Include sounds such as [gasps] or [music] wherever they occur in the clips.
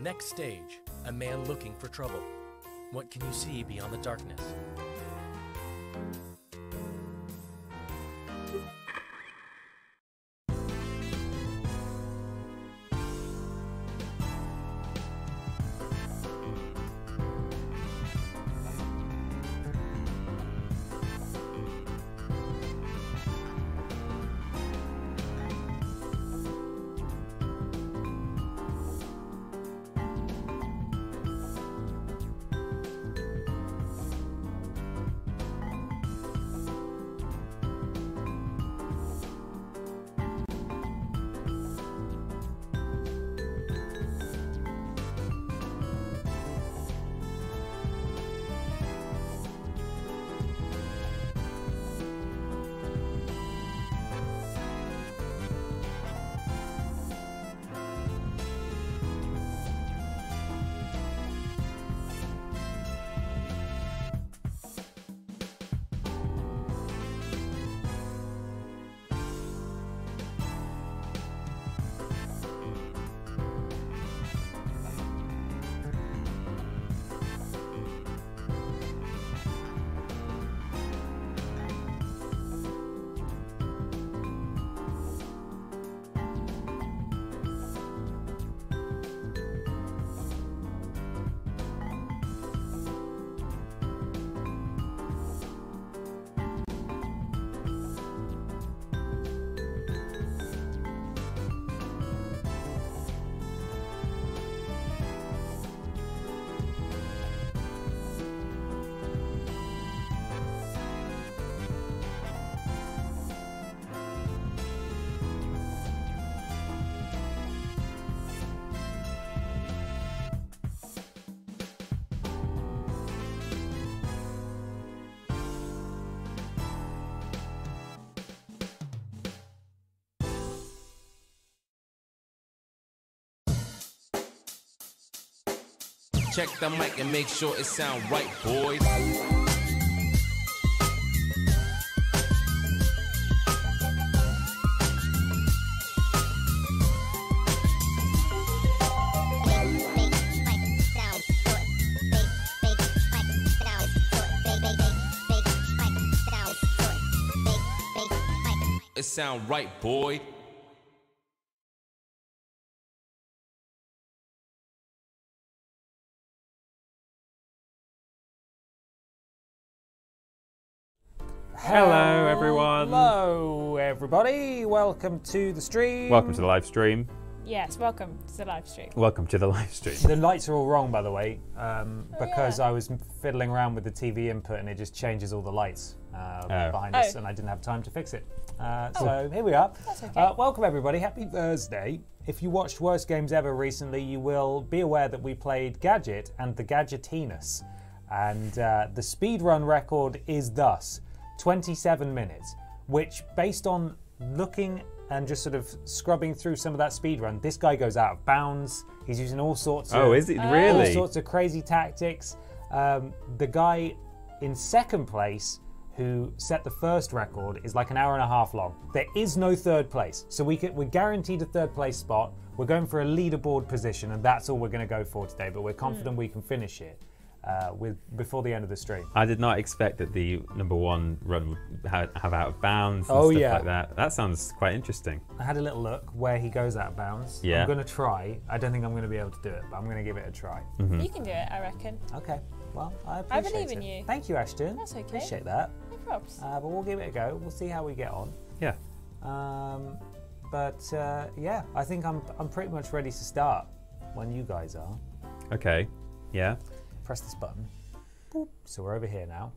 Next stage a man looking for trouble. What can you see beyond the darkness? Check the mic and make sure it sound right, boys. It sound right, boy. Welcome to the stream. Welcome to the live stream. Yes, welcome to the live stream. Welcome to the live stream. The lights are all wrong, by the way, um, Oh, because yeah. I was fiddling around with the TV input and it just changes all the lights uh, Oh. behind us, Oh. and I didn't have time to fix it. Uh, So here we are. That's okay. Uh, welcome, everybody. Happy Thursday. If you watched Worst Games Ever recently, you will be aware that we played Gadget and the Gadgetinus. And uh, the speedrun record is thus 27 minutes, which, based on looking and just sort of scrubbing through some of that speedrun, this guy goes out of bounds. He's using all sorts of Oh, is it really? all sorts of crazy tactics. Um, the guy in second place who set the first record is like an hour and a half long. There is no third place, so we can, we're guaranteed a third place spot. We're going for a leaderboard position, and that's all we're going to go for today. But we're confident we can finish it uh, with before the end of the stream. I did not expect that the number one run would ha- have out of bounds and Oh, stuff yeah. like that. That sounds quite interesting. I had a little look where he goes out of bounds. Yeah. I'm going to try. I don't think I'm going to be able to do it, but I'm going to give it a try. Mm-hmm. You can do it, I reckon. Okay. Well, I I appreciate believe in it. you. Thank you, Ashton. That's okay. Appreciate that. No props. Uh, but we'll give it a go. We'll see how we get on. Yeah. Um, but uh, yeah, I think I'm I'm pretty much ready to start when you guys are. Okay. Yeah. Press this button. Boop. So we're over here now.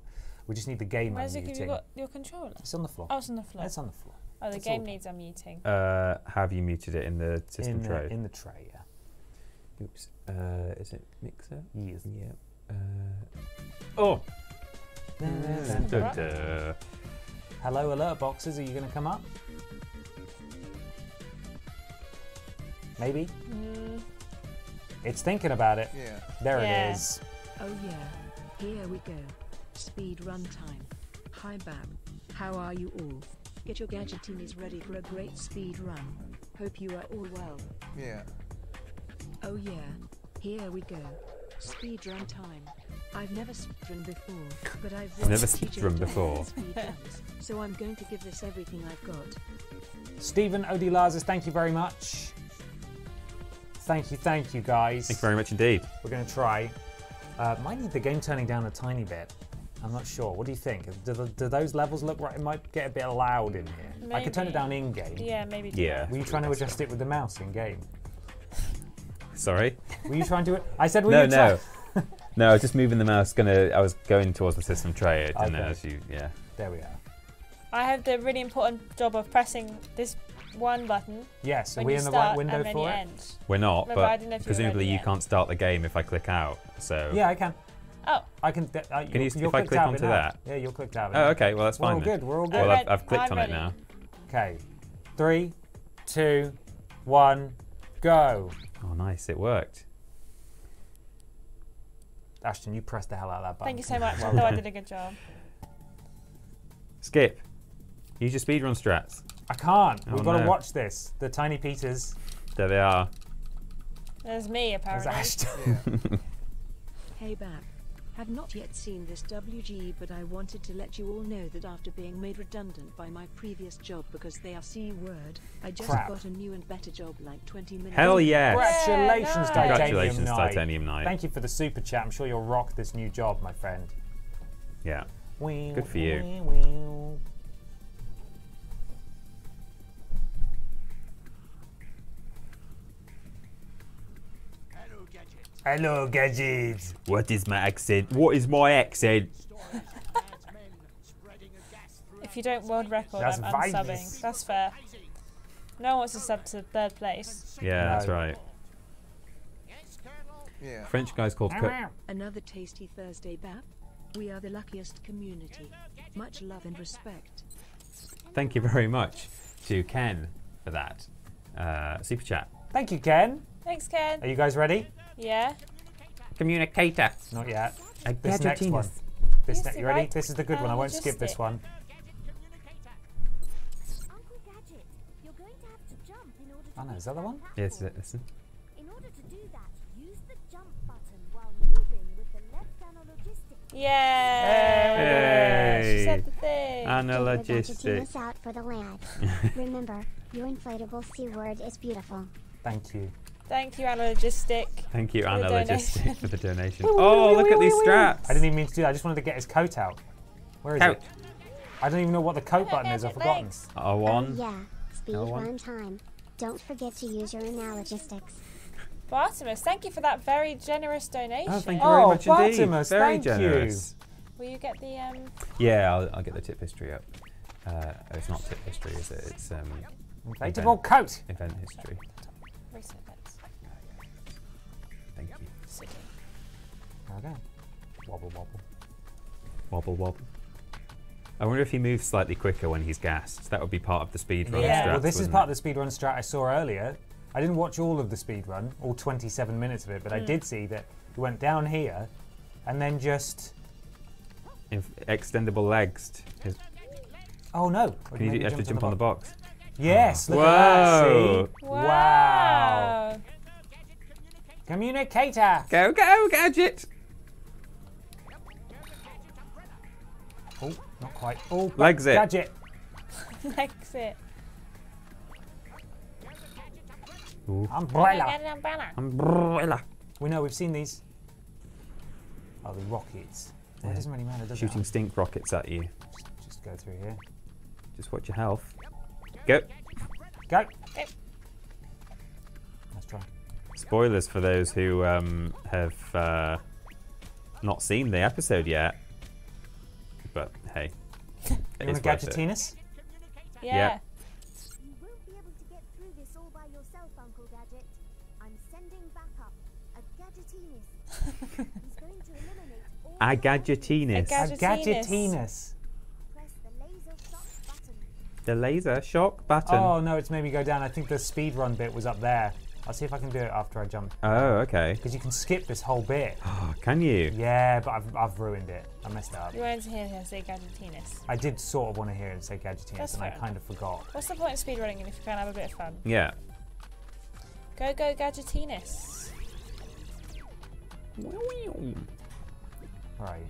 We just need the game Where's it? Have you unmuting. got your controller? It's on the floor. Oh, it's on the floor. It's on the floor. Oh, the it's game needs unmuting. Uh, have you muted it in the system in, tray? The, in the tray, yeah. Oops. Uh, is it mixer? Yes. Yeah. Uh, oh. Dun, dun. Hello, alert boxes. Are you going to come up? Maybe. Mm, It's thinking about it. Yeah. There Yeah. it is. Oh yeah, here we go. Speed run time. Hi Bam, how are you all? Get your gadgetinis ready for a great speed run. Hope you are all well. Yeah. Oh yeah, Here we go. Speed run time. I've never speedrun before, but I've Never watched TJ speedrun before. so I'm going to give this everything I've got. Stephen Odilazes, thank you very much. Thank you, thank you, guys. Thank you very much indeed. We're going to try. Uh, might need the game turning down a tiny bit. I'm not sure. What do you think? Do, the, do those levels look right? It might get a bit loud in here. Maybe. I could turn it down in game. Yeah, maybe. do Yeah. that. Were you trying to adjust it with the mouse in game? Sorry. Were you trying to? I said, were No, you no. try- [laughs] No, I was just moving the mouse. Gonna, I was going towards the system tray. It didn't as you, yeah. There we are. I have the really important job of pressing this one button Yes, are we you in the right window and then you for it? end. We're not, No, but I but didn't know if you presumably you yet. can't start the game if I click out. So. Yeah, I can. Oh, I can. Uh, Can you- you're if I click out of onto that? Yeah, you'll click out. of it Oh, okay. Well, that's fine. We're fine. all then. good. We're all I'm Well, good. I've, I've clicked I'm on ready. it now. Okay. Three, two, one, go. Oh, nice. It worked. Ashton, you pressed the hell out of that button. thank you so much. Well I thought I did a good job. Skip. Use your speedrun strats. I can't. Oh, We've got to watch this. The Tiny Peters. There they are. There's me There's apparently. Ashton. [laughs] Hey Bab. Have not yet seen this WG, but I wanted to let you all know that after being made redundant by my previous job because they are C word, I just Crap. got a new and better job like 20 minutes Hell ago. yes. Congratulations, nice. Titanium Congratulations, Knight. Titanium Knight. Thank you for the super chat. I'm sure you'll rock this new job, my friend. Yeah. Wee, Good for you. Hello, gadgets. What is my accent? What is my accent? If you don't world record, That's I'm vibes. unsubbing. That's fair. No one wants to sub to third place. Yeah, that's right. Yeah. French guy's called Cook. Another tasty Thursday Bab. We are the luckiest community. Much love and respect. Thank you very much to Ken for that uh, super chat. Thank you, Ken. Thanks, Ken. Are you guys ready? Yeah. Communicator. Not yet. A This next one. This Yes, ne- you're ready? right. This is the good one. I won't skip this Logistic. one. Uncle Gadget, you're going to have to jump in order to Oh no, is that the one? Yes, platform. listen. In order to do that, use the jump button while moving with the left analog stick. Yeah. She Yay. said the thing. Anna Get the Logistic. Gadgetinas out for the lad. [laughs] Remember, your inflatable C word is beautiful. Thank you. Thank you, Anna Logistic. Thank you, For the Anna donation. Logistic, for the donation. [laughs] Oh, look at these straps. I didn't even mean to do that. I just wanted to get his coat out. Where is Coat. it? I don't even know what the coat button is. I've Gadget forgotten. legs. A Oh one. yeah, speed L one. run time. Don't forget to use your analogistics. Bartimus, thank you for that very generous donation. Oh, thank you very Oh, much indeed. Bartimus, Very thank you. generous. Will you get the um? Yeah, I'll, I'll get the tip history up. Uh, it's not tip history, is it? It's um, Inflatable coat. event history. There we go. Wobble wobble. Wobble wobble. I wonder if he moves slightly quicker when he's gassed. That would be part of the speed run. Yeah, strats, well, this is part it? of the speedrun strat I saw earlier. I didn't watch all of the speedrun, all 27 minutes of it, but I hmm. did see that he went down here and then just. Inf- extendable legs. His, Oh no! Oh, can you, do- you have to jump on the box. Yes, look Whoa. at that. See? Wow. Wow. Communicator. Go, go, gadget! Oh, not quite. Oh, Legs it. Gadget. [laughs] Next it. Ooh. Umbrella. Umbrella. Umbrella. We know, we've seen these. Oh, the rockets. Well, it doesn't really matter, does Shooting it? stink rockets at you. Just, just go through here. Just watch your health. Go. Go. Go. Let's try. Spoilers for those who um, have uh, not seen the episode yet. But hey, You want it's to worth it. gadgetinus? Yeah. You won't be able to get through this all by yourself, Uncle Gadget. I'm sending backup. A Gadgetinus. [laughs] He's going to eliminate all A gadgetinus. A Gadgetinus. gadgetinus. Press the laser shock button. the laser shock button. Oh no, it's made me go down. I think the speed run bit was up there. I'll see if I can do it after I jump. Oh, okay. Because you can skip this whole bit. Oh, [gasps] can you? Yeah, but I've, I've ruined it. I messed it up. You wanted to hear her say Gadgetinus. I did sort of want to hear it say gadgetinus, That's and I kind of forgot. What's the point of speedrunning if you can't have a bit of fun? Yeah. Go, go, Gadgetinus. Right.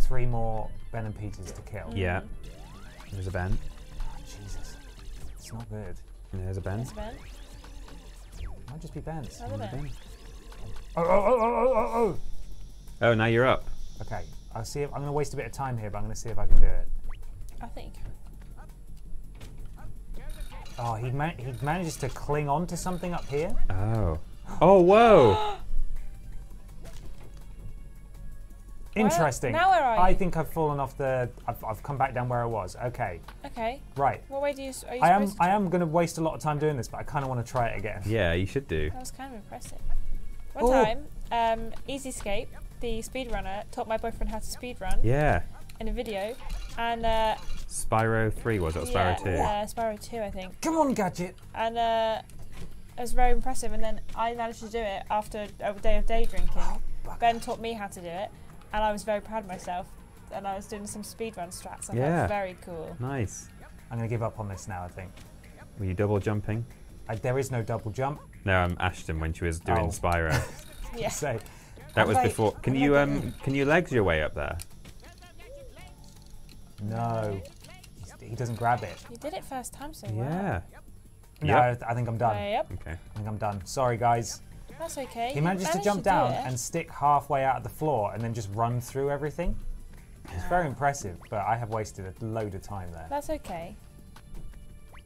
Three more Ben and Peters to kill. Yeah. There's a Ben. Jesus. It's not good. There's a Ben. It's Ben. Might just be Ben's. Another Ben. Oh, oh, oh, oh, oh, oh, oh. Oh, now you're up. Okay. I'll see if I'm going to waste a bit of time here, but I'm going to see if I can do it. I think. Oh, he, man- he manages to cling on to something up here. Oh. Oh, whoa. [gasps] [gasps] [gasps] Interesting. now where are you? I think I've fallen off the. I've, I've come back down where I was. Okay. Okay. Right. What way do you? Are you I am. to I am going to waste a lot of time doing this, but I kind of want to try it again. Yeah, you should do. That was kind of impressive. One Oh. time, um, Easy Escape, the speedrunner, taught my boyfriend how to speedrun Yeah. in a video, and uh, Spyro 3 was it? Or Spyro 2? uh, Spyro 2, I think, Come on, gadget. and uh, it was very impressive. And then I managed to do it after a day of day drinking. Ben taught me how to do it, and I was very proud of myself. And I was doing some speedrun strats. I Yeah. felt very cool. Nice. I'm going to give up on this now. I think. Were you double jumping? I, there is no double jump. No, I'm Ashton when she was doing Oh. Spyro. [laughs] [laughs] Yeah. So That was Have I- before. Can have I you done um? Can you legs your way up there? no, he doesn't grab it. You did it first time, so well. Yeah. No, Yep. I think I'm done. Uh, yep. Okay. I think I'm done. Sorry, guys. That's okay. He manages to managed jump do down it. and stick halfway out of the floor and then just run through everything. It's very impressive, but I have wasted a load of time there. That's okay.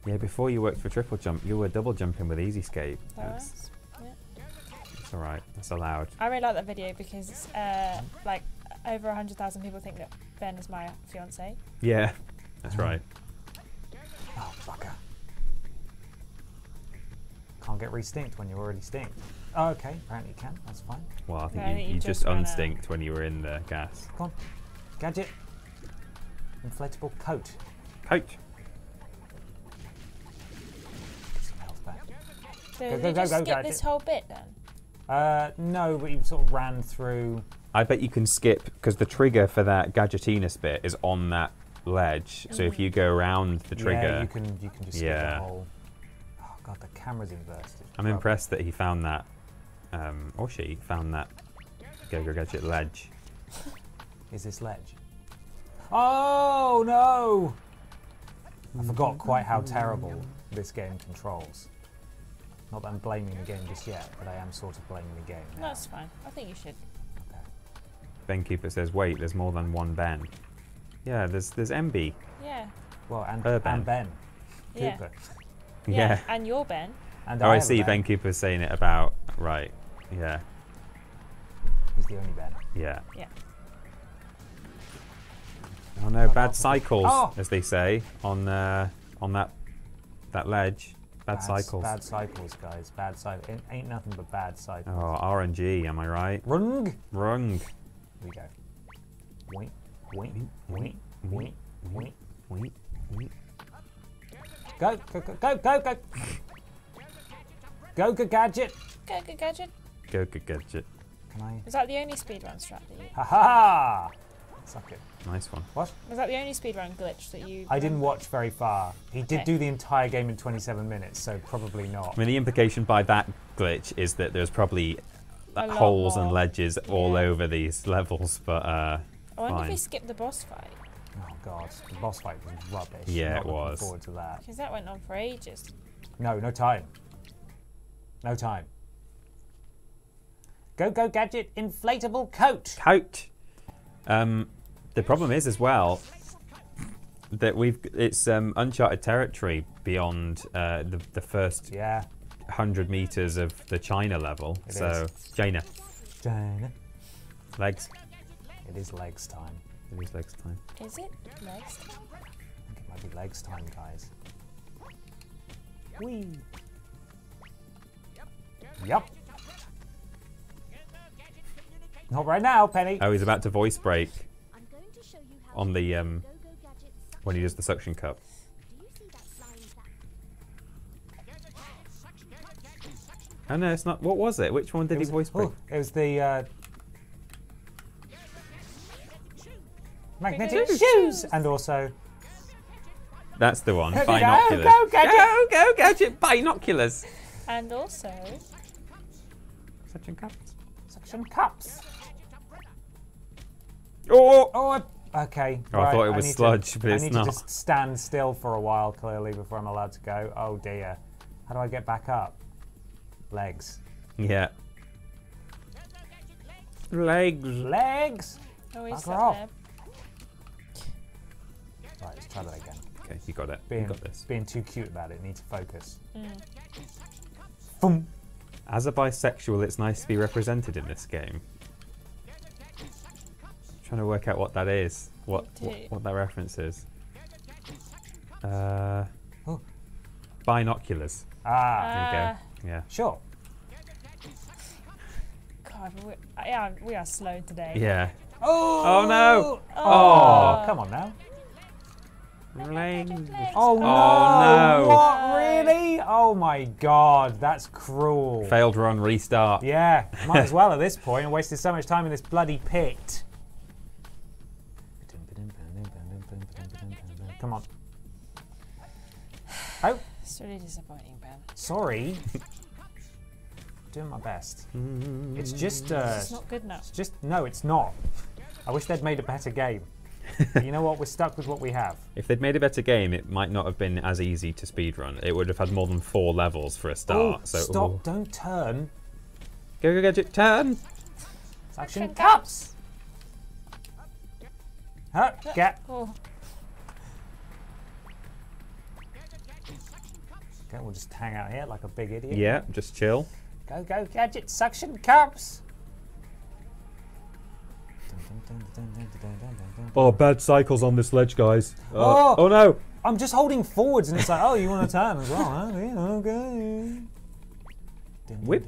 Yeah. Before you worked for triple jump, you were double jumping with Easy Escape. That's, was- yeah. that's all right. That's allowed. I really like that video because uh, like over hundred thousand people think that Ben is my fiance. Yeah. That's right. Oh, fucker. Can't get re-stinked when you're already stinked. Oh, okay, apparently you can. That's fine. Well, I think I you, you you just just ran out. unstinked when you were in the gas. Come on. Gadget. Inflatable coat. Coach. Some health back. So Go, did go, you go, just go, skip gadget. this whole bit then? Uh, no, but you sort of ran through. I bet you can skip because the trigger for that gadgetinus bit is on that ledge. So if you go around the trigger, Yeah, you can. You can just skip Yeah. the whole. Oh god, the camera's inverted. I'm impressed that he found that, um, or she found that Go Go Gadget ledge. Is this ledge? Oh no! I forgot quite how terrible this game controls. Not that I'm blaming the game just yet, but I am sort of blaming the game. now. That's fine. I think you should. Okay. Ben Cooper says, "Wait, there's more than one Ben." Yeah, there's there's MB. Yeah. Well, and, Uh, Ben. and Ben Yeah. Cooper. [laughs] Yeah. And you're Ben. And Oh, I have a see. Ben Cooper's saying it about right. Yeah, He's the only Ben. yeah. Yeah. Oh no, bad cycles, Oh! as they say on uh, on that that ledge. Bad, s- cycles. Bad cycles, guys. Bad cycles. Ain't, ain't nothing but bad cycles. Oh, RNG. Am I right? Rung. Rung. Here we go. Wink, wink, wink, wink, wink. Wait, wait. Go, go, go, go, go, go. Go, go, gadget. Go, go, gadget. Go Go Gadget. Can I? Is that the only speedrun strat that you? Ha ha! Suck it. Nice one. What? Was that the only speedrun glitch that you? I didn't watch very far. He did Okay. do the entire game in 27 minutes, so probably not. I mean, the implication by that glitch is that there's probably A holes and more. ledges all over these levels, but uh, I wonder if fine. we skipped the boss fight Oh god, the boss fight was rubbish. Yeah, not it was. Forward to that. because that went on for ages. No, no time. No time. Go, go, gadget, inflatable coat. coat. Um, the problem is as well that we've it's um, uncharted territory beyond uh, the the first Yeah. hundred meters of the China level. It so China China. legs. It is legs time. It is legs time. Is it legs? time? I think it might be legs time, guys. Whee! Yup. Not right now, Penny. Oh, he's about to voice break I'm going to show you on the use um when he suction does the suction cup. Do you see that flying sack? Oh no, it's not. What was it? Which one did It he voice break? oh, it was the uh, magnetic Shoes. shoes, and also That's the one. Go, go, go, Gadget. Go, go, gadget. Binoculars. And also, Suction cups. Suction cups. Oh! Oh, I- okay. Oh, I thought it was need to- sludge, but I it's need not. to just stand still for a while, clearly, before I'm allowed to go. Oh dear. How do I get back up? Legs. Yeah. Legs. Legs! oh, he's Bugger off. there. Right, let's try that again. Okay, you got it. Being, You got this. being too cute about it, need to focus. Mm. Boom. As a bisexual, it's nice to be represented in this game. Trying to work out what that is. What what, what that reference is. Uh, Oh. binoculars. Ah, There you go. Yeah. sure. God, we, yeah, we are slow today. Yeah. Oh, Oh, no. Oh, Oh. come on now. Legs. Oh no! no. What really? Oh my god, that's cruel. Failed run, restart. Yeah, might [laughs] as well at this point. I wasted so much time in this bloody pit. Come on. [sighs] Oh, It's really disappointing, Ben. sorry. [laughs] Doing my best. It's just, uh, It's not good enough. it's just no, it's not. I wish they'd made a better game. [laughs] You know what? We're stuck with what we have. If they'd made a better game, it might not have been as easy to speedrun. It would have had more than four levels for a Oh, start. so stop! ooh. Don't turn. Go go gadget, turn. Suction cups. Huh, get. Oh, Okay, we'll just hang out here like a big idiot. Yeah, just chill. Go, go, gadget, suction cups. Oh, bad cycles on this ledge, guys. Uh, oh. oh no! I'm just holding forwards, and it's like, oh, you want to turn as well, huh? Yeah, okay. Whip.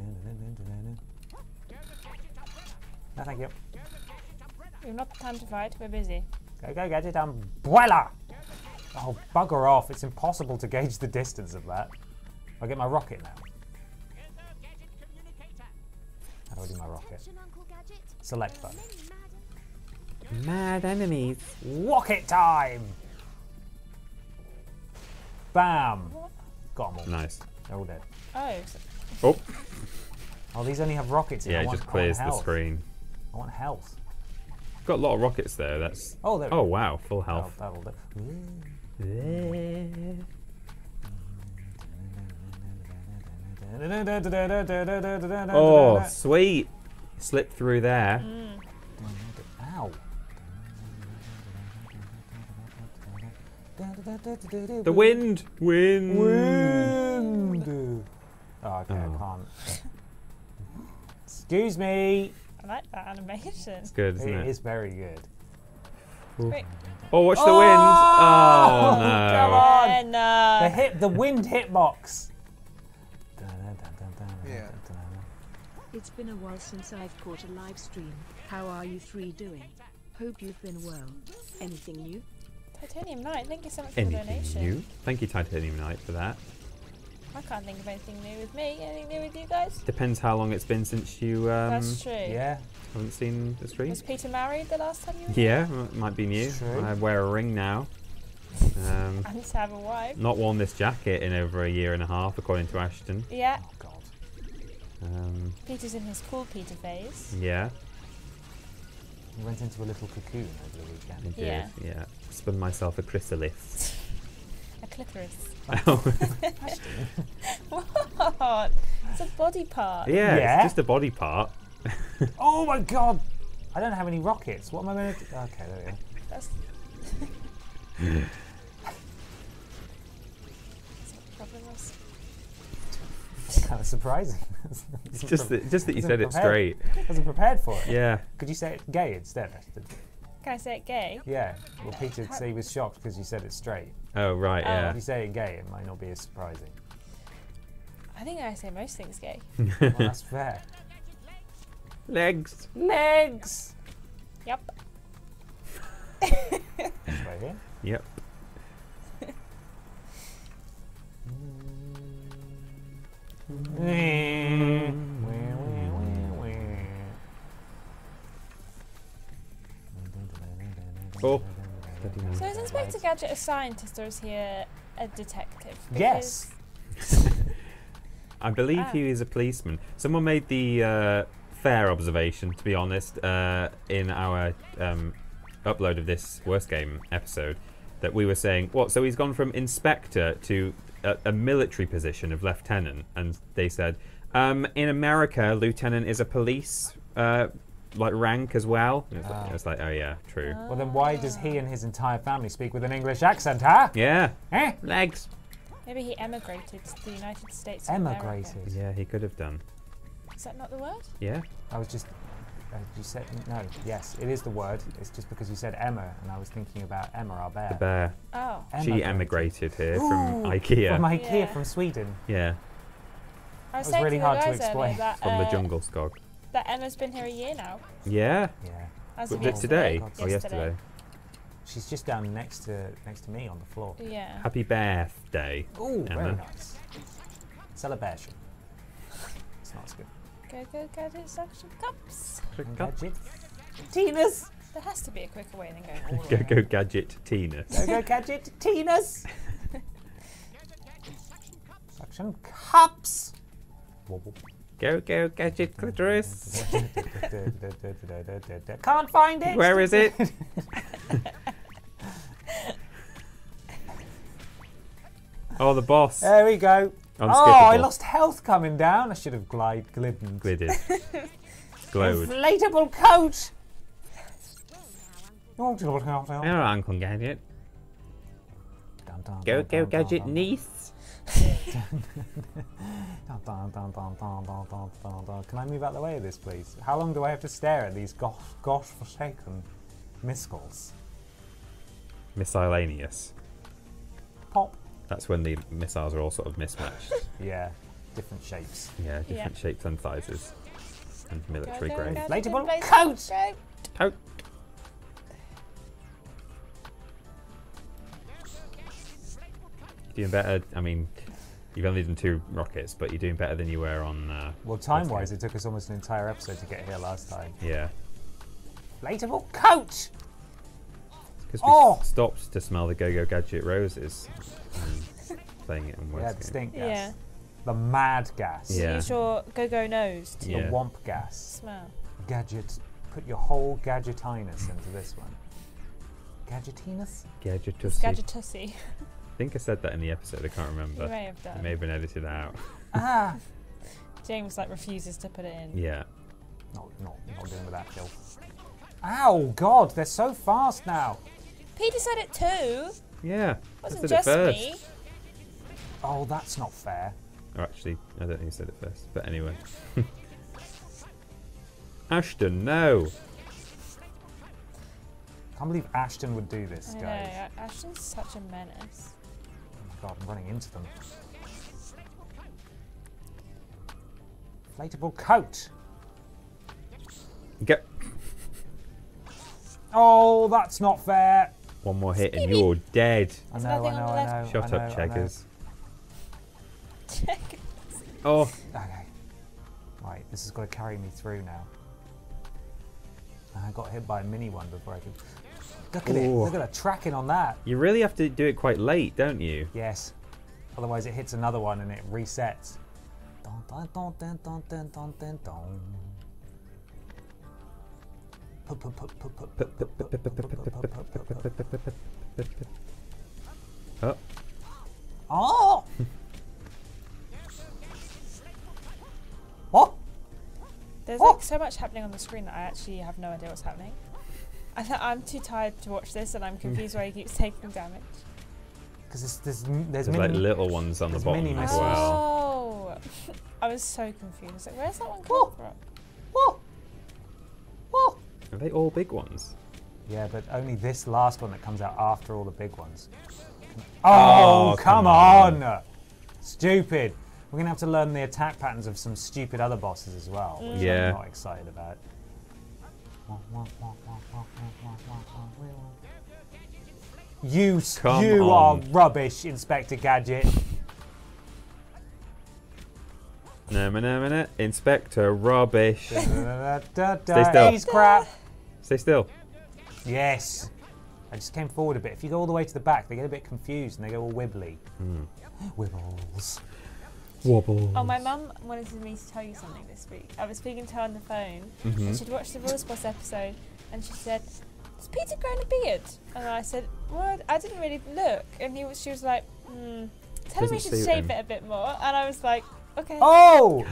No, thank you. we've not time to fight. We're busy. Go, go, gadget, umbrella. Oh, bugger off! It's impossible to gauge the distance of that. I get my rocket now. How do I do my rocket? Action, Uncle Gadget. Select button. Mad Mad enemies. Rocket time! Bam! Got them all. Nice. They're all dead. Oh, Oh, Oh, these only have rockets in. yeah, I it want, just clears the screen. I want health. Got a lot of rockets there. That's. Oh, there. Oh wow, full health. that'll do. Oh, sweet. Slip through there. Ow. The wind. Wind. Wind. Oh, okay, I Oh. can't. Excuse me. I like that animation. It's Good, isn't It it? is very good. Wait, Oh, watch the wind. Oh, no. come on. Ben, uh, The hit, the wind hitbox. Yeah. It's been a while since I've caught a live stream. How are you three doing? Hope you've been well. Anything new? Titanium Knight, thank you so much for the Anything donation. new? Thank you, Titanium Knight, for that. I can't think of anything new with me. Anything new with you guys? Depends how long it's been since you um, That's true. Yeah. haven't seen the stream. Was Peter married the last time you were Yeah, m- might be new. I wear a ring now. Um, [laughs] And to have a wife. not worn this jacket in over a year and a half, according to Ashton. Yeah, Oh God. Um, Peter's in his cool Peter phase. yeah, He went into a little cocoon over the I weekend. did. Yeah. Yeah. spun myself a chrysalis. [laughs] A clitoris. [laughs] yeah, What? It's a body part. Yeah. it's just a body part. [laughs] Oh my God! I don't have any rockets. What am I going to do? Okay, there we go. That's. [laughs] That's what the problem was. It's kind of surprising. It's just that, just that you Wasn't said it prepared. straight. Wasn't prepared for it. Yeah. Could you say it gay instead? Ashton? Can I say it gay? Yeah. Well, Peter said he was shocked because you said it straight. Oh right. Oh. Yeah. If you say it gay, it might not be as surprising. I think I say most things gay. [laughs] Well, that's fair. Legs. Legs. Yep. Right here. Yep. Mm. Oh. Bloody So is Inspector Gadget a scientist or is he a, a detective? Yes. [laughs] I believe Ah. he is a policeman. Someone made the uh, fair observation, to be honest, uh, in our um, upload of this worst game episode, that we were saying, what? So he's gone from inspector to a, a military position of lieutenant, and they said, um, in America, lieutenant is a police. Uh, like rank as well. It's, Ah. like, it's like, oh yeah, true. Well, then why does he and his entire family speak with an English accent, huh? Yeah, Eh? legs. Maybe he emigrated to the United States. Emigrated. Yeah, he could have done. Is that not the word? Yeah. I was just. Uh, you said no. Yes, it is the word. It's just because you said Emma, and I was thinking about Emma, our bear. The bear. Oh. She emigrated here from IKEA. From IKEA, Yeah. from Sweden. yeah, I was, was really to hard to explain. That, from the uh, Djungelskog. That Emma's been here a year now. Yeah. Yeah. As Was of it yesterday. today or Yesterday. yesterday? She's just down next to next to me on the floor. Yeah. Happy birthday. Oh, very Emma. nice. Celebration. It's not as good. Go go gadget suction cups. Gadget. Tina's. There has to be a quicker way than going all the [laughs] Go way. go gadget Tina. Go go gadget. [laughs] Tina's. [laughs] Suction cups. Wobble. Go go gadget clitoris. [laughs] Can't find it. Where is it? [laughs] oh, the boss. There we go. Unskippable. Oh, I lost health coming down. I should have glide glidden. Glided. [laughs] Glowed. Inflatable coach. Oh, Hello, Uncle Gadget. Go go gadget niece. Can I move out the way of this, please? How long do I have to stare at these gosh, gosh forsaken missiles? Miscellaneous. Pop. That's when the missiles are all sort of mismatched. Yeah, different shapes. yeah, different shapes and sizes. And military grade. gadget Inflatable inflatable coat. coat. Oh. Doing better. I mean, you've only done two rockets, but you're doing better than you were on. Uh, Well, time-wise, it took us almost an entire episode to get here last time. yeah, Inflatable coach. because we Oh! stopped to smell the Go-Go Gadget roses. and playing it on Yeah, worst the stink gas. Yeah. The mad gas. Yeah. Use your go go nose to The Yeah. womp gas. smell. Gadget. Put your whole gadgetiness into this one. Gadgetiness? Gadget Gadgetussy. [laughs] I think I said that in the episode. I can't remember. You may have done. It may have been edited out. [laughs] Ah. James like refuses to put it in. Yeah. No, not, not doing with that kill. Ow, God, they're so fast now. Peter said it too. Yeah. I Wasn't said it just first. me. Oh, that's not fair. Or actually, I don't think he said it first. But anyway. [laughs] Ashton, no. I can't believe Ashton would do this, I guys. A- Ashton's such a menace. My God, I'm running into them. Inflatable coat. Get Oh, that's not fair. one more hit and you're dead. I know, I know, on the I know. Shut I up, know, I know. Checkers. Oh, Okay. Right, this has got to carry me through now. I got hit by a mini one before I could. Look at Ooh. it. Look at the tracking on that. You really have to do it quite late, don't you? Yes. Otherwise, it hits another one and it resets. Oh. Oh! There's oh. like so much happening on the screen that I actually have no idea what's happening. I th- I'm too tired to watch this, and I'm confused why he keeps taking damage. Because there's, there's, there's, there's like little ones on the bottom mini as well. Oh, [laughs] I was so confused. Like, where's that one come from? What? What? Are they all big ones? Yeah, but only this last one that comes out after all the big ones. Oh, Oh, come, come on. on. Stupid. We're going to have to learn the attack patterns of some stupid other bosses as well, which Yeah. I'm not excited about. You, Come you are rubbish, Inspector Gadget. No, no, no, no. Inspector rubbish. Da, da, da, Stay still. He's crap. Stay still. Yes. I just came forward a bit. If you go all the way to the back, they get a bit confused and they go all wibbly. Hmm. [gasps] Wibbles. Wobble. Oh, my mum wanted me to tell you something this week. I was speaking to her on the phone, Mhm. and she'd watched the Rules Boss episode, and she said, "Has Peter grown a beard?" And I said, "Well, I didn't really look." And he was, she was like, "Hmm, tell him he should shave him. it a bit more." And I was like, "Okay." Oh!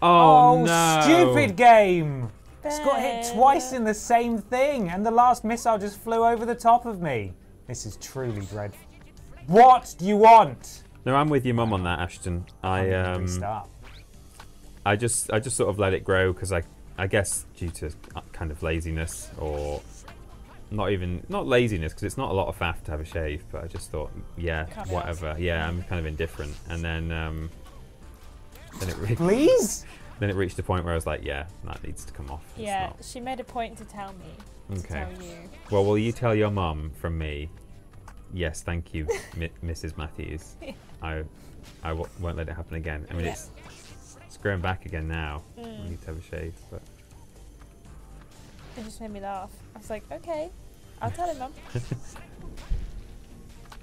Oh, no. stupid game! Just got hit twice in the same thing, and the last missile just flew over the top of me. This is truly dreadful. What do you want? No, I'm with your mum on that, Ashton. I um, Restart. I just I just sort of let it grow because I I guess due to uh, kind of laziness or not even not laziness because it's not a lot of faff to have a shave, but I just thought yeah Can't be whatever yeah I'm kind of indifferent and then um then it re- Please? [laughs] then it reached a point where I was like yeah that needs to come off. Yeah, not- she made a point to tell me. To Okay. tell you. Well, will you tell your mum from me? Yes, thank you, [laughs] Mi- Mrs. Matthews. [laughs] I, I w- won't let it happen again. I mean, Yeah. it's it's growing back again now. Mm. I need to have a shave, but It just made me laugh. I was like, "Okay, I'll tell him, mum." [laughs]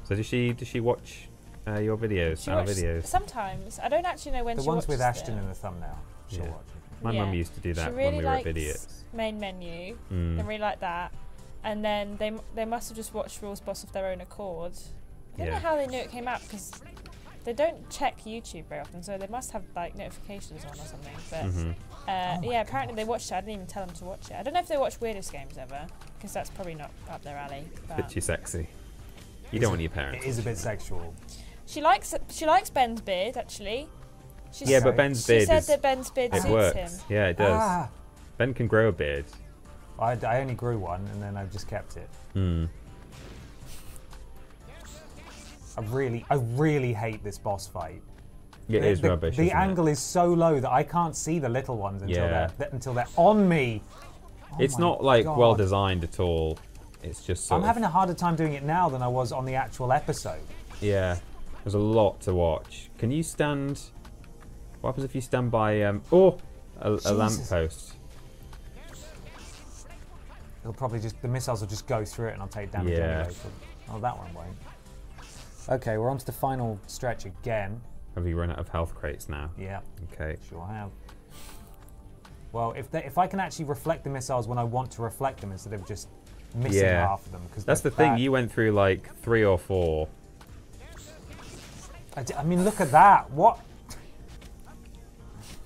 so does she does she watch uh, your videos, She our videos? Sometimes I don't actually know when The she ones with Ashton them. in the thumbnail. She'll Yeah. watch it. My mum used to do that she when really we were at likes idiots. main menu. Mm. They really like that, and then they they must have just watched Rules Boss of their own accord. I don't Yeah. know how they knew it came out because they don't check YouTube very often, so they must have like notifications on or something. But Mhm. uh, Oh yeah, apparently they watched it. I didn't even tell them to watch it. I don't know if they watch Weirdest Games ever, because that's probably not up their alley. Bit But too sexy. You don't want your parents. It is a bit sexual. she likes she likes Ben's beard actually. She yeah, s- but Ben's beard. she beard said is, that Ben's beard it suits works. him. Yeah, it does. Ah, Ben can grow a beard. I, I only grew one and then I've just kept it. Mm. I really, I really hate this boss fight. It the, is the, rubbish. The angle is so low that I can't see the little ones until Yeah. they're th- until they're on me. Oh It's not like well designed at all. It's just I'm having a harder time doing it now than I was on the actual episode. Yeah, there's a lot to watch. Can you stand? What happens if you stand by? Um, oh, a, a lamppost. It'll probably just the missiles will just go through it and I'll take damage Yeah. anyway. But, oh, that one won't. Okay, we're on to the final stretch again. Have you run out of health crates now? Yeah, Okay. sure have. Well, if they, if I can actually reflect the missiles when I want to reflect them instead of just missing Yeah. half of them, because That's the thing. You went through like three or four. I, d- I mean, look at that. What?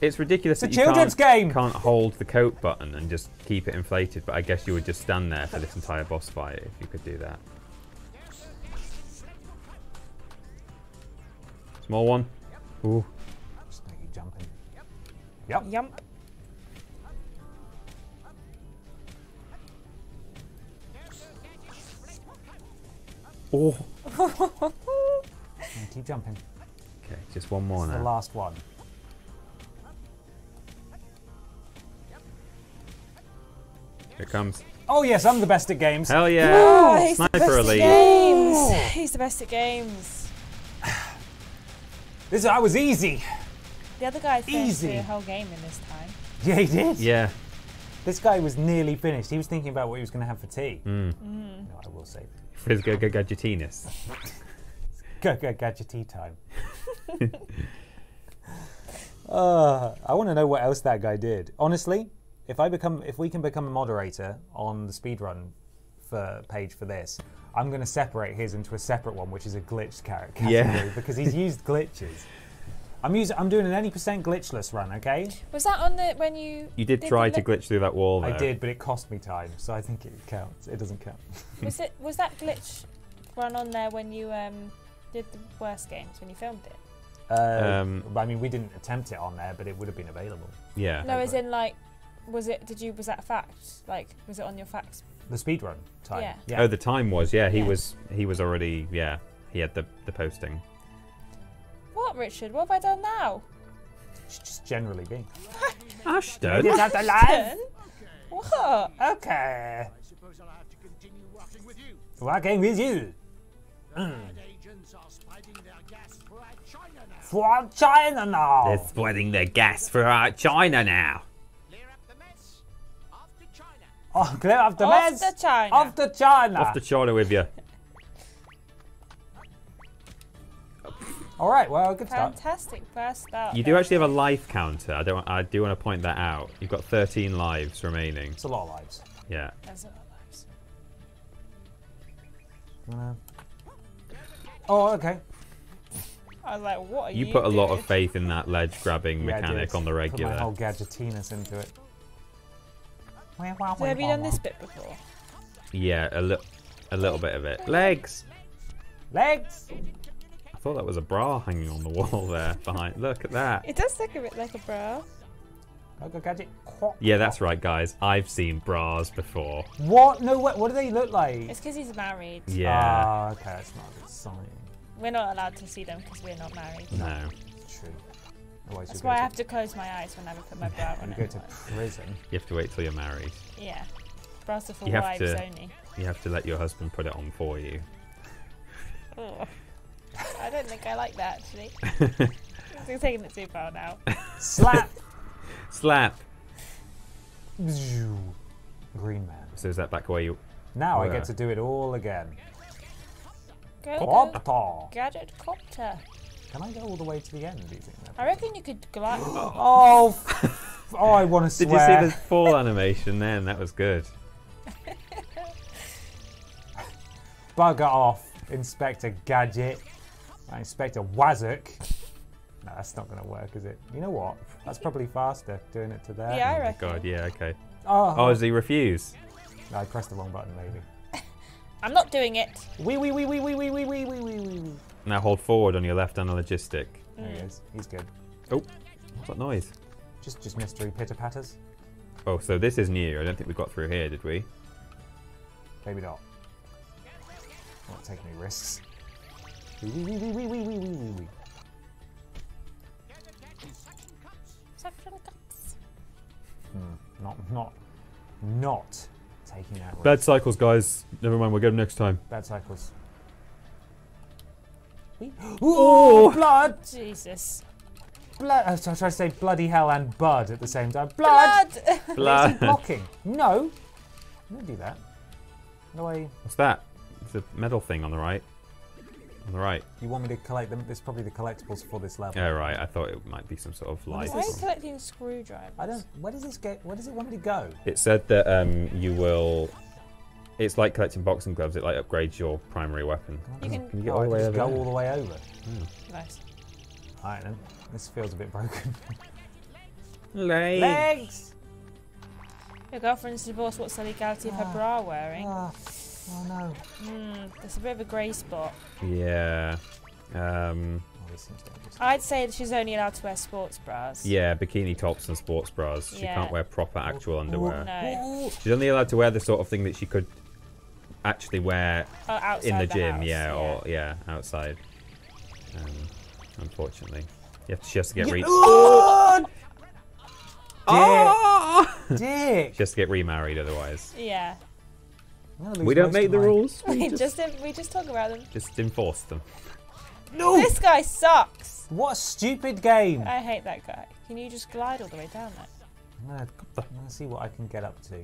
It's ridiculous It's a that you children's can't, game. can't hold the coat button and just keep it inflated. But I guess you would just stand there for this entire boss fight if you could do that. Small one. Ooh. Just jumping. Yep. Yump. Oh. [laughs] Keep jumping. Okay, just one more It's the last one. Here it comes. Oh yes, I'm the best at games. Hell yeah! Oh, he's the Sniper best elite. at games. He's the best at games. [sighs] This I was easy. The other guy finished Easy. the whole game in this time. Yeah, he did. Yeah. This guy was nearly finished. He was thinking about what he was going to have for tea. Mm. No, I will save. For his go go gadgetiness. [laughs] Go go gadget tea time. uh, [laughs] I want to know what else that guy did. Honestly, if I become, if we can become a moderator on the speedrun for page for this, I'm going to separate his into a separate one, which is a glitched char- category Yeah. because he's used glitches. I'm using, I'm doing an 80% glitchless run. Okay, Was that on the when you? You did the try to glitch through that wall though. I did, but it cost me time, so I think it counts. It doesn't count. [laughs] Was it? Was that glitch run on there when you um did the worst games when you filmed it? Uh, Um, I mean, we didn't attempt it on there, but it would have been available. Yeah. No, as in like, was it? Did you? Was that a fact? Like, was it on your facts? The speedrun time. Yeah. Oh, the time was yeah. He Yeah. was he was already yeah. He had the the posting. What, Richard? What have I done now? Just generally being. Ashton. Ladies at the live. Then? What? Okay. I suppose I'll have to continue working with you. Mm. For China now. They're spreading their gas throughout China now. Oh, clear off the Off mess. to China. Off to China. Off to China with you. All right, well, good start. Fantastic first start. You do actually have a life counter. I don't. I do want to point that out. You've got 13 lives remaining. It's a lot of lives. Yeah. That's a lot of lives. Wanna- Oh, okay. I was like, what are You you put a lot of faith in that ledge grabbing Yeah, mechanic did. on the regular. Put regular. my whole gadgetiness into it. So have you done this bit before? Yeah, a little, a little bit of it. Legs. Legs! I thought that was a bra hanging on the wall there behind. Look at that. It does look a bit like a bra. Go, go, gadget. Quack. Yeah, that's right, guys. I've seen bras before. What? No, what, what do they look like? It's because he's married. Yeah. Ah, okay, that's not a good sign. We're not allowed to see them because we're not married. no. It's true. Otherwise That's why I have to close my eyes whenever I put my bra on to, you go to prison. You have to wait till you're married. Yeah. Bras are for You have wives to- only. You have to let your husband put it on for you. Ugh. [laughs] Oh. I don't think I like that actually. [laughs] You're taking it too far now. Slap! [laughs] Slap. Green man. So is that back where you? Now I get to do it all again. Go, go. Copter. Gadget copter. Can I go all the way to the end, do you think? I reckon you could glide. [gasps] Oh, f- oh, I want to swear. Did you see the fall animation then? That was good. [laughs] Bugger off, Inspector Gadget. Uh, Inspector Wazuk. No, that's not going to work, is it? You know what? That's probably faster doing it to there. Yeah, I Oh my reckon. God, yeah, okay. Oh, Oh, does he refuse? no, I pressed the wrong button, maybe. [laughs] I'm not doing it. Wee wee wee wee wee wee wee wee wee wee wee. Now hold forward on your left on a. There he is. He's good. Oh, what's that noise? Just, just mystery pitter patters. Oh, so this is new. I don't think we got through here, did we? Maybe not. Not taking any risks. Hmm. Not, not, not taking that risk. Bad cycles, guys. Never mind. We'll get them next time. Bad cycles. Oh, blood! Jesus. Blood! I was trying to say bloody hell and bud at the same time. Blood! Blood. [laughs] Is he Blood. blocking? No! Don't do that. No way. What's that? It's a metal thing on the right. On the right. You want me to collect them? This is probably the collectibles for this level. Oh, right. I thought it might be some sort of life. Why are you collecting screwdrivers? I don't. Where does this go? Where does it want me to go? It said that um, you will. It's like collecting boxing gloves. It like upgrades your primary weapon. You can. Can you get Oh, all I the way just over go there? all the way over. Nice. Alright then. This feels a bit broken. Legs. Legs! Your girlfriend's divorced. What's the legality of her bra wearing? Ah, oh no. Hmm. There's a bit of a grey spot. Yeah. Um, Oh, this seems dangerous. I'd say that she's only allowed to wear sports bras. yeah, bikini tops and sports bras. She Yeah. can't wear proper actual underwear. No. She's only allowed to wear the sort of thing that she could actually wear Oh, in the, gym, house, yeah, or yeah, outside. Um, unfortunately, you have to, she has to get re- Oh! [gasps] Ah! Dick! she has to get remarried otherwise. Yeah. I'm gonna lose We don't make the my- rules. We We [laughs] just, just, we just talk about them. just enforce them. No! This guy sucks. What a stupid game! I hate that guy. Can you just glide all the way down there? I'm gonna, I'm gonna see what I can get up to.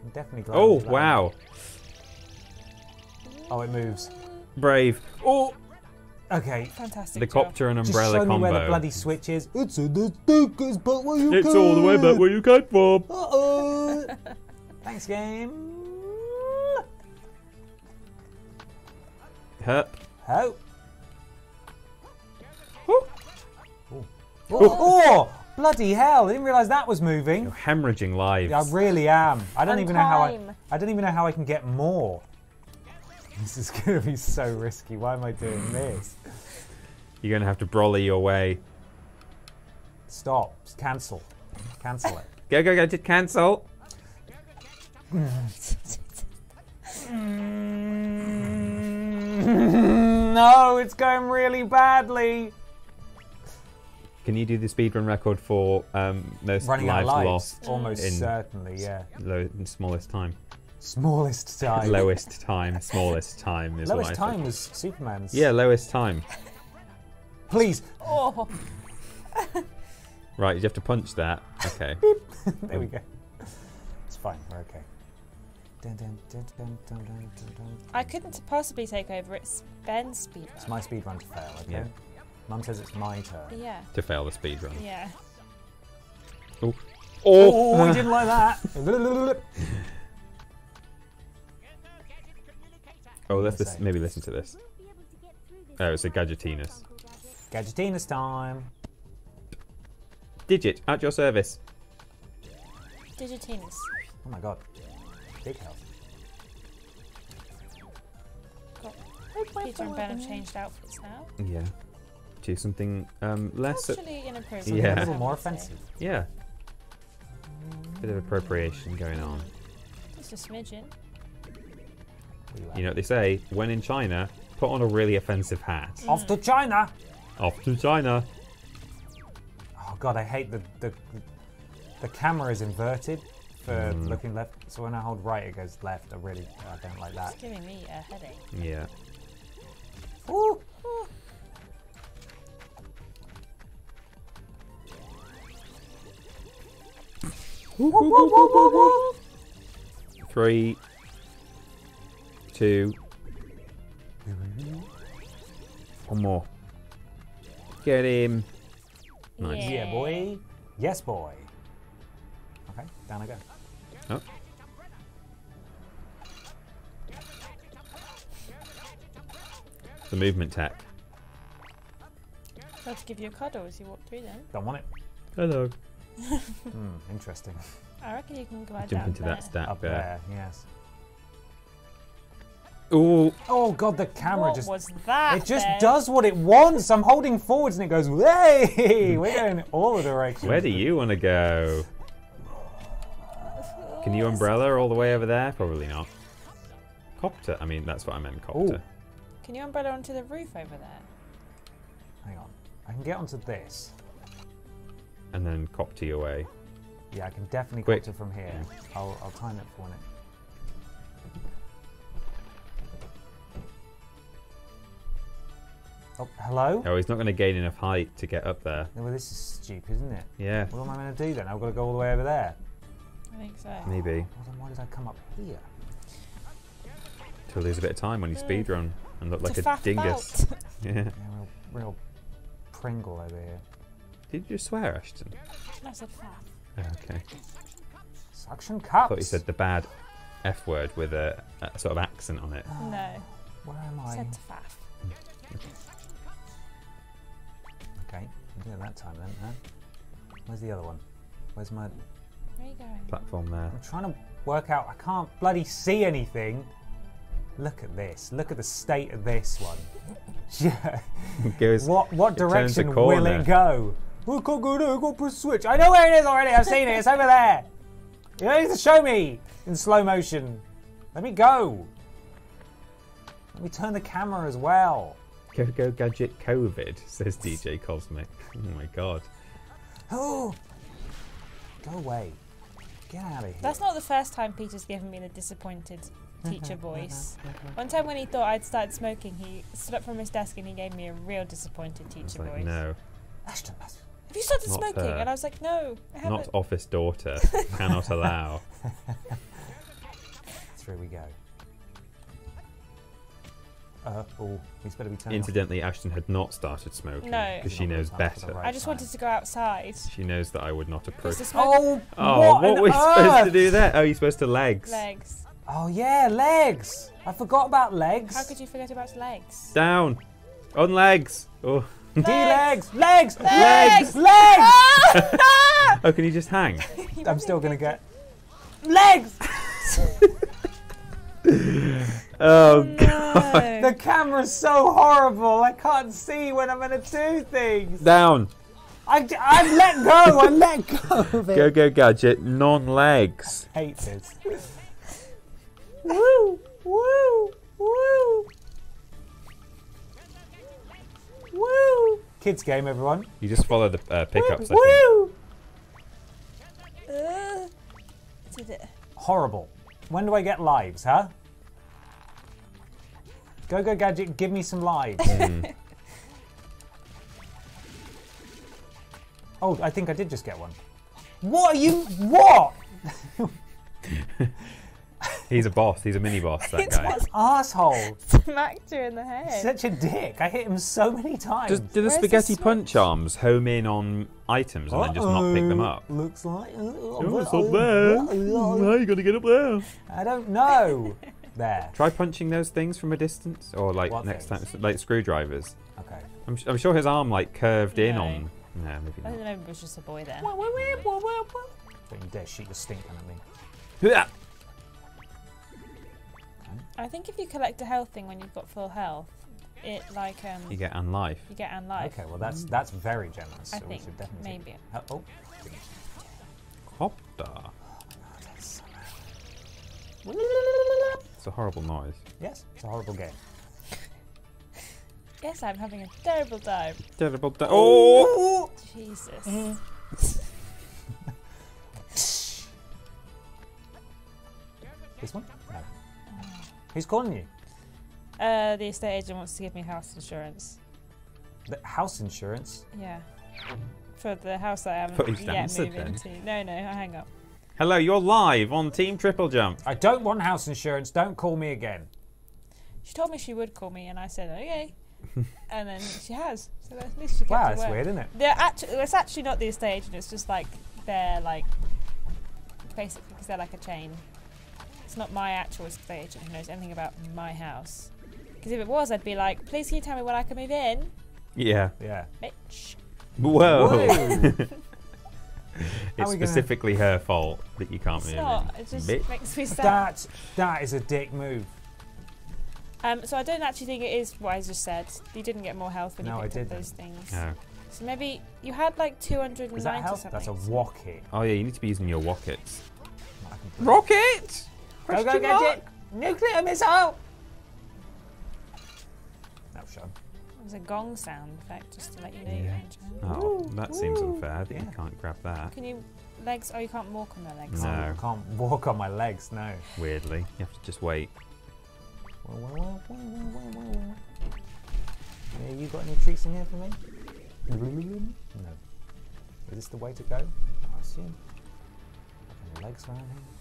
Can definitely glide Oh wow, Oh, it moves. brave! Oh, Okay. Fantastic. the job. copter and umbrella Just show me combo. where the bloody switch is. It's in the stickers, but where you it's all the way back where you came from. Uh-oh. Thanks, game. Hup. Oh. Oh. Oh. oh, oh. Bloody hell! I didn't realise that was moving. You're hemorrhaging lives. I really am. I don't And even know how I. I don't even know how I can get more. [laughs] This is going to be so risky. Why am I doing this? You're gonna have to brolly your way. Stop. Cancel. Cancel it. [laughs] Go go go! Just cancel. [laughs] no, it's going really badly. Can you do the speedrun record for um, most Running lives lives. lost Almost in- certainly, yeah. low, in smallest time? Smallest time. lowest time, smallest time is what Lowest I time said. was Superman's. Yeah, lowest time. Please. Oh, Right, you have to punch that. Okay. [laughs] There we go. It's fine. We're okay. Dun, dun, dun, dun, dun, dun, dun, dun. I couldn't possibly take over. It's Ben's speed It's my speed run to fail, okay? Yeah. Mum says it's my turn. Yeah, To fail the speed run. yeah. Oh. Oh, he didn't like that. [laughs] Oh, let's One maybe listen to this. Won't be able to get through this Oh, it's a all by Gadgetinis. yourself, Uncle Gadget. Gadgetina's time. Digit, at your service. Digitinus. Oh my god. Big health. Peter and Ben have changed outfits now. Yeah. Do something um, less. Actually, an improvement. Yeah. A I little more offensive. yeah. Bit of appropriation going on. Just a smidgen. You know what they say? When in China, put on a really offensive hat. Off to China! Off to China. Oh god, I hate the the, the camera is inverted for Mm. looking left. So when I hold right, it goes left. I really I don't like that. It's giving me a headache. Yeah. Ooh. Three, two, one more. Get him. Nice. Yeah. Yeah, boy. Yes, boy. Okay, down I go. Oh. The movement tech. Got to give you a cuddle as you walk through then. Don't want it. Hello. Hmm, interesting. I reckon you can glide Jump down into there. that stack Up there. there, yes. Ooh. Oh god, the camera What just was that? it just Ben? does what it wants. I'm holding forwards and it goes, hey! We're [laughs] going all the directions. Where do you want to go? Can you umbrella all the way over there? Probably not. Copter. I mean, that's what I meant. Copter. Can you umbrella onto the roof over there? Hang on. I can get onto this. And then copter your way. Yeah, I can definitely Quick. copter from here. I'll, I'll time it for when it. Oh, hello? Oh, he's not going to gain enough height to get up there. No, well, this is stupid, isn't it? Yeah, What am I going to do then? I've got to go all the way over there. I think so. maybe. Well, then why did I come up here? To lose a bit of time when you speed run and look like to a dingus. [laughs] Yeah. Yeah, real, real Pringle over here. Did you swear, Ashton? I said faff. Oh, okay. Suction cups. I thought you said the bad F word with a, a sort of accent on it. Ah, no, Where am I I? said to faff. Okay, I'm doing that time then. Huh? Where's the other one? Where's my? Where are you going? Platform there. I'm trying to work out. I can't bloody see anything. Look at this. Look at the state of this one. [laughs] yeah. Goes, What what it turns a direction will it go? Can't go there. Go press switch. I know where it is already. I've seen it. It's over there. You don't need to show me in slow motion. Let me go. Let me turn the camera as well. Go go gadget COVID, says DJ Cosmic. Oh my god. Oh, go away. Get out of here. That's not the first time Peter's given me the disappointed teacher uh-huh, uh-huh, voice. Uh-huh. One time when he thought I'd started smoking, he stood up from his desk and he gave me a real disappointed teacher like, voice. no, Ashton, that's- Have you started Not smoking? her. And I was like, no, I haven't. not office daughter. [laughs] Cannot allow. [laughs] Through we go. Uh, oh, he's better be turning off. Incidentally, Ashton had not started smoking No. because she knows gonna start for the better. right I just wanted to go outside. She knows that I would not approve. Just to Oh, Oh, what, what, were we supposed to do there? Oh, you're supposed to legs. legs. Oh yeah, legs. I forgot about legs. How could you forget about legs? Down. On legs. Oh. D legs, legs, Legs! legs, legs. oh, can you just hang? [laughs] I'm still gonna get legs. [laughs] Oh, No. [laughs] The camera's so horrible. I can't see when I'm gonna do things. down. I, I let go. I let go of it. Go, go, gadget. Non legs. hate this. woo, woo, woo, woo. Kids game, everyone. You just follow the uh, pickups, I think. Woo. Uh, did it? Horrible. When do I get lives, huh? Go, go, gadget. Give me some lives. Mm. [laughs] Oh, I think I did just get one. What are you? What? [laughs] He's a boss. He's a mini boss. That guy. Asshole. [laughs] Smacked you in the head. Such a dick. I hit him so many times. Does, do the Where's the spaghetti switch? punch arms home in on items and then just not pick them up? Looks like. Oh, it's up there. How mm, are you gonna get up there? I don't know. [laughs] there. Try punching those things from a distance, or like What next things? time, like screwdrivers. Okay. I'm, s- I'm sure his arm like curved in No. on. No, maybe I not. don't know, maybe it was just a boy there. Don't you dare shoot your stink gun at me. I think if you collect a health thing when you've got full health, it like um You get on life. you get an life. Okay, well that's that's very generous. I so think we should definitely. maybe. Uh, oh, Hopda. It's a horrible noise. yes, it's a horrible game. Yes, I'm having a terrible time. Terrible. time. oh! Jesus. [laughs] This one? No. Who's calling you? Uh, the estate agent wants to give me house insurance. The house insurance. Yeah. For the house that I haven't Thought he's yet answered moved then. into. No, no, hang up. Hello, you're live on Team Triple Jump. I don't want house insurance. Don't call me again. She told me she would call me, and I said okay. [laughs] and then she has. So at least she kept Wow, that's word. weird, isn't it? They're actually, it's actually not the estate agent. It's just like they're like basically because they're like a chain. It's not my actual estate agent who knows anything about my house. Because if it was, I'd be like, please can you tell me when I can move in, Yeah. Yeah. bitch. Whoa. Whoa. [laughs] it's we gonna- specifically her fault that you can't It's move not. in. It just Bitch. makes me sad. That that is a dick move. Um, so I don't actually think it is what I just said. You didn't get more health when No, you I picked up didn't. those things. Oh. So maybe you had like 290 Is that health? something. That's a wocket. oh yeah, you need to be using your rockets. I can! Go go Question gadget! Nuclear missile! No, show. It was a gong sound effect, just to let you know you're Yeah. in. Oh, that seems unfair that you can't grab that. Can you legs? Oh, you can't walk on their legs. No. I can't walk on my legs, no. Weirdly, you have to just wait. Yeah, you got any treats in here for me? No. Is this the way to go? I assume. Legs around here?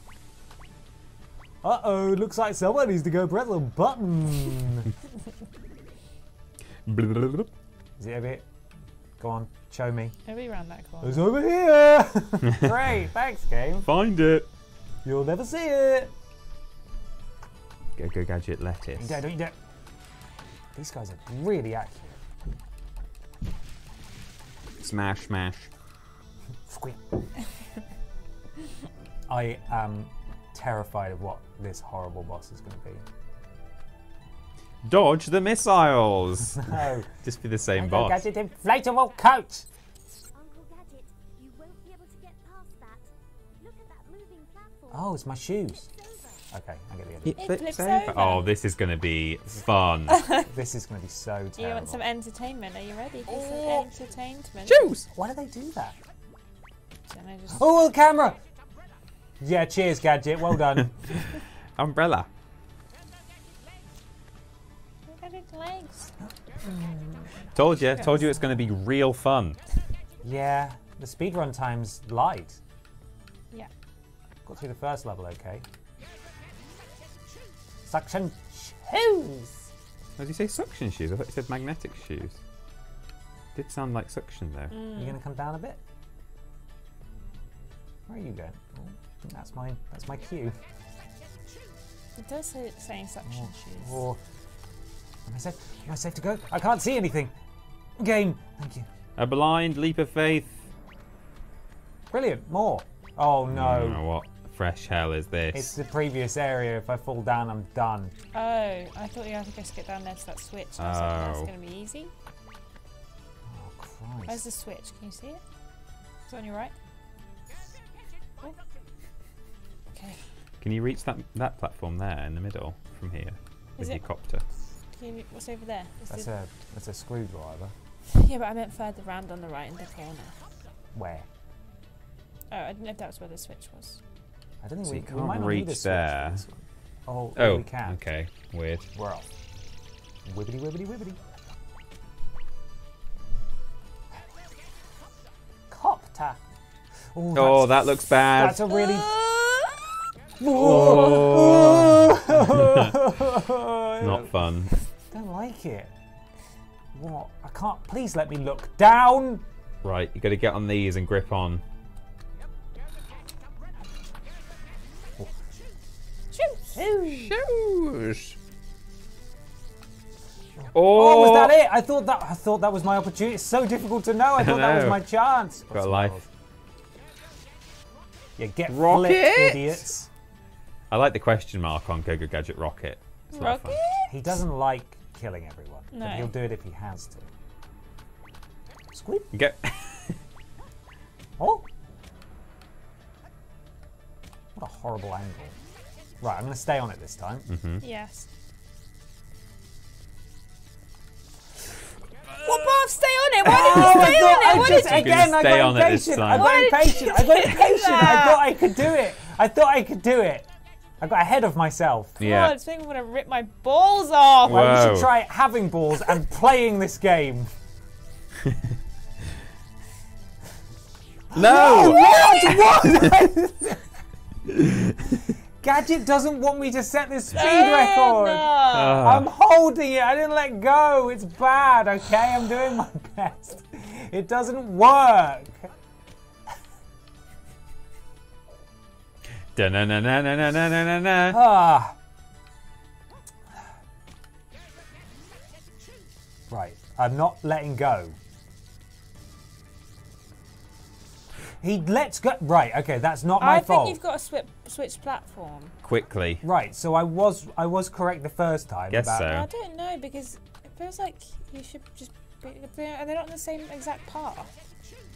Uh oh, looks like someone needs to go press a button. [laughs] Is it over here? Go on, show me. Maybe around that corner. It's over here! [laughs] Great, thanks, game. Find it. You'll never see it. Go go gadget lettuce. You don't, don't, you don't. These guys are really accurate. Smash smash. Squeak. [laughs] I am terrified of what this horrible boss is going to be. Dodge the missiles. [laughs] No. just be the same Go boss. Gadget inflatable coat! Uncle Gadget, you won't be able to get past that. Look at that moving platform. Oh, it's my shoes. Okay, I get the idea. It It flips flips over. over. Oh, this is going to be fun. This is [laughs] going to be so terrible. You want some entertainment? Are you ready for some entertainment? Choose. Why do they do that? Don't I just- Oh, the camera! Yeah, cheers, Gadget. Well done. [laughs] Umbrella. Look at its legs. Told you. Told you it's going to be real fun. yeah, the speedrun time's light. Yeah. Got through the first level okay. Suction shoes! What did you say? Suction shoes? I thought you said magnetic shoes. Did sound like suction though. Mm. You gonna come down a bit? Where are you going? Oh, that's my that's my cue. It does say, say suction Oh, shoes. oh. Am I safe? Am I safe to go? I can't see anything. Game. Thank you. A blind leap of faith. Brilliant. More. Oh no. Oh, what fresh hell is this? It's the previous area. If I fall down, I'm done. Oh, I thought you had to just get down there to that switch. And I was like, that's Oh. going to be easy. Oh Where's the switch? Can you see it? It's on your right. Oh. Okay. Can you reach that that platform there in the middle from here with Is your copter? Can you, what's over there? Is That's the- a that's a screwdriver. [laughs] yeah, but I meant further round on the right in the corner. Where? Oh, I didn't know if that was where the switch was. I don't think So we, we can't might need a reach switch there. Oh, Oh, we can. okay. Weird. We're off. Wibbity wibbity wibbity. Copter. Ooh, Oh, that looks bad. That's a really. Oh! Oh. [laughs] Not fun. don't like it. What? I can't. Please let me look down. Right, you got to get on these and grip on. Shoes. Oh, oh, was that it? I thought that. I thought that was my opportunity. It's so difficult to know. I thought that was my chance. Got a life. Yeah, get Rocket! flipped, idiots. I like the question mark on Gogo Gadget Rocket. It's a lot of fun. Rocket? He doesn't like killing everyone, No. but he'll do it if he has to. Squeak. You Get. Oh! What a horrible angle. Right, I'm going to stay on it this time. Hmm? Yes. What Bob? Stay on it! Why [laughs] did you stay on it? What did you again, I stay got on impatient. I time. got Why impatient. I got do impatient. I thought I could do it. I thought I could do it. I got ahead of myself. Yeah. God, it's I'm gonna rip my balls off. Well, you Whoa. should try having balls and [laughs] playing this game. No! What? [laughs] What? [laughs] Gadget doesn't want me to set this speed record. Oh, no. Ah. I'm holding it. I didn't let go. It's bad, okay? I'm doing my best. It doesn't work. Ah. Right. I'm not letting go. He lets go. Right. Okay. That's not my I fault. think you've got to switch, switch platform. Quickly. Right. So I was I was correct the first time. Guess about- so. I don't know because it feels like you should just. Be, are they not on the same exact path?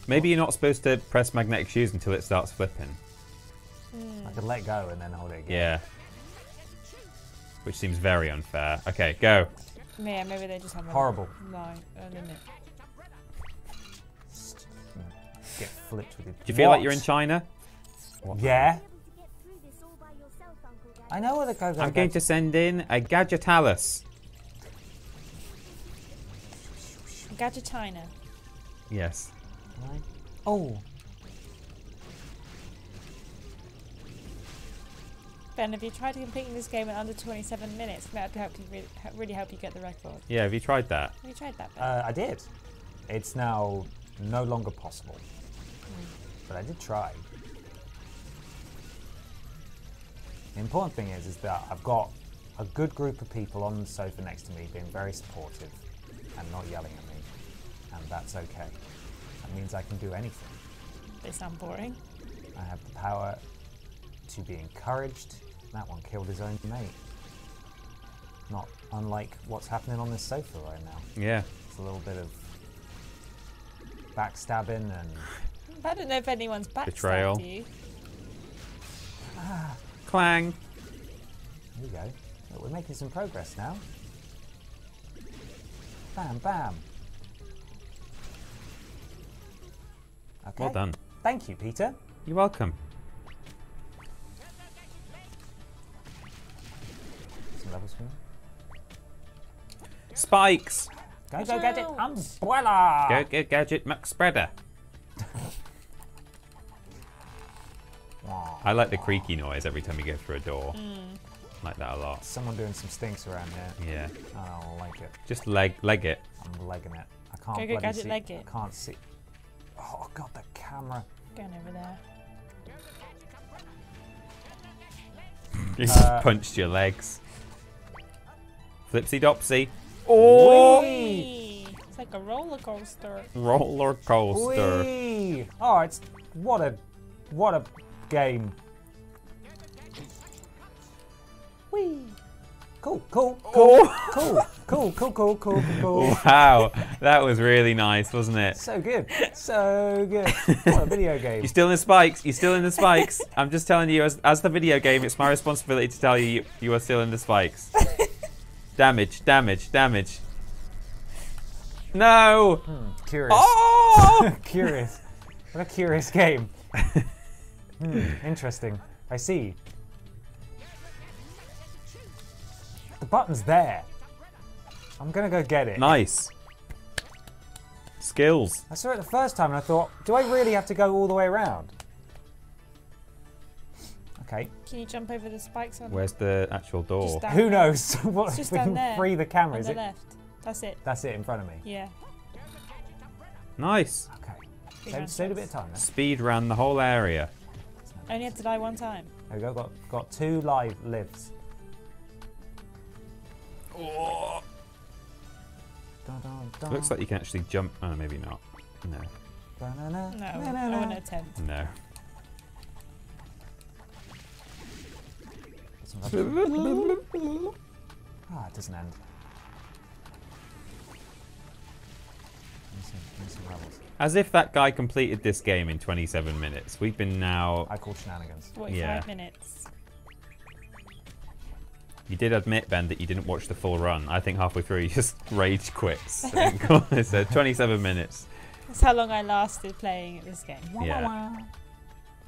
Maybe you're not supposed to press magnetic shoes until it starts flipping. Mm. I could let go and then hold it again. Yeah. Which seems very unfair. Okay, go. Yeah, maybe they just have a Horrible. line, a limit. Get flipped with it. Do you feel like you're in China? Yeah. Able to get through this all by yourself, Uncle Gadget. I know where the go go. I'm going to send in a Gadgetalis. Gadgetina. Yes. Oh. Ben, have you tried to completing this game in under 27 minutes? That would help you really, really help you get the record. Yeah, have you tried that? Have you tried that, Ben? Uh, I did. It's now no longer possible. But I did try. The important thing is, is that I've got a good group of people on the sofa next to me being very supportive and not yelling at me. And that's okay. That means I can do anything. they sound boring. I have the power to be encouraged. That one killed his own mate. Not unlike what's happening on this sofa right now. Yeah. It's a little bit of backstabbing and I don't know if anyone's backstabbed Betrayal. you. Ah. Clang. there you go. Look, we're making some progress now. Bam, bam. Okay. Well done. Thank you, Peter. You're welcome. Some levels. Spikes. Go, go, Watch gadget. out. Umbrella. Go get Gadget Max Spreader. I like the creaky noise every time you go through a door. Mm. Like that a lot. Someone doing some stinks around here. Yeah. I don't like it. Just leg leg it. I'm legging it. I can't Go, go, gadget, see. leg it. I can't see. Oh god, the camera. Going over there. You Uh, punched your legs. Flipsy dopsy. Oh! Whee! It's like a roller coaster. Roller coaster. Whee! Oh, it's what a what a game. Whee! Cool, cool, cool, cool, cool, cool, cool, cool, cool. Wow, that was really nice, wasn't it? So good, so good. What a video [laughs] game. You're still in the spikes. You're still in the spikes. I'm just telling you, as, as the video game, it's my responsibility to tell you you, you are still in the spikes. [laughs] damage, damage, damage. No! Curious. Oh! [laughs] curious. What a curious game. Hmm, interesting. I see. The button's there. I'm gonna go get it. nice. Skills. I saw it the first time and I thought, do I really have to go all the way around? Okay. Can you jump over the spikes on? Where's the actual door? Just down Who there. knows? [laughs] what, It's just we down can there, free the camera. On Is the it? left. That's it. That's it in front of me. Yeah. Nice. Okay. Big Save, saved a bit of time there. Speed ran the whole area. Only had to die one time. There we go. Got got two live lives. Oh. Dun, dun, dun. Looks like you can actually jump. Oh, maybe not. No. Ba-na-na, No, na-na-na. I wouldn't attempt. No. Ah, it doesn't end. Give me some- give me some levels. As if that guy completed this game in 27 minutes. We've been now. I call shenanigans. 45 Yeah. minutes. You did admit, Ben, that you didn't watch the full run. I think halfway through [laughs] you just rage quits. [laughs] So 27 minutes. That's how long I lasted playing this game. Yeah.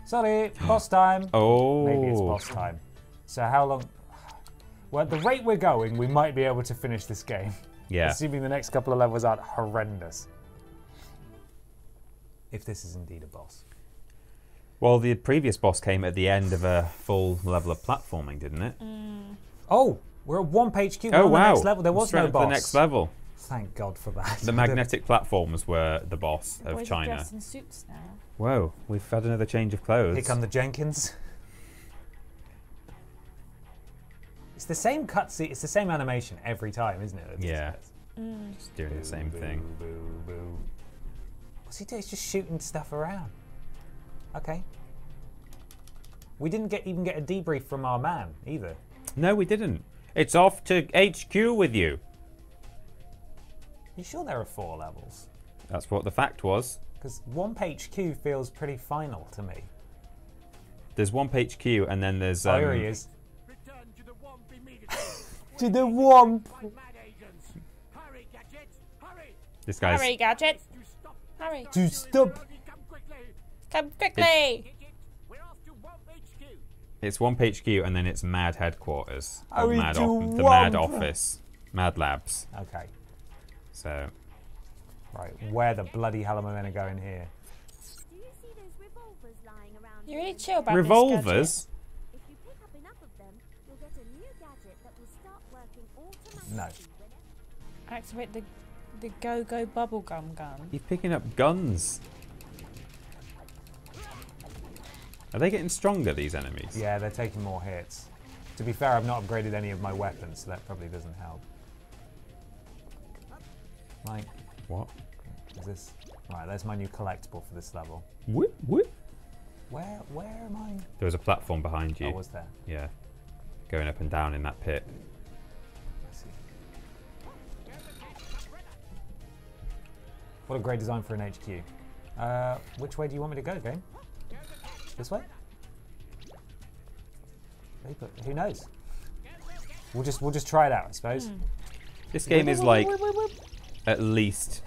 Sorry, boss time. Oh. Maybe it's boss time. So how long? Well, at the rate we're going, we might be able to finish this game. Yeah. Assuming the next couple of levels aren't horrendous. If this is indeed a boss. Well, the previous boss came at the end of a full level of platforming, didn't it? Mm. Oh, we're at one page cube. Oh on wow! The next level. There was Straight no up to boss. The next level. Thank God for that. The [laughs] magnetic platforms were the boss of China. dressed in suits now. Whoa, we've had another change of clothes. Here come the Jenkins. It's the same cutscene. It's the same animation every time, isn't it? It's Yeah. just- Just doing the same thing. Boo, boo. What's he doing? He's just shooting stuff around. Okay. We didn't get even get a debrief from our man either. No, we didn't. It's off to HQ with you. You sure there are four levels? That's what the fact was. Because one HQ feels pretty final to me. There's one HQ and then there's. oh, Um, here he is. To the womp. Find mad agents. Hurry, Gadget. Hurry. This guy's. Hurry, Gadget! Hurry! To stop. Come quickly. Come quickly! Gadget, we're off to Womp HQ. It's one HQ and then it's Mad Headquarters. or Hurry Mad the Mad Office. Mad Labs. Okay. So. Right. Where the bloody hell am I going to go in here? Do you see those revolvers lying around? You're really chill about Revolvers? No. whenever- this gadget. Activate the the go go bubblegum gun. He's picking up guns. Are they getting stronger, these enemies? Yeah, they're taking more hits. To be fair, I've not upgraded any of my weapons, so that probably doesn't help. Right, What? is this? Right, there's my new collectible for this level. Whoop, whoop. Where, where am I? There was a platform behind you. Oh, was there? Yeah. Going up and down in that pit. What a great design for an HQ. Uh, which way do you want me to go, game? This way? Who knows? We'll just we'll just try it out, I suppose. This game is like at least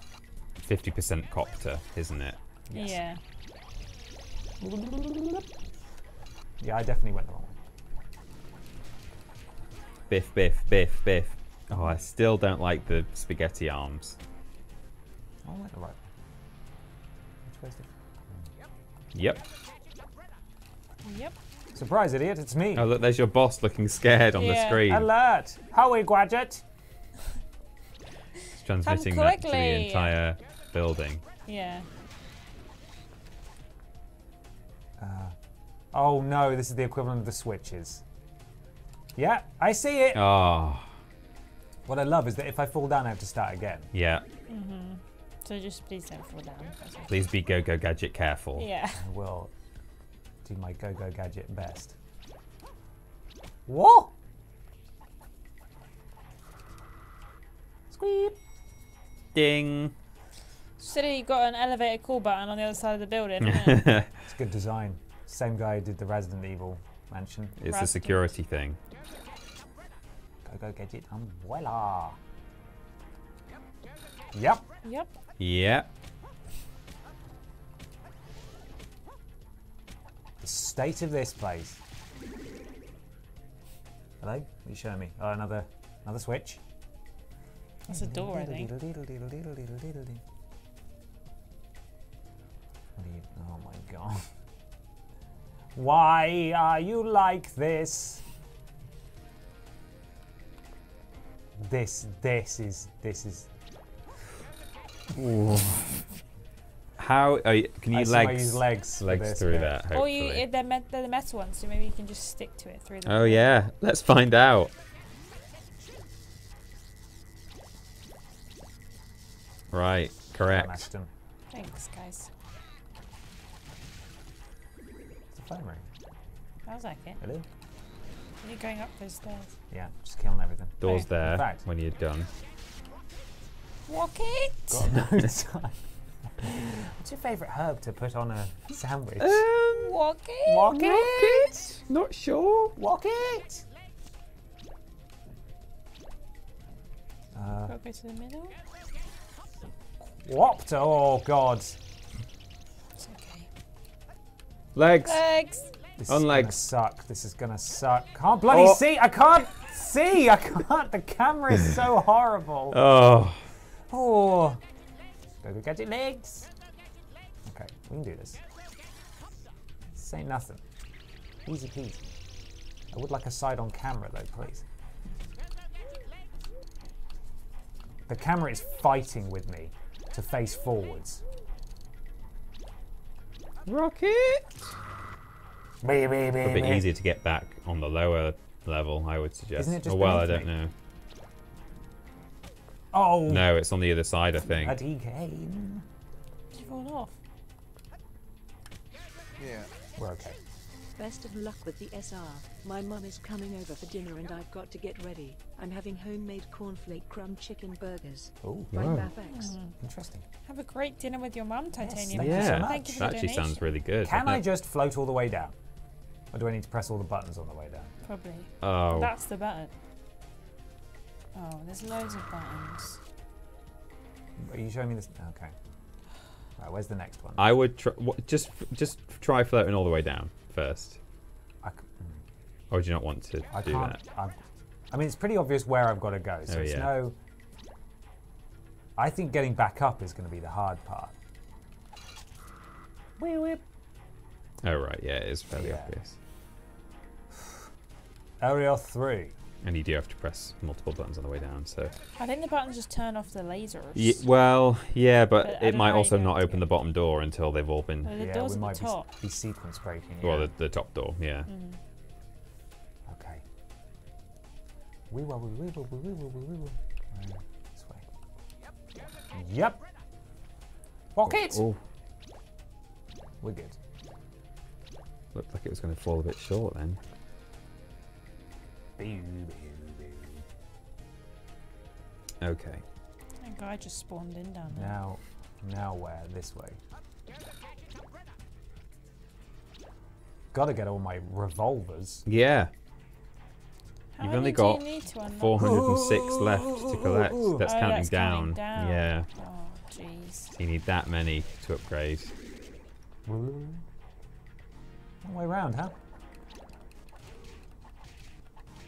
50% copter, isn't it? Yes. Yeah. Yeah, I definitely went the wrong way. Biff, biff, biff, biff. Oh, I still don't like the spaghetti arms. Oh, I went the right way. Which way's the... Yep. Yep. Surprise, idiot! It's me. Oh, look, there's your boss looking scared on the screen. Alert! Howie Gadget! It's transmitting that to the entire building. Yeah. Uh, oh no, this is the equivalent of the switches. Yeah, I see it. Oh, What I love is that if I fall down, I have to start again. yeah. Mm-hmm. So just please don't fall down. Please be Go Go Gadget careful. Yeah. I [laughs] will do my go-go gadget best. What? Squeep. Ding. City got an elevator call button on the other side of the building. [laughs] it? It's good design. Same guy who did the Resident Evil mansion. It's a security thing. Go-go gadget umbrella. Yep. yep. Yeah. The state of this place. Hello? What are you showing me? Oh, another another switch. That's a door, I think. What do you? Oh my god. Why are you like this? This, this is, this is. How are you, can you assume I legs use legs legs this through bit. that? Or you, hopefully. they're, met, they're the metal ones, so maybe you can just stick to it through the Oh yeah, let's find out. Right, correct. Thanks, guys. It's a phone ring. Sounds like it. Really? Are you going up those stairs? Yeah, just killing everything. Doors Right. there fact- when you're done. Walk it! Got no [laughs] time. What's your favourite herb to put on a sandwich? Um, Walk it! Walk it! Not sure. Walk it! Uh, go to the middle. whopped! Oh god. It's okay. Legs. Legs! This On is legs. gonna suck. This is gonna suck. Can't bloody Oh. see! I can't see! I can't! The camera is so horrible. Oh, Oh. Go go gadget legs. Okay, we can do this. Say nothing. Easy peasy. I would like a side on camera though, please. The camera is fighting with me to face forwards. rocket. Be, be, be, A bit be. easier to get back on the lower level, I would suggest. Isn't it just oh, well, I don't know. Oh, No, it's on the other side, I think. a decay. Did you fall off? Yeah. We're okay. Best of luck with the SR. My mum is coming over for dinner and I've got to get ready. I'm having homemade cornflake crumb chicken burgers. Oh, By Wow. Bafex. Hmm. interesting. Have a great dinner with your mum, Titanium. thank you so much. Thank you for that the actually sounds really good. Can I it? just float all the way down? Or do I need to press all the buttons on the way down? Probably. Oh, That's the button. Oh, there's loads of buttons. Are you showing me this? Okay. Right, where's the next one? I would tr- wha- just just try floating all the way down first. I, c- hmm. Or do you not want to I do that? I've, I mean, it's pretty obvious where I've got to go. So Oh, it's yeah. no. I think getting back up is going to be the hard part. Wee whip. Oh right, yeah, it is fairly Yeah. obvious. [sighs] Area three. And you do have to press multiple buttons on the way down. So, I think the buttons just turn off the lasers. Ye- well, yeah, but, But it might also not go open the bottom door until they've all been. Well, the yeah, doors we at might the be, top. be sequence breaking. Well, yeah. the, the top door, yeah. Mm. Okay. We will, we will, we will, we will, we will. This way. Yep. Pocket. Oh, We're good. looked like it was going to fall a bit short then. Okay. That guy just spawned in down there. Now, now where? This way. Gotta get all my revolvers. Yeah, How you've only got you need to unlock? 406 left to collect. That's Oh, counting that's down. counting down. Yeah, Oh, jeez. you need that many to upgrade. Long way round, huh?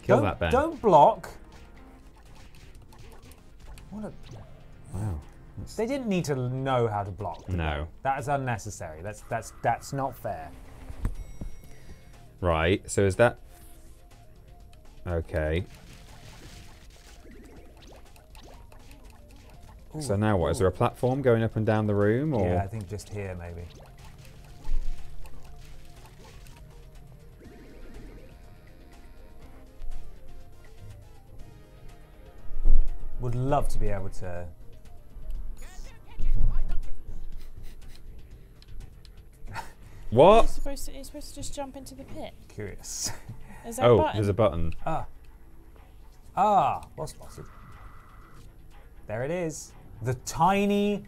Kill don't, that Ben. Don't block. What a, Wow. That's- they didn't need to know how to block. No. That is unnecessary. That's that's that's not fair. Right. So is that okay? so now what? Is there a platform going up and down the room, or Yeah, I think just here maybe. Would love to be able to. You're what? supposed to, you're supposed to just jump into the pit. Curious. Is there Oh, button? there's a button. ah. Ah, was spotted. There it is. The tiny.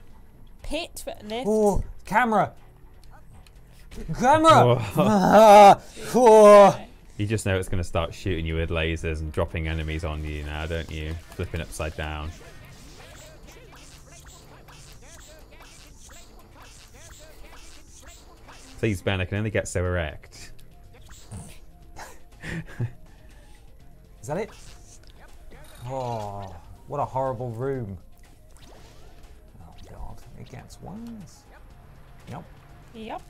pit for lift. Oh, camera! Camera! Whoa. Ah, oh. You just know it's going to start shooting you with lasers and dropping enemies on you now, don't you? Flipping upside down. Please, Ben, I can only get so erect. Is that it? Oh, what a horrible room. Oh god, it gets worse. Yep. Yep.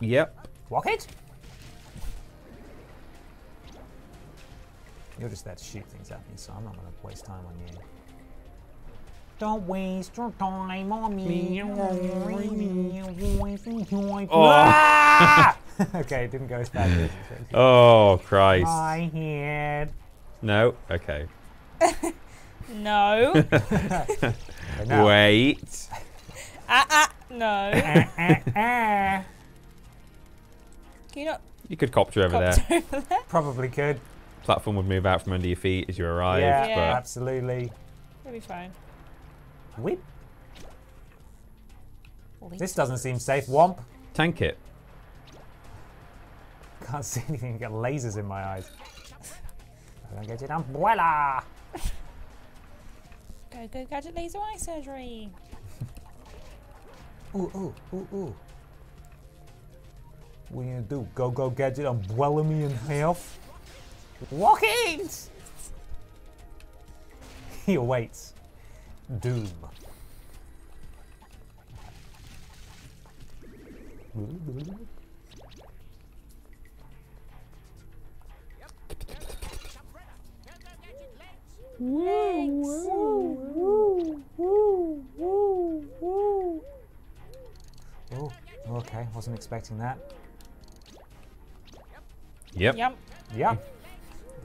Yep. Walk You're just there to shoot things at me, so I'm not going to waste time on you. Don't waste your time on me. Ah! [laughs] okay, it didn't go as bad as. Oh Christ! My head. No. Okay. [laughs] No. [laughs] Okay. Wait. ah, ah, no. Ah, ah, ah. Can you not You could copter over there. copter over there? Probably could. Platform would move out from under your feet as you arrive. yeah, Yeah. absolutely. It'll be fine. Whip. This doesn't seem safe. Womp. Tank it. Can't see anything. Got lasers in my eyes. I don't get it. Umbrella. Go, go, gadget laser eye surgery. [laughs] Ooh, ooh, ooh, ooh. What are you gonna do? Go, go, gadget, umbrella me in half? Walk it! [laughs] he awaits. Doom. Oh, okay. Wasn't expecting that. Yep. Yum. Yep.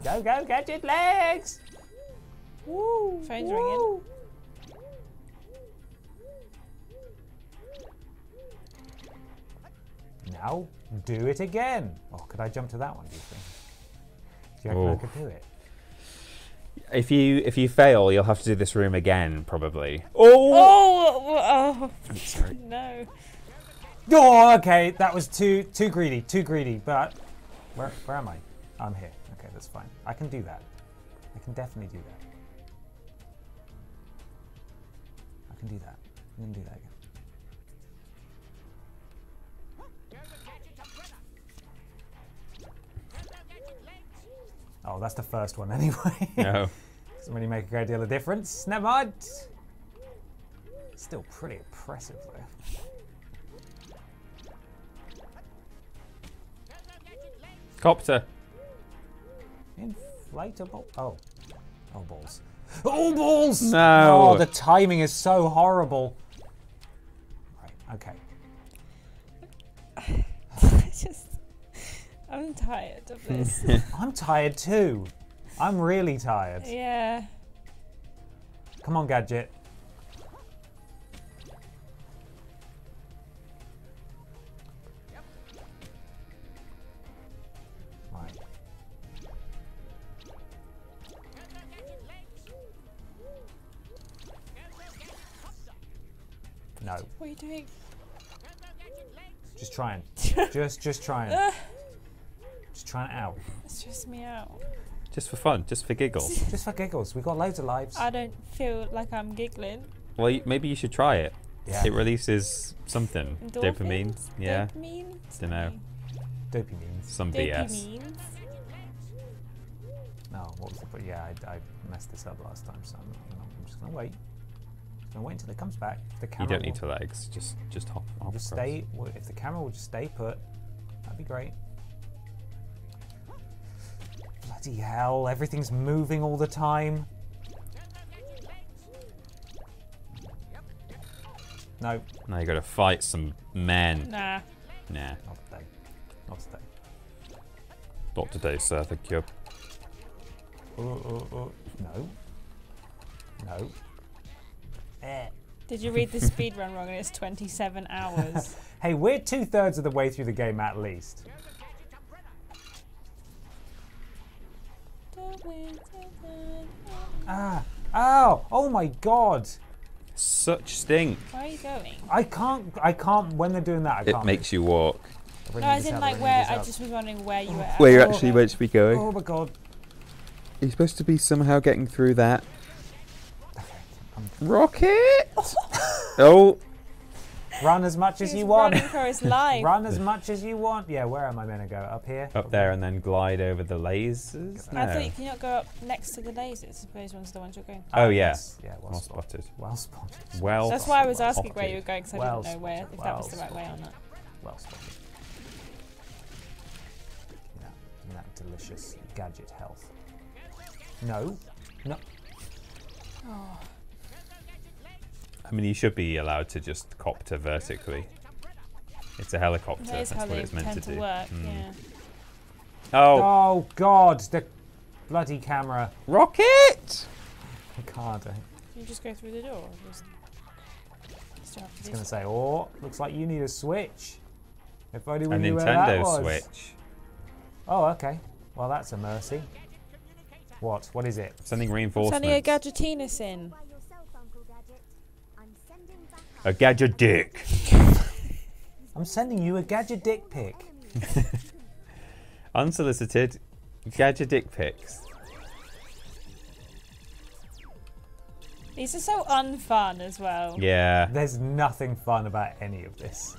Go, go, gadget legs! Woo! Phone's ringing. Now, do it again. Oh, could I jump to that one, do you think? Do you reckon I Oh. could do oh. it? If you if you fail, you'll have to do this room again, probably. Oh. Oh, oh. oh. [laughs] no. Oh, okay. That was too too greedy, too greedy. But where where am I? I'm here. That's fine. I can do that. I can definitely do that. I can do that. I'm gonna do that again. Oh, that's the first one [laughs] anyway. No. [laughs] Doesn't really make a great deal of difference. Never mind. Still pretty impressive though. Copter. Inflatable. Oh. Oh, balls. Oh, balls! No. Oh, the timing is so horrible. Right, okay. I [laughs] just. I'm tired of this. [laughs] I'm tired too. I'm really tired. yeah. Come on, Gadget. No, What are you doing? just trying. [laughs] just, just trying. Uh. Just trying it out. It stressed me out. Just for fun, just for giggles. [laughs] Just for giggles. We've got loads of lives. I don't feel like I'm giggling. well, you, maybe you should try it. Yeah. It releases something. Dopamine. Yeah. Dopamine? Dunno. Dopamine. means. Some BS. Dopamines? No, what was the but yeah, I, I messed this up last time, so I'm, I'm, I'm just gonna wait. Just gonna wait until it comes back. If the You don't need will, to legs. Just just hop. hop just across. stay. If the camera will just stay put, that'd be great. Bloody hell! Everything's moving all the time. No, Now you got to fight some men. Nah. Nah. not today. Not today. Not today, sir. Thank you. Oh, oh, oh. No. No. Did you read the speed run wrong and it's 27 [laughs] hours? Hey, we're two thirds of the way through the game at least. Ah. Oh. Oh my God. Such stink. Where are you going? I can't. I can't. When they're doing that, I It can't. makes you walk. No, as this in like where, I up. just was wondering where you were at. Where you're actually meant to be going. Oh my God. You're supposed to be somehow getting through that. Rocket! [laughs] oh, Run as much as you want. running for his life. [laughs] Run as much as you want. Yeah. Where am I going to go? Up here. up there and then glide over the lasers. I No. thought you can not go up next to the lasers. I suppose one's the ones you're going. Oh, Ah, yeah. yes, Yeah. Well, Well spotted. spotted. Well spotted. Well. That's why I was well asking where you were going because I Well didn't know where spotted, if that was the right way or not. Well spotted. Yeah, and that delicious gadget health. No. No. I mean, you should be allowed to just copter vertically. It's a helicopter. That is what it's meant tend to to do. work. Mm. Yeah. Oh, Oh God! The bloody camera. rocket! I can't. I You just go through the door. or Just, still have to was going to say, oh, looks like you need a Switch. If only we A knew where that Nintendo was. Switch. Oh, okay. Well, that's a mercy. What? What is it? Something Sending Sending a reinforcements. Gadgetinis in. By yourself, Uncle Gadget. I'm sending back up A gadget dick. I'm sending you a gadget dick pic. [laughs] Unsolicited gadget dick pics. These are so unfun as well. Yeah. There's nothing fun about any of this.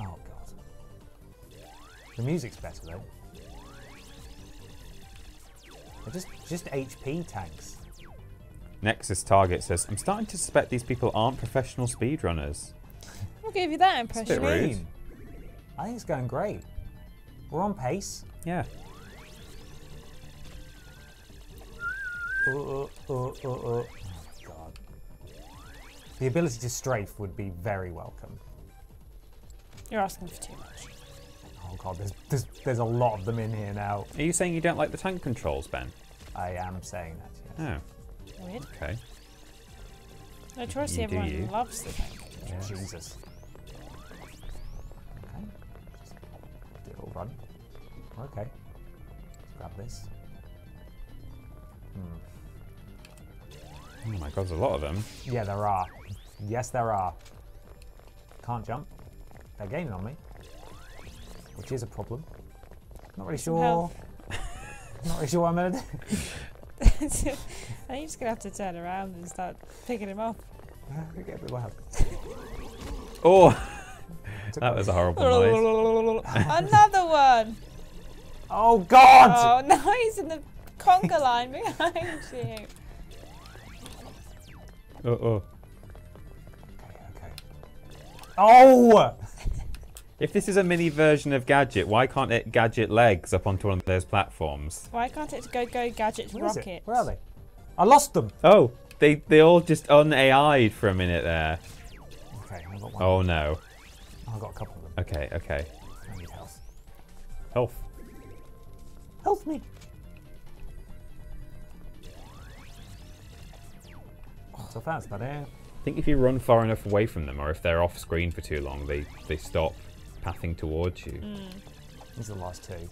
Oh god. The music's better though. They're just just HP tanks. Nexus Target says, I'm starting to suspect these people aren't professional speedrunners. I'll give you that bit impression. rude. I think it's going great. We're on pace. Yeah. Uh, uh, uh, uh, uh. Oh god. The ability to strafe would be very welcome. You're asking for too much. Oh god, there's, there's there's a lot of them in here now. Are you saying you don't like the tank controls, Ben? I am saying that. Yes. Oh, Weird. okay. Notoriously, You do everyone you. loves the tank. Yes. Jesus. Okay. Just do it all run. Okay. Let's grab this. Hmm. Oh my god, there's a lot of them. Yeah, there are. Yes, there are. Can't jump. They're gaining on me. Which is a problem. Not really sure. [laughs] Not really sure what I'm gonna do. [laughs] [laughs] I think you're just gonna have to turn around and start picking him up. [laughs] Oh, Get a bit more help. Oh, that was a horrible [laughs] noise. Another one. Oh God! Oh [laughs] no, he's in the conga line behind you. Oh, oh. Okay. Oh! If this is a mini version of Gadget, why can't it gadget legs up onto one of those platforms? Why can't it go go gadget rocket? Where are they? I lost them. Oh, they they all just un-AI'd for a minute there. Okay, I've got one. Oh no. I've got a couple of them. Okay, okay. I need health. Health. Help me! Not so fast, buddy. I think if you run far enough away from them, or if they're off screen for too long, they they stop pathing towards you. Hmm. These are the last two.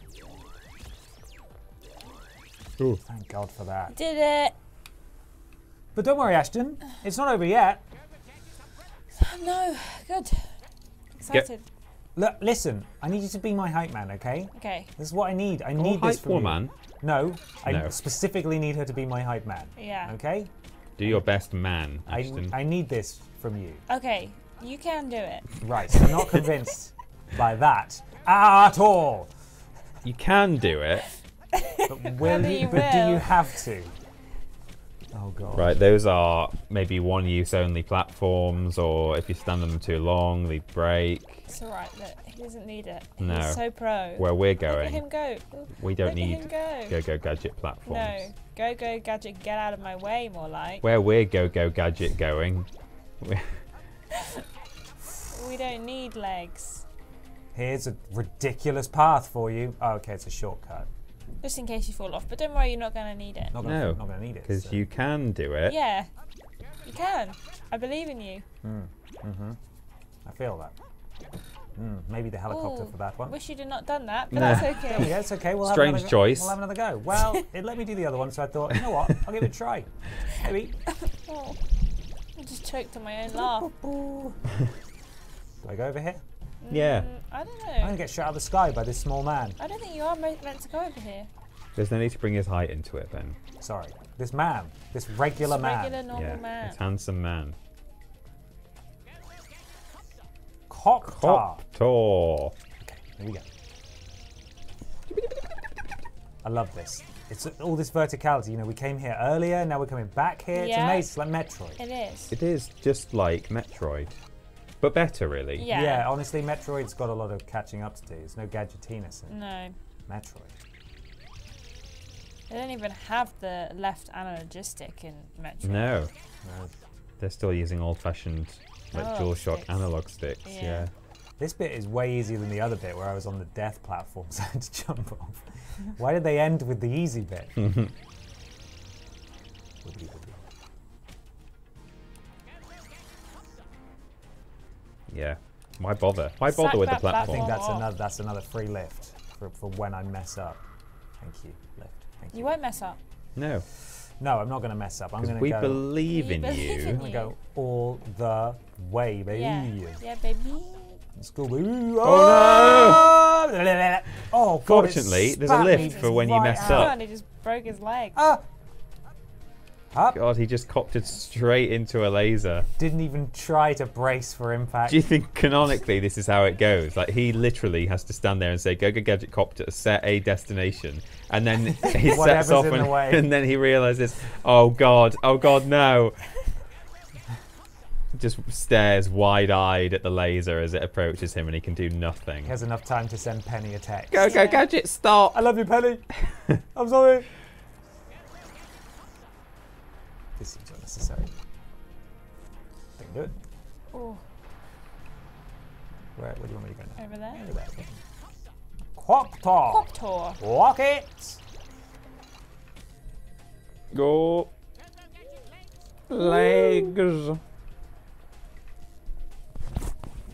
Ooh. Thank God for that. Did it? But don't worry, Ashton. It's not over yet. No, good. Excited. Look, listen. I need you to be my hype man, okay? Okay. This is what I need. I need this hype from you. woman. No, I No. specifically need her to be my hype man. Yeah. Okay? Do your best, man, I, Ashton. I need this from you. Okay. You can do it. Right. I'm not convinced [laughs] by that at all. You can do it. But will Whether you? you But do you have to? Oh God. Right, those are maybe one use only platforms, or if you stand on them too long, they break. It's alright. Look, he doesn't need it. No. He's so pro. Where we're Look at him going, go. we don't Look need him go. go go gadget platforms. No. Go go gadget. Get out of my way. More like. Where we're go go gadget going, we- We don't need legs. Here's a ridiculous path for you. Oh, okay, it's a shortcut. Just in case you fall off. But don't worry, you're not gonna need it. Not gonna, No, not gonna need it. because so- you can do it. Yeah. You can. I believe in you. Mm. Mm -hmm. I feel that. Mm, maybe the helicopter Ooh, for that one. Wish you'd have not done that, but Nah. that's okay. Yeah, it's okay. We'll Strange have choice. We'll have another go. Well, [laughs] it let me do the other one, so I thought, you know what? I'll give it a try. Maybe. [laughs] Oh, I just choked on my own laugh. [laughs] Do I go over here? Yeah. I don't know. I'm gonna get shot out of the sky by this small man. I don't think you are meant to go over here. There's no need to bring his height into it, then. Sorry, this man, this regular Just man. regular normal yeah, man. it's handsome man. Coptar. Coptor. Here we go. I love this. It's all this verticality. You know, we came here earlier, now we're coming back here. Yeah. It's Yeah. amazing. It's like Metroid. It is. It is just like Metroid, but better, really. Yeah. yeah. honestly, Metroid's got a lot of catching up to do. There's no Gadgetinis in No. Metroid. They don't even have the left analog stick in Metroid. No, No. they're still using old-fashioned like oh, Analog DualShock sticks. analog sticks. Yeah. Yeah. This bit is way easier than the other bit where I was on the death platform, so I had to jump off. Why did they end with the easy bit? [laughs] Yeah. Why bother? Why Sack bother with the platform? I think Oh. that's another that's another free lift for, for when I mess up. Thank you, lift. Thank you. You won't mess up. No, No, I'm not going to mess up. I'm going to we go. believe in believe you. in I'm going to go all the way, baby. Yeah. Yeah, baby. Let's go, baby. Oh, no! Oh, God, Fortunately, there's a lift for when you mess out. up. Oh, and he just broke his leg. Ah! Up. God, he just coptered straight into a laser. Didn't even try to brace for impact. Do you think canonically this is how it goes? Like he literally has to stand there and say, "Go, go, gadget copter, set a destination," and then [laughs] he sets off, and, and then he realizes, "Oh God, oh God, no!" Just stares wide-eyed at the laser as it approaches him, and he can do nothing. He has enough time to send Penny a text. Go, go, gadget, stop! I love you, Penny. I'm sorry. This seems unnecessary. They can do it. Oh, Where, where do you want me to go now? over there. Over there. Quaptor. Coptor. Walk it. Go. Legs.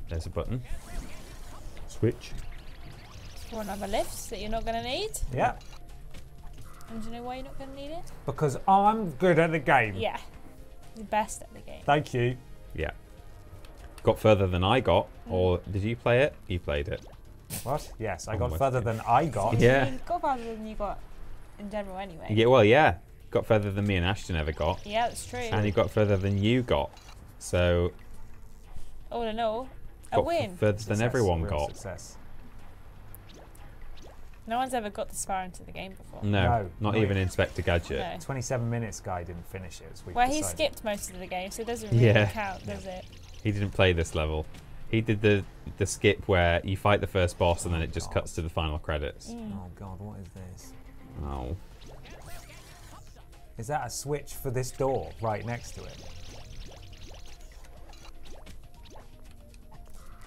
There's a button. Switch. One of the lifts that you're not going to need. Yeah, And do you know why you're not going to need it? because I'm good at the game. Yeah. The best at the game. Thank you. Yeah. Got further than I got, mm. or did you play it? You played it. What? Yes, I Oh got my further than I got. Yeah. You got further than you got in general anyway. Yeah, well, yeah. Got further than me and Ashton ever got, Yeah, that's true. and you got further than you got. So All in all, a win. further Success, than everyone real got. Success. No one's ever got this far into the game before. No, No, not not even even. Inspector Gadget. No. 27 minutes guy didn't finish it. As we Well, he skipped most of the game, so it doesn't really Yeah. count, does it? He didn't play this level. He did the the skip where you fight the first boss and then it just God. cuts to the final credits. Mm. Oh God, what is this? Oh. Is that a switch for this door right next to it?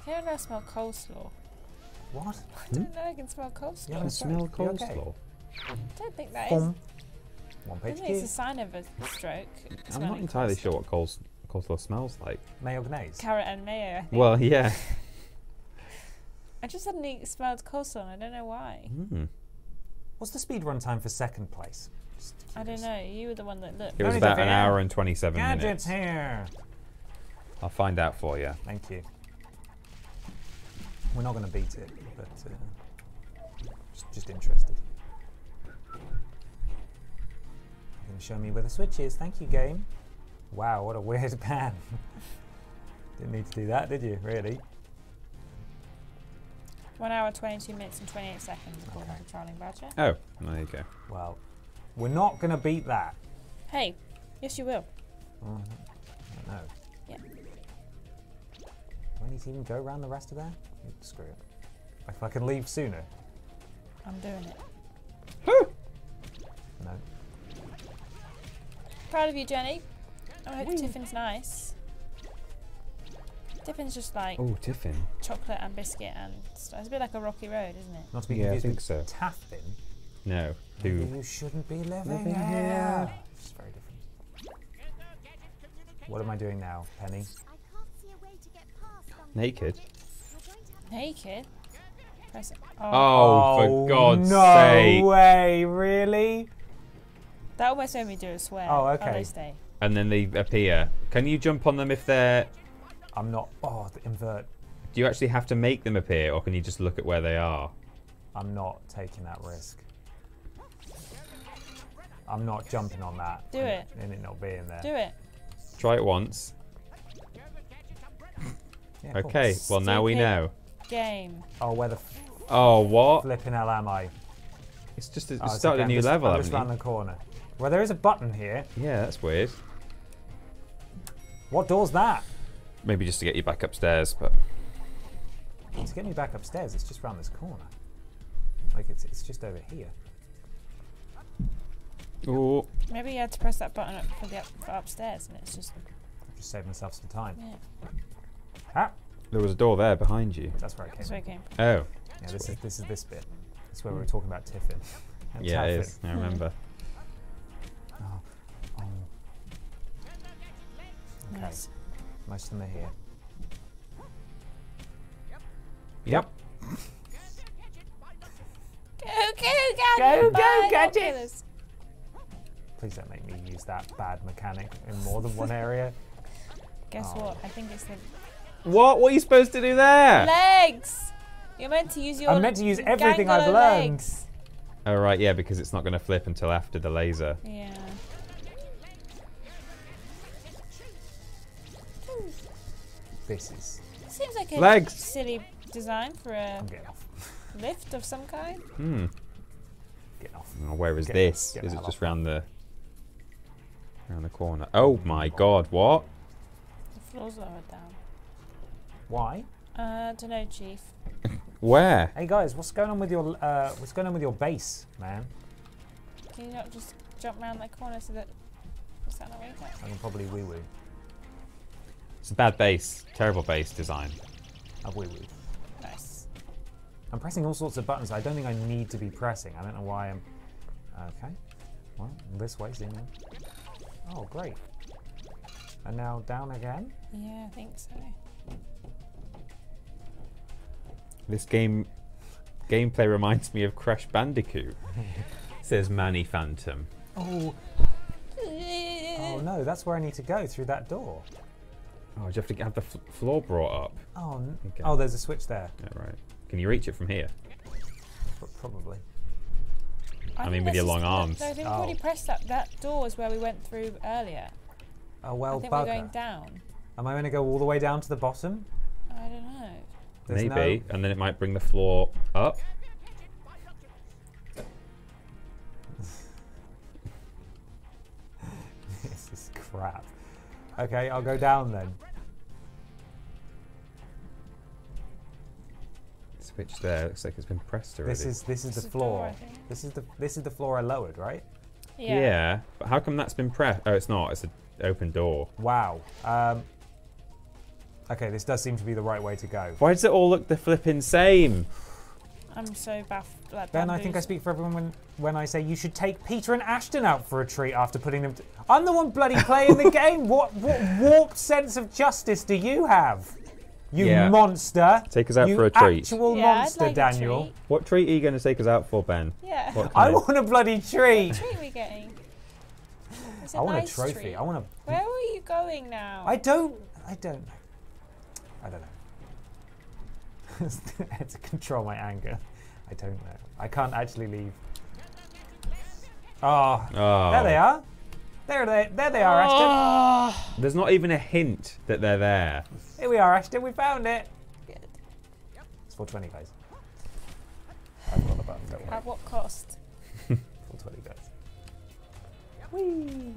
Here I smell coleslaw. What? I don't know, I can smell coleslaw. Yeah, You can that's smell right. You okay? coleslaw. I don't think that is. Boom. One I think it's a sign of a stroke. I'm not entirely coleslaw. sure what coles, coleslaw smells like. Mayonnaise. Carrot and mayo, I think. Well, yeah. [laughs] I just suddenly smelled coleslaw and I don't know why. Hmm. What's the speed run time for second place? I don't know. You were the one that looked. It was about an hour and 27 Gadgets minutes. here. I'll find out for you. Thank you. We're not going to beat it, but uh, just, just interested. You're going to show me where the switch is. Thank you, game. Wow, what a weird [laughs] pan. Didn't need to do that, did you? Really? One hour, 22 minutes, and 28 seconds, according Okay. to Charling Badger. Oh, there you go. Well, we're not going to beat that. Hey, yes, you will. Oh, I don't know. Yeah. Do I need to even go around the rest of that? Screw it. If I can leave sooner. I'm doing it. No. Proud of you, Jenny. I hope Tiffin's nice. Tiffin's just like Oh, Tiffin. chocolate and biscuit and stuff. It's a bit like a rocky road, isn't it? Not to be Yeah, I confused think so. Taffin. No. Who? you shouldn't be living, Living here. here. It's very different. What am I doing now, Penny? I can't see a way to get past Uncle Naked? Gadget. We're going to have Naked. Press it. Oh, Oh, for oh, God's no sake. way! Really? that almost made me do a swear. Oh, Oh, okay. they stay. And then they appear. Can you jump on them if they're. I'm not. Oh, the invert. Do you actually have to make them appear, or can you just look at where they are? I'm not taking that risk. I'm not jumping on that. Do and, it. And it not being there. Do it. Try it once. Yeah, cool. Okay, well, now we know. Game. Oh, where the f- Oh, what? flipping hell am I? It's just a, Oh, it's it's started okay, a I'm new just, level, I'm just haven't round the corner. Well, there is a button here. Yeah, that's weird. What door's that? Maybe just to get you back upstairs, but To get me back upstairs, it's just round this corner. Like it's, it's just over here. Ooh. Maybe you had to press that button up for the up, for upstairs, and it's just I've Just save myself some time. yeah. Ah, There was a door there behind you. that's where I came. That's where it came. Oh. Yeah, this is this is this bit. This is where we were talking about Tiffin. [laughs] and Yeah, Taffin. is. I remember. Oh. Oh. Okay, Nice. most of them are here. Yep. Go, go, gadget! Go, go, gadget! Please don't make me use that bad mechanic in more than one area. Guess Oh. what? I think it's the What? What are you supposed to do there? legs. You're meant to use your. I'm meant to use everything I've gangolo learned. legs. Oh right, yeah, because it's not going to flip until after the laser. Yeah. This is. Seems like a Legs. silly design for a I'm getting off. lift of some kind. Hmm. Getting off. Oh, where is Get- this? get Is it just off. round the round the corner? Oh my god, what? The floor's lower down. Why? Uh, don't know, Chief. [laughs] Where? Hey guys, what's going on with your uh, what's going on with your base, man? Can you not just jump around that corner so that. Is that not what? I can probably wee woo. It's a bad base, terrible base design. I've wee woo. Nice. I'm pressing all sorts of buttons I don't think I need to be pressing. I don't know why I'm. Okay. Well, this way, zoom in. Oh, great. And now down again. Yeah, I think so. This game gameplay reminds me of Crash Bandicoot. [laughs] Says Manny Phantom. Oh, oh no, that's where I need to go through that door. Oh, do you have to have the f- floor brought up? Oh, n- Okay. oh, there's a switch there. Yeah, right. Can you reach it from here? P- probably. I think mean, with your long no, arms. No, I think we've already Oh. pressed that. That door is where we went through earlier. Oh well, I think we're going down. Am I going to go all the way down to the bottom? I don't know. There's Maybe, and then it might bring the floor up. [laughs] This is crap. Okay, I'll go down then. Switch there. Looks like it's been pressed already. This is this is the is the door, floor. This is the this is the floor I lowered, right? Yeah. but how come that's been pressed? Oh, it's not. It's an open door. Wow. Um, okay, this does seem to be the right way to go. Why does it all look the flipping same? I'm so baff. Like Ben, I think I speak for everyone when, when I say you should take Peter and Ashton out for a treat after putting them. To, I'm the one bloody playing the [laughs] game. What what warped sense of justice do you have? You Yeah. monster! Take us out you for a treat. Actual Yeah, I'd monster, like Daniel. treat. What treat are you going to take us out for, Ben? Yeah. [laughs] I want a bloody treat. What treat are we getting? It's a I want nice a trophy. treat. I want a. Where are you going now? I don't. I don't know. I don't know. [laughs] I had to control my anger. I don't know. I can't actually leave. Oh, Oh. there they oh. are. There they, there they are, Ashton. Oh, There's not even a hint that they're there. Here we are, Ashton. We found it. good. It's 420, guys. I've got the button. Don't worry. At what cost? [laughs] 420, guys. Whee!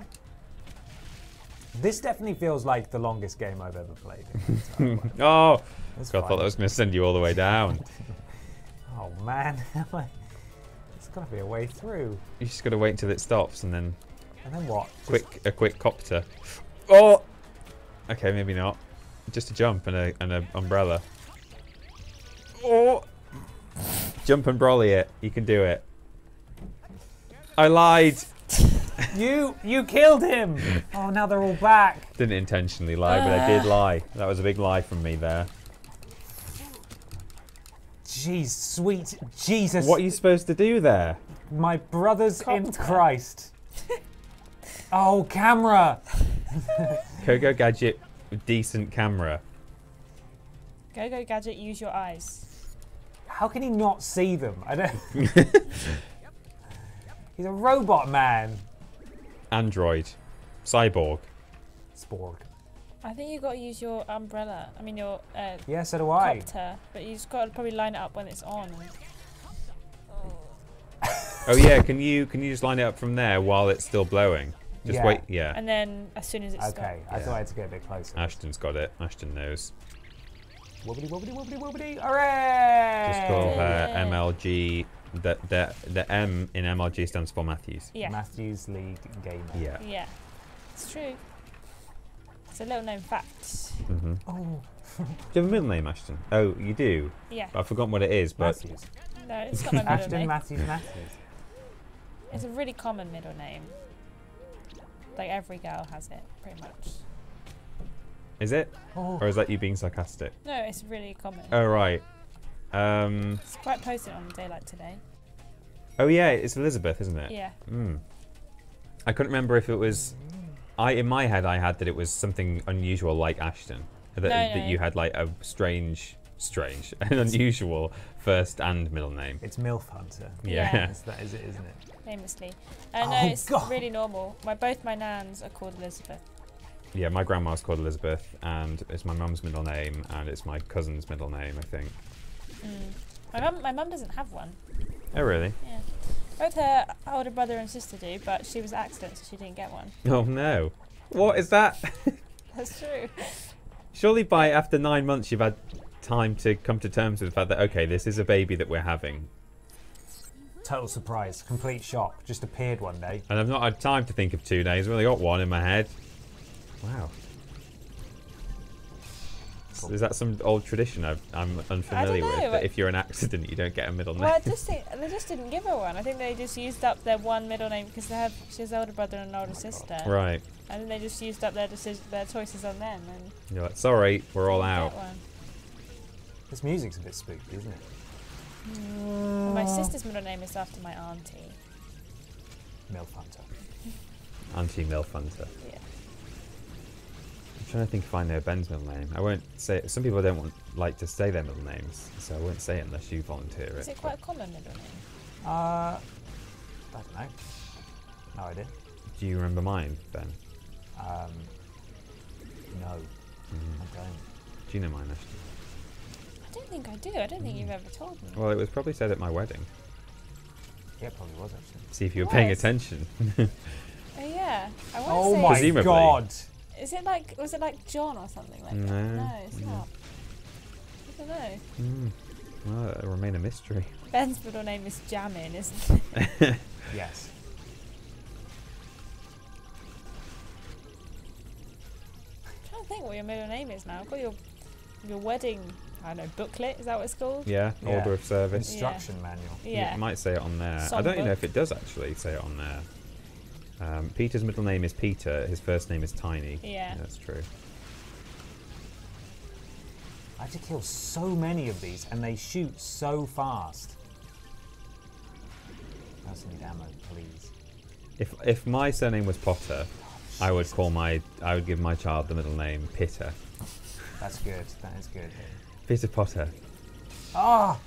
This definitely feels like the longest game I've ever played. in my entire [laughs] life. Oh, God, I thought that was going to send you all the way down. [laughs] Oh man, [laughs] it's got to be a way through. you just got to wait until it stops and then And then what? Just- quick a quick copter. Oh, okay, maybe not. Just a jump and a and an umbrella. Oh, jump and brolly it. You can do it. I lied. [laughs] You you killed him! [laughs] Oh, now they're all back. Didn't intentionally lie, but I did ah. lie. That was a big lie from me there. Jeez, sweet Jesus. What are you supposed to do there? My brothers in Christ. [laughs] oh, camera! Kogo gadget decent camera. Go go gadget. Use your eyes. How can he not see them? I don't. He's a robot man. Android, cyborg. Sporg. I think you got to use your umbrella. I mean your uh, Yeah, so do I. copter, but you just got to probably line it up when it's on. Oh yeah, can you can you just line it up from there while it's still blowing? Just Yeah. wait. Yeah. And then as soon as it's Okay, I thought I had to get a bit closer. Ashton's got it. Ashton knows. Wobbly, wobbly, wobbly, wobbly. Hooray! Just call her MLG the the the M in MLG stands for Matthews. Yeah. Matthews League Gamer. Yeah. Yeah. It's true. It's a little known fact. Mm -hmm. Oh, [laughs] Do you have a middle name, Ashton? Oh, you do. Yeah. But I've forgotten what it is, but Matthews. No, it's not my middle Ashton name. Matthews Matthews. It's a really common middle name. Like every girl has it, pretty much. is it? Oh, Or is that you being sarcastic? No, it's really common. Oh right. Um. It's quite posted on Daylight today. Oh yeah, it's Elizabeth, isn't it? Yeah. Mm. I couldn't remember if it was. I in my head I had that it was something unusual like Ashton. That, No, that no. you had like a strange, strange, [laughs] an unusual first and middle name. it's MILF Hunter. Yeah. Yeah. Is that is it, isn't it? Famously. Uh, no, Oh, it's God. really normal. My both my nans are called Elizabeth. Yeah, my grandma's called Elizabeth, and it's my mum's middle name, and it's my cousin's middle name, I think. Mm. My mum my mum doesn't have one. Oh really? Yeah. Both her older brother and sister do, but she was an accident, so she didn't get one. [laughs] Oh no. What is that? [laughs] That's true. Surely by after nine months you've had time to come to terms with the fact that okay, this is a baby that we're having, Total surprise, complete shock. Just appeared one day. and I've not had time to think of two names. I've only got one in my head. Wow. S- Is that some old tradition I've, I'm unfamiliar know, with? That if you're an accident, you don't get a middle name. Well, I just think they just didn't give her one. I think they just used up their one middle name because they have she has an older brother and an older oh sister. Right. And then they just used up their decision, their choices on them and You're like, sorry, we're all out. This music's a bit spooky, isn't it? Well, my sister's middle name is after my auntie. Milfunter. Auntie Milf Hunter. Yeah. I'm trying to think if I know Ben's middle name. I won't say it. Some people don't want like to say their middle names, so I won't say it unless you volunteer it. Is it quite a common middle name? Uh, I don't know. No idea. Do you remember mine, Ben? Um, no, Mm. I don't. Do you know mine, Ashton? I don't think I do. I don't think Mm. you've ever told me. Well, it was probably said at my wedding. Yeah, it probably was actually. See if you were paying attention. [laughs] Oh yeah. I want Oh to say. my Presumably. god! Is it like was it like John or something like that? No, No, it's no. not. I don't know. mm. Well, it'll remain a mystery. [laughs] Ben's middle name is Jamin, isn't [laughs] it? Yes. I'm trying to think what your middle name is now. I've got your your wedding. I don't know booklet. Is that what it's called? yeah, Yeah. order of service. Instruction manual. Yeah. It might say it on there. I don't even know if it does actually say it on there. Um, Peter's middle name is Peter. His first name is Tiny. Yeah. that's true. I have to kill so many of these, and they shoot so fast. I need ammo, please. If if my surname was Potter, I would call my I would give my child the middle name Pitter. That's good. That is good. Peter Potter. Ah!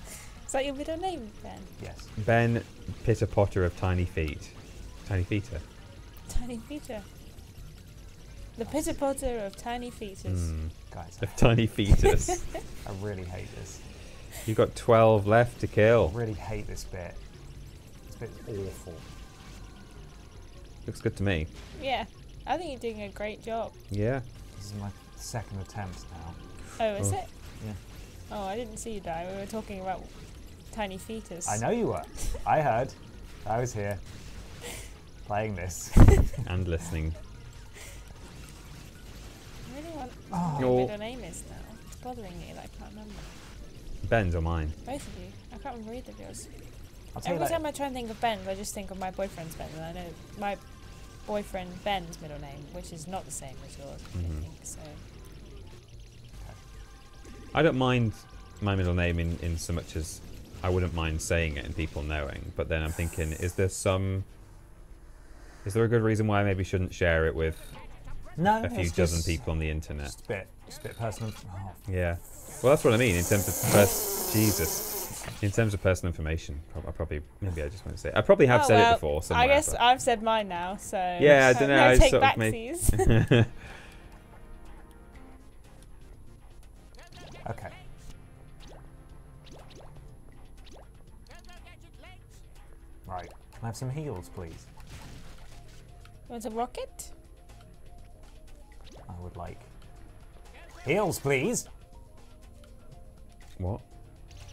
Is that your middle name, Ben? Yes. Ben Pitter Potter of Tiny Feet. Tiny Feeter. Tiny Peter. The pitter potter of tiny fetus. Hmm. Guys, I, Of Tiny Fetus. [laughs] I really hate this. You've got 12 left to kill. I really hate this bit. This bit awful. Looks good to me. Yeah, I think you're doing a great job. Yeah. This is my second attempt now. Oh, is Oh. it? Yeah. Oh, I didn't see you die. We were talking about tiny fetus. I know you were. [laughs] I heard. I was here. Playing this. [laughs] And listening. I really want Oh. what your middle name is now. It's bothering me that I can't remember. Ben's or mine? Both of you. I can't remember either of yours. I'll you Every later. time I try and think of Ben's, I just think of my boyfriend's Ben, and I know my boyfriend Ben's middle name, which is not the same as yours. I Mhm. don't think so. I don't mind my middle name in, in so much as I wouldn't mind saying it and people knowing. But then I'm thinking, is there some. Is there a good reason why I maybe shouldn't share it with no, a few dozen just- people on the internet? Just a bit, just a bit personal. Oh, Yeah. Well, that's what I mean in terms of pers- Jesus. In terms of personal information, I probably maybe I just won't say. It. I probably have Oh, said well, it before. Somewhere, I guess but- I've said mine now, so Yeah, I [laughs] dunno, No I take sort of made- backsies. [laughs] okay. Right. Can I have some heels, please? You want a rocket? I would like heals, please. what?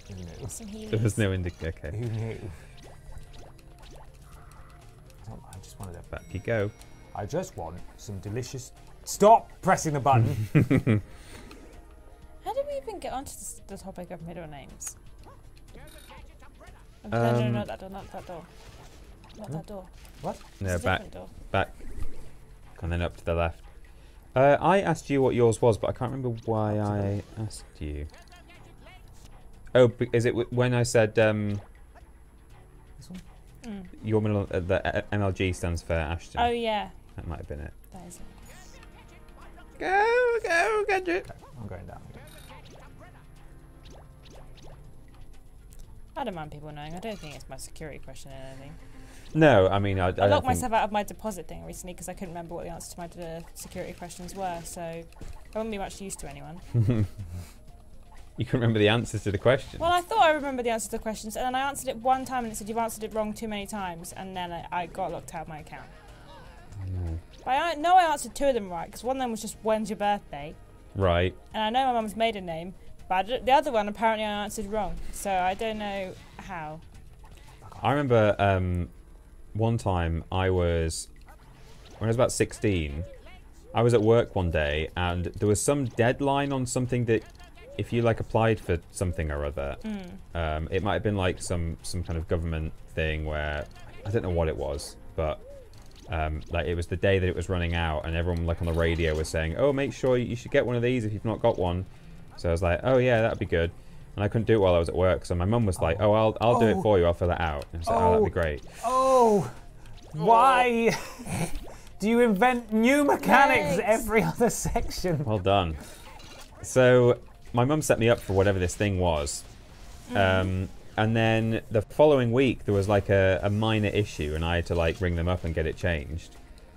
Who knew? Some healers. There was no indicator. Okay, Who knew? I, don't, I just wanted to. back you go. I just want some delicious. Stop pressing the button. [laughs] How did we even get onto this, the topic of middle names? Oh, no, no, Um, no, not that door, not that door. Not that door. What? No, back, back, and then up to the left. Uh, I asked you what yours was, but I can't remember why I asked you. Oh, is it when I said um, This one? Mm. your middle? Uh, the uh, MLG stands for Ashton. Oh yeah, That might have been it. that is it. Go, go, gadget. Okay, I'm going down. I don't mind people knowing. I don't think it's my security question or anything. No, I mean I, I, I, locked myself out of my deposit thing recently because I couldn't remember what the answer to my uh, security questions were. So I wouldn't be much use to anyone. [laughs] you can remember the answers to the questions. Well, I thought I remembered the answers to the questions, and then I answered it one time, and it said you've answered it wrong too many times, and then I, I got locked out of my account. No. But I know I answered two of them right because one of them was just when's your birthday, Right. and I know my mum's maiden name, but the other one apparently I answered wrong. So I don't know how. I remember um, one time I was when I was about 16. I was at work one day and there was some deadline on something that if you like applied for something or other, um, it might have been like some some kind of government thing where I don't know what it was, but um, like it was the day that it was running out, and everyone like on the radio was saying, "Oh, make sure you should get one of these if you've not got one." So I was like, "Oh yeah, that'd be good." And I couldn't do it while I was at work, so my mum was like, "Oh, I'll I'll do Oh. it for you. I'll fill it out." And I was like, "Oh, that'd be Oh. great." Oh, why [laughs] do you invent new mechanics Legs. every other section? Well done. So my mum set me up for whatever this thing was. Um, and then the following week there was like a, a minor issue and I had to like ring them up and get it changed.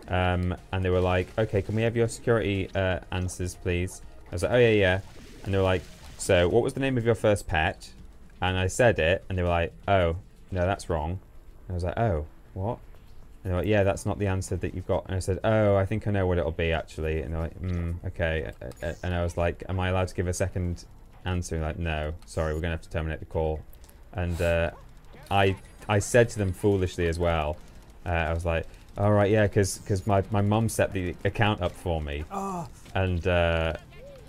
Um, and they were like, okay, can we have your security uh, answers, please? I was like, oh yeah, yeah. And they were like, so what was the name of your first pet? And I said it, and they were like, oh, no, that's wrong. And I was like, oh, what? And they're like, yeah, that's not the answer that you've got. And I said, oh, I think I know what it'll be actually. And they're like, mm, okay. And I was like, am I allowed to give a second answer? And like, no, sorry, we're gonna have to terminate the call. And uh, I I said to them foolishly as well. Uh, I was like, all right, yeah, because my my mum set the account up for me. Oh, And uh,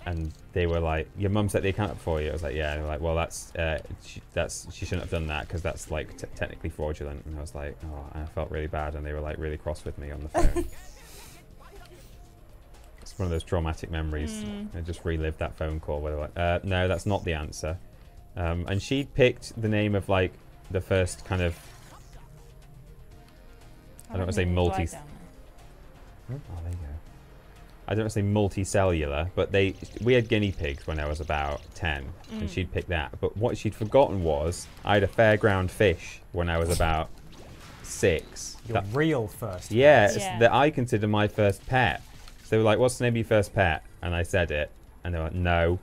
and they were like, your mum set the account up for you. I was like, yeah. And they were like, well, that's uh, she, that's she shouldn't have done that because that's like t- technically fraudulent. And I was like, oh, and I felt really bad. And they were like really cross with me on the phone. [laughs] it's one of those traumatic memories. I just relived that phone call where they were like, uh, no, that's not the answer. Um, and she picked the name of like the first kind of I don't wanna say multi- why down there. Oh, there you go. I don't want to say multicellular, but they we had guinea pigs when I was about ten, and mm. she'd pick that. But what she'd forgotten was I had a fairground fish when I was about six. your That- real first. yeah, Yeah. that I consider my first pet. So they were like, "What's the name of your first pet?" And I said it, and they were like, "No."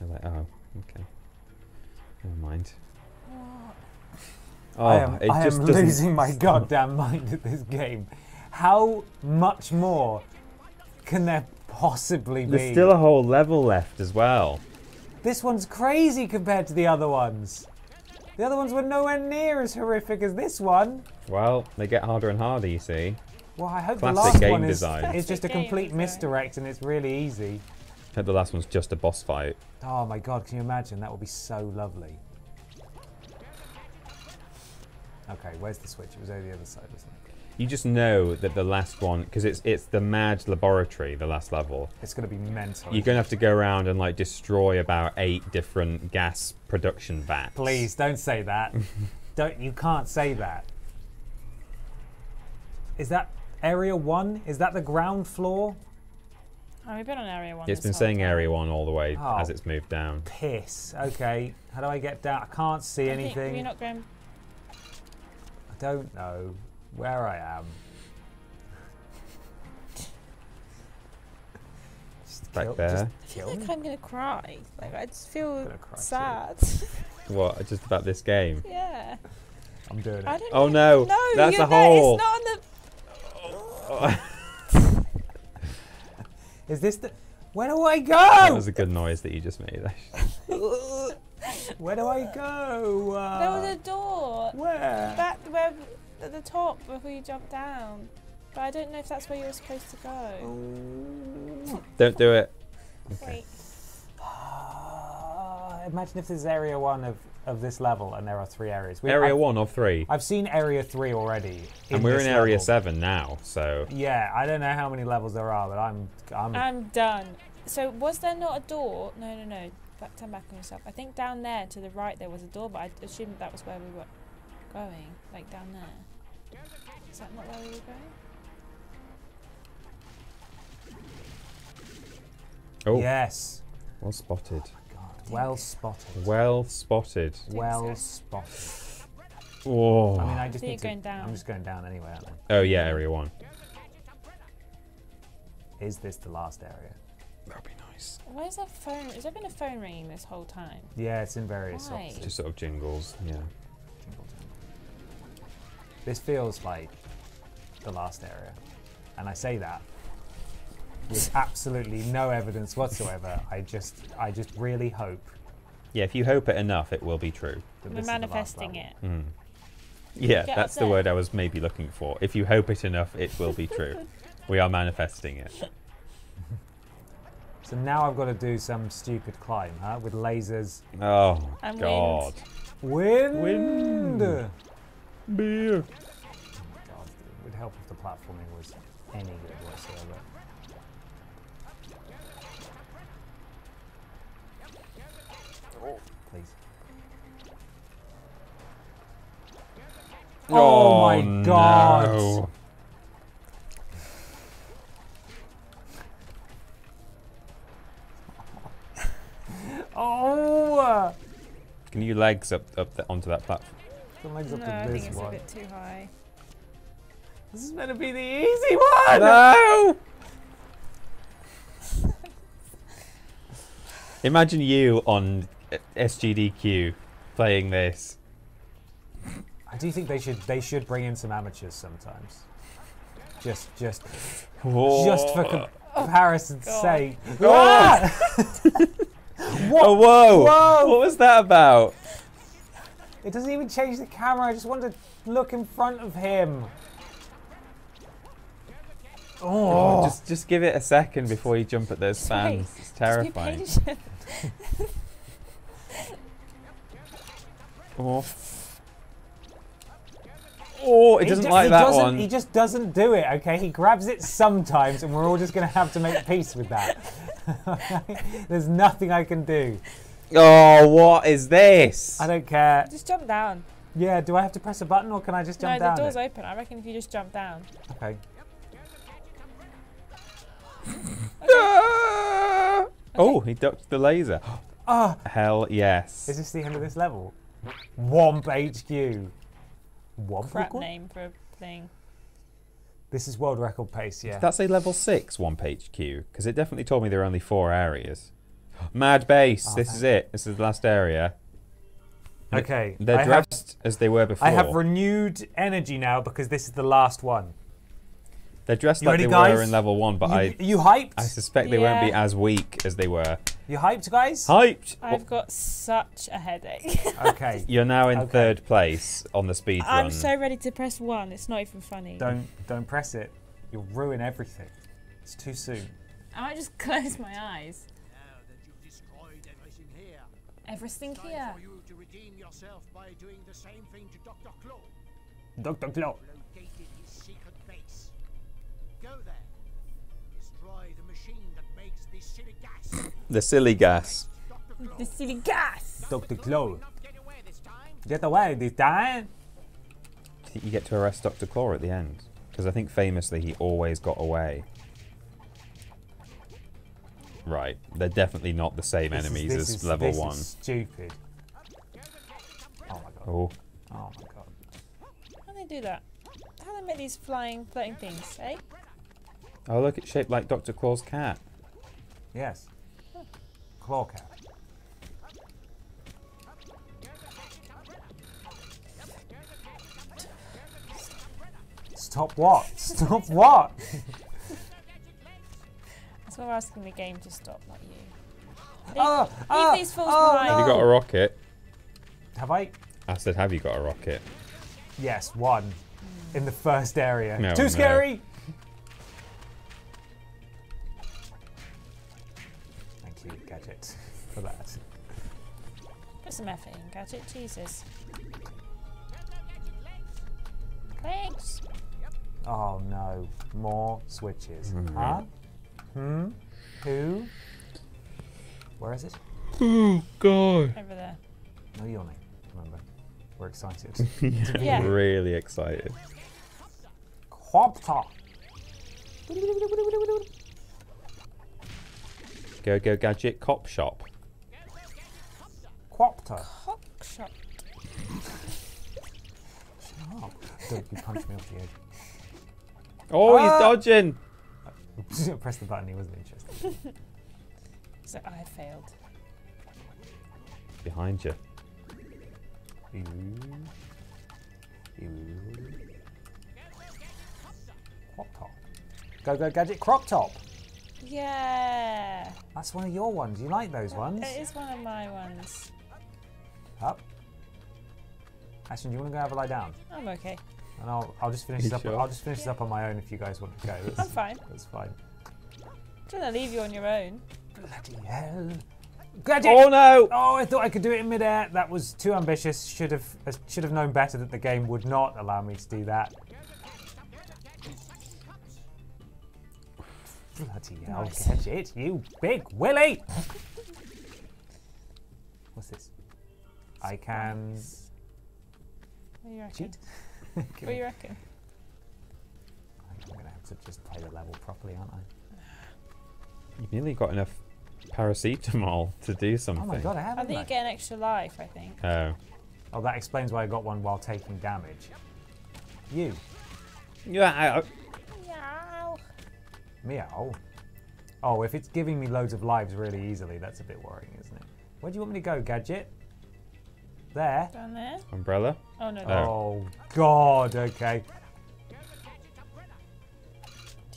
I was like, "Oh, okay, never mind." Oh, I am, it I just am losing my [laughs] goddamn mind at this game. How much more can there possibly be? There's still a whole level left as well. This one's crazy compared to the other ones. The other ones were nowhere near as horrific as this one. Well, they get harder and harder, you see. Well, I hope Classic the last game one is, design. is just a complete misdirect and it's really easy. I Hope the last one's just a boss fight. Oh my god, can you imagine? That would be so lovely. Okay, where's the switch? It was over the other side, wasn't it? You just know that the last one, because it's it's the mad laboratory, the last level. It's going to be mental. You're gonna have to go around and like destroy about eight different gas production vats. Please don't say that. [laughs] don't you can't say that. Is that area one? Is that the ground floor? Oh, we've been on area one. It's been saying time. area one all the way Oh. as it's moved down. Piss. Okay. How do I get down? I can't see I think anything. You're not going. I don't know where I am. Just Back kill- there. just I feel kill like. I'm gonna cry. Like I just feel Gonna cry too. sad. [laughs] What? Just about this game? [laughs] yeah. I'm doing it. Oh no! No, that's a hole. It's not on the. [laughs] Is this the? Where do I go? That was a good noise that you just made. Where do I go? Uh, There was a door. Where? Back where at the top before you jump down. But I don't know if that's where you were supposed to go. Don't do it. Wait. Uh, imagine if this is area one of, of this level and there are three areas. We- Area I've, one of three. I've seen area three already. and we're this in area level. seven now, so. Yeah, I don't know how many levels there are, but I'm I'm I'm done. So was there not a door? No, no, no. Back, turn back on yourself. I think down there to the right there was a door, but I assumed that was where we were going. Like down there. Is that not where we were going? Oh, yes. well spotted. Oh God, well spotted. Well spotted. Well so. spotted. Oh. I mean, I just think need you're to. down. I'm just going down anyway, aren't I? oh yeah, area one. Is this the last area? That'd be nice. Where's that phone? Has there been a phone ringing this whole time? Yeah, it's in various Why? offices. Just sort of jingles. Yeah. This feels like the last area, and I say that with absolutely no evidence whatsoever. I just, I just really hope Yeah. If you hope it enough, it will be true. We're this is the last manifesting it. Mm. Yeah, Get that's up the word I was maybe looking for. If you hope it enough, it will be true. [laughs] we are manifesting it. So now I've got to do some stupid climb, huh? With lasers. Oh And God. Wind. Wind. Oh Beer. Help if the platforming was any good whatsoever. Please. Oh my God. no. [laughs] Oh! uh, Can you legs up up the, onto that platform? The legs up No, to I this think it's one. a bit too high. This is meant to be the easy one! No. Imagine you on SGDQ playing this. I do think they should they should bring in some amateurs sometimes. Just just just for com- comparison's God. sake. Oh. [laughs] Ah! Oh whoa! Whoa! What was that about? It doesn't even change the camera. I just want to look in front of him. Oh, Oh, just just give it a second before you jump at those Wait, fans. It's Just be terrifying. patient. Oh. Oh, it He doesn't ju- like he that doesn't- one. He just doesn't do it. Okay, he grabs it sometimes, and we're all just going to have to make peace with that. [laughs] There's nothing I can do. Oh, what is this? I don't care. Just jump down. Yeah, do I have to press a button, or can I just jump No, jump the door's it? open. I reckon if you just jump down. Okay. Ah! [laughs] Oh, he ducked the laser. [gasps] Ah, Hell yes. is this the end of this level? Womp HQ. Womp. Crap record? name for a thing. This is world record pace. Yeah. Did that say level 6 Womp HQ? Because it definitely told me there are only four areas. [gasps] Mad Base, Oh, this is it. This is the last area. okay. They're I have, dressed as they were before. I have renewed energy now because this is the last one. They're dressed You like ready, they guys? were in level 1, but you, I, you hyped? I suspect they won't be as weak as they were. you hyped, guys? Hyped! I've got such a headache. Okay. [laughs] You're now in Okay. third place on the speed run. I'm so ready to press one. It's not even funny. don't don't press it. You'll ruin everything. It's too soon. I might just [laughs] close my eyes. Now that you've destroyed everything here, Everything time here. for you the silly gas. The silly gas. Dr. Claw. Get away this time. Get away this time. I think you get to arrest Dr. Claw at the end. Because I think famously he always got away. Right. They're definitely not the same This enemies this as is- level this 1. Is stupid. Oh my god. Oh. Oh my god. How do they do that? How do they make these flying, floating things, eh? Oh, look, it's shaped like Dr. Claw's cat. Yes. Claw cat. Stop what? Stop [laughs] what? That's why we're asking the game to stop, not you. Leave, Ah, leave ah, these fools oh, behind. Have you got a rocket? Have I? I said, have you got a rocket? Yes, one. In the first area. No, Too no. scary! Some effort in, Gadget. Jesus. Thanks. Oh no, more switches. Mhm. Huh? Hmm? Who? Where is it? Oh, God. Over there. No yawning, remember. We're excited. [laughs] Yeah. Really excited. Quapta! Go, go, gadget cop shop. Quapta! Hop shot. Oh, don't you punch me off the edge. Oh, Ah! he's dodging. [laughs] Press the button, he wasn't interested. [laughs] So I failed. Behind you. Ew. Ew. Crop top. Go Go Gadget crop top. Yeah. That's one of your ones. You like those ones? It is one of my ones. Up. Ashton, do you want to go have a lie down? I'm okay. And I'll, I'll just finish this up. sure? I'll just finish this up on my own if you guys want to go. [laughs] That's, I'm fine. That's fine. I'm gonna leave you on your own. Bloody hell! Gadget! Oh, no. Oh, I thought I could do it in midair. That was too ambitious. Should have uh, should have known better that the game would not allow me to do that. Bloody hell, Nice. Gadget, you big Willy! What's this? I can What do you reckon? cheat. [laughs] What do you reckon? I'm gonna have to just play the level properly, aren't I? [sighs] You've nearly got enough paracetamol [laughs] to do something. Oh my god, I I haven't. think you get an extra life, I think. Oh. Oh, that explains why I got one while taking damage. You, Yeah. Meow. meow. Oh, if it's giving me loads of lives really easily, that's a bit worrying, isn't it? Where do you want me to go, Gadget? There. Down there? Umbrella. Oh no. Oh. Oh, God, okay.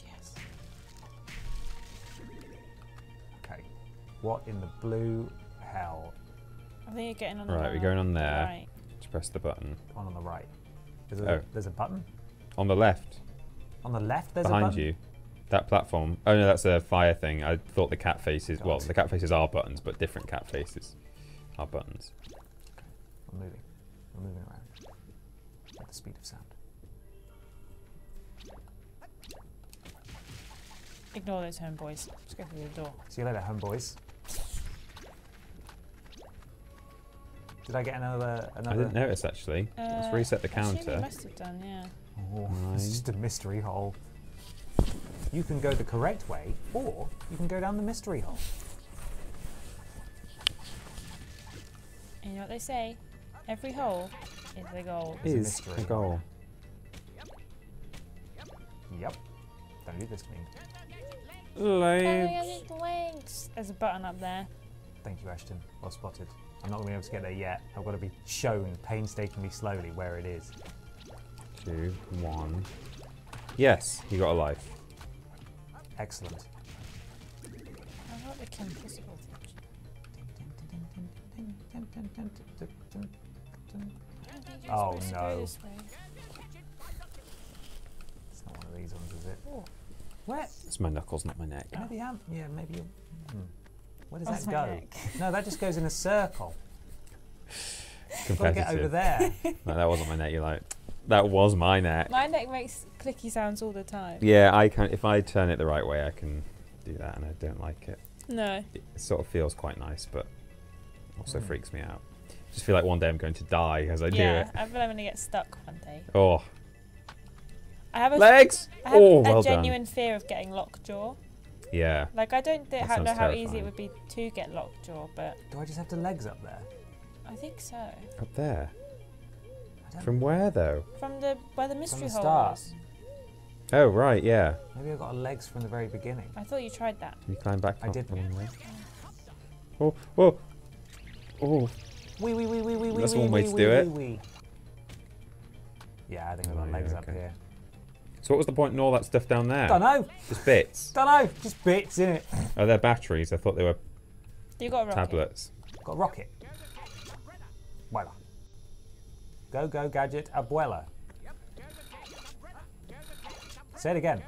Yes. Okay. What in the blue hell? I think you're getting on the Right, we're going on there. Right. Just press the button. One on the right. Is there, Oh. There's a button? On the left, On the left, there's a button. behind you. That platform. Oh no, that's a fire thing. I thought the cat faces. Well, the cat faces are buttons, but different cat faces are buttons. I'm moving. I'm moving around. At the speed of sound. Ignore those homeboys. Just go through the door. See you later, homeboys. Did I get another I didn't notice actually. Let's Uh, reset the I assume counter. must have done, yeah. Oh, [laughs] Nine. it's just a mystery hole. You can go the correct way, or you can go down the mystery hole. And you know what they say? Every hole is a goal. It's a Is mystery. a goal. Yep. Don't do this to me. Oh, Lives. yeah, it's legs. There's a button up there. Thank you, Ashton. Well spotted. I'm not going to be able to get there yet. I've got to be shown painstakingly slowly where it is. Two, one. Yes, you got a life. Excellent. I thought the impossible thing. Oh, Supposed to go no. this way. It's not one of these ones, is it? Oh. Where? It's my knuckles, not my neck. Maybe I'm. Yeah, maybe. You, hmm. Where does That's that my go? neck. No, that just goes in a circle. [laughs] Got to Competitive. get over there. [laughs] No, that wasn't my neck. You're like, that was my neck. My neck makes clicky sounds all the time. Yeah, I can. If I turn it the right way, I can do that, and I don't like it. No. It sort of feels quite nice, but also Mm. freaks me out. Just feel like one day I'm going to die as I do yeah, it. I feel I'm gonna get stuck one day. Oh, I have a, legs! I have Oh, a well genuine fear of getting lockjaw. done. Yeah. Like I don't thi- know sounds how easy it would be to get lockjaw, but Do I just have the legs up there? I think so. Up there. From where though? From the where the mystery the hole start. was. Oh, right, yeah. Maybe I got legs from the very beginning. I thought you tried that. You climb back? I did. along there? Oh, oh, oh. oh. Wee wee wee wee wee wee That's wee one way wee to do wee it. wee. Yeah, I think I've Oh, got yeah, legs up here. So what was the point in all that stuff down there? I don't know. Just bits. [laughs] Don't know. Just bits in it. Oh, they're batteries. I thought they were You got a rocket. tablets. Got a rocket. Voila. Go, go, gadget, abuela. Say it again.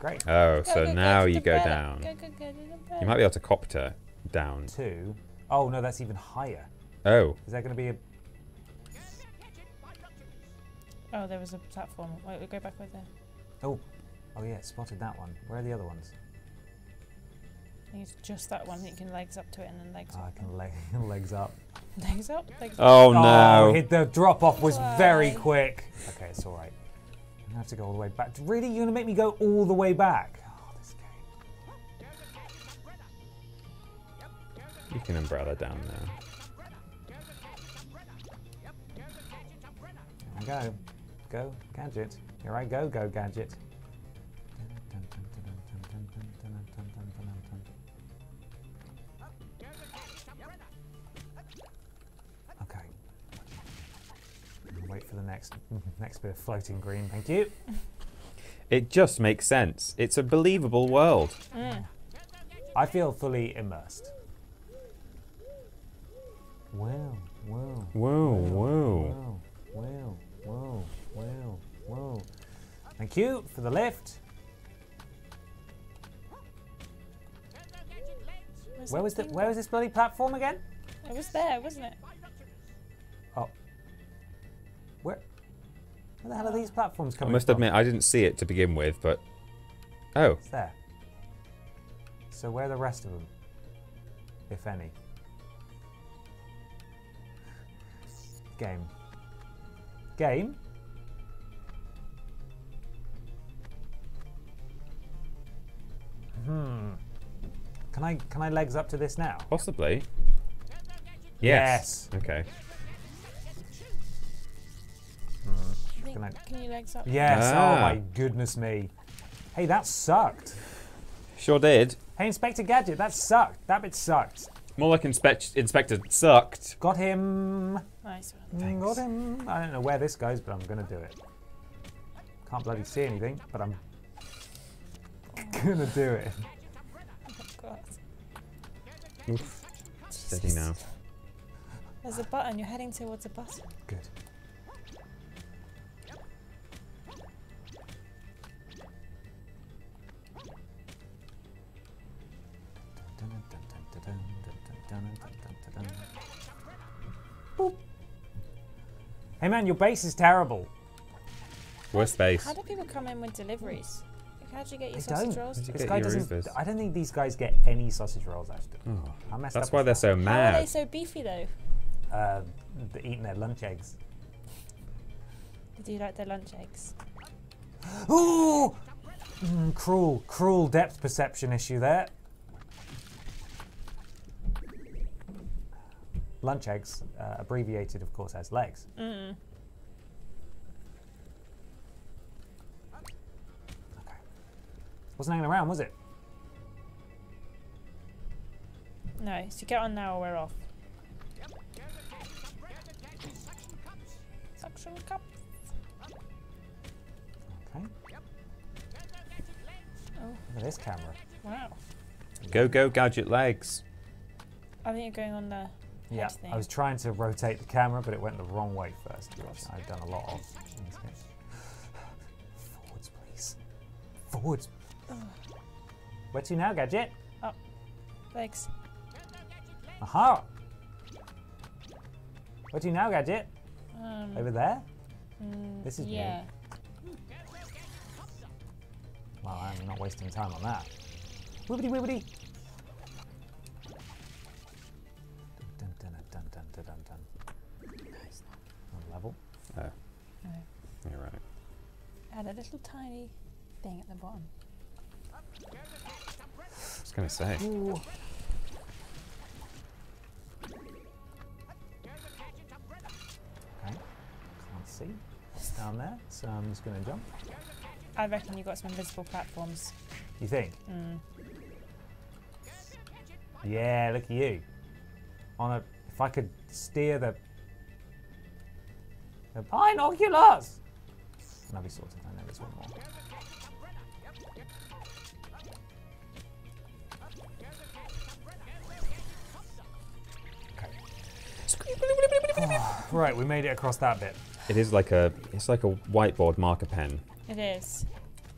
Great. Oh, Go, so go, now you go down. Go, go, gadget umbrella. You might be able to copter down. Two. Oh, no, that's even higher. Oh, Is that going to be a. Oh, there was a platform. Wait, we'll go back over there. Oh. Oh, yeah, spotted that one. Where are the other ones? I think it's just that one that you can legs up to it and then legs Oh, I up. can leg, [laughs] legs up. Legs up? Legs oh Oh, no! Oh, hit the drop off was very quick. Okay, it's all right. I'm gonna have to go all the way back. Really, you're gonna make me go all the way back? Oh, this game. You can umbrella down now. Go. Go, gadget. Here I go, go, gadget. Okay. Wait for the next next bit of floating green. Thank you. It just makes sense. It's a believable world. Mm. I feel fully immersed. Wow, wow, Whoa, whoa. wow, wow, wow, wow, wow. Thank you for the lift. Where's Where was the where was this bloody platform again? It was there, wasn't it? Oh. Where where the hell are these platforms coming I must from? admit, I didn't see it to begin with, but. Oh, It's there. So where are the rest of them? If any. Game. Game? Hmm. Can I can I legs up to this now? possibly. Yes. Okay. I Can I- can you legs up? Yes. Oh Ah. my goodness me. Hey, that sucked. Sure did. Hey, Inspector Gadget, that sucked. That bit sucked. More like inspect- Inspector sucked. Got him. Nice one. Got him. I don't know where this goes, but I'm gonna do it. Can't bloody see anything, but I'm [laughs] gonna do it. Oh, God. Oof. Steady now. There's a button. You're heading towards a button. Good. Boop. Hey man, your base is terrible. Worst base. How do people come in with deliveries? How do you get your They sausage don't. rolls? You This guy doesn't. Rufus? I don't think these guys get any sausage rolls. Actually, Oh, I messed that's up why they're that. so How are they so beefy though? Uh, they're eating their lunch eggs. Do you like their lunch eggs? Ooh! Mm, cruel, cruel depth perception issue there. Lunch eggs, uh, abbreviated, of course, as legs. Mm. Okay. Wasn't hanging around, was it? No. So get on now or we're off. Suction cup. Okay. Oh, Look at this camera. wow. Go, go, gadget legs. I think you're going on the Yeah. I was trying to rotate the camera, but it went the wrong way first, which I've done a lot of in this game. Forwards, please. Forwards. Where to now, Gadget? Oh, thanks. Aha! Where to now, Gadget? Um, Over there? mm, This is new. yeah. Well, I'm not wasting time on that. Wibbity wibbity! You're right. Add a little tiny thing at the bottom. I was gonna say. Ooh. Okay. Can't see. It's down there, so I'm just going to jump. I reckon you got some invisible platforms. You think? Mm. Yeah, look at you. On a, if I could steer the, the binoculars. And I'll be sorted. I know there's one more. Okay. Ah, right, we made it across that bit. it is like a it's like a whiteboard marker pen. It is.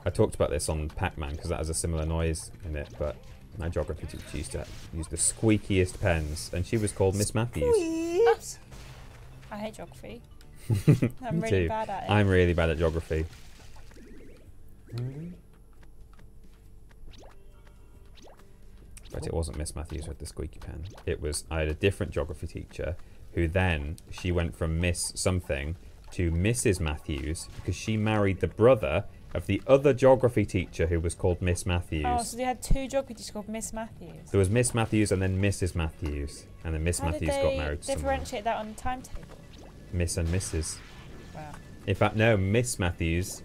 I talked about this on Pac-Man because that has a similar noise in it, but my geography teacher used to use the squeakiest pens, and she was called Miss Matthews. I hate geography. [laughs] I'm really bad at it. I'm really bad at geography. But it wasn't Miss Matthews with the squeaky pen. It was I had a different geography teacher who then she went from Miss something to Mrs. Matthews because she married the brother of the other geography teacher who was called Miss Matthews. Oh, so they had two geography teachers called Miss Matthews. There was Miss Matthews and then Mrs. Matthews, and then Miss How Matthews got married to someone. differentiate that on the timetable? Miss and Mrs. Wow. In fact, no, Miss Matthews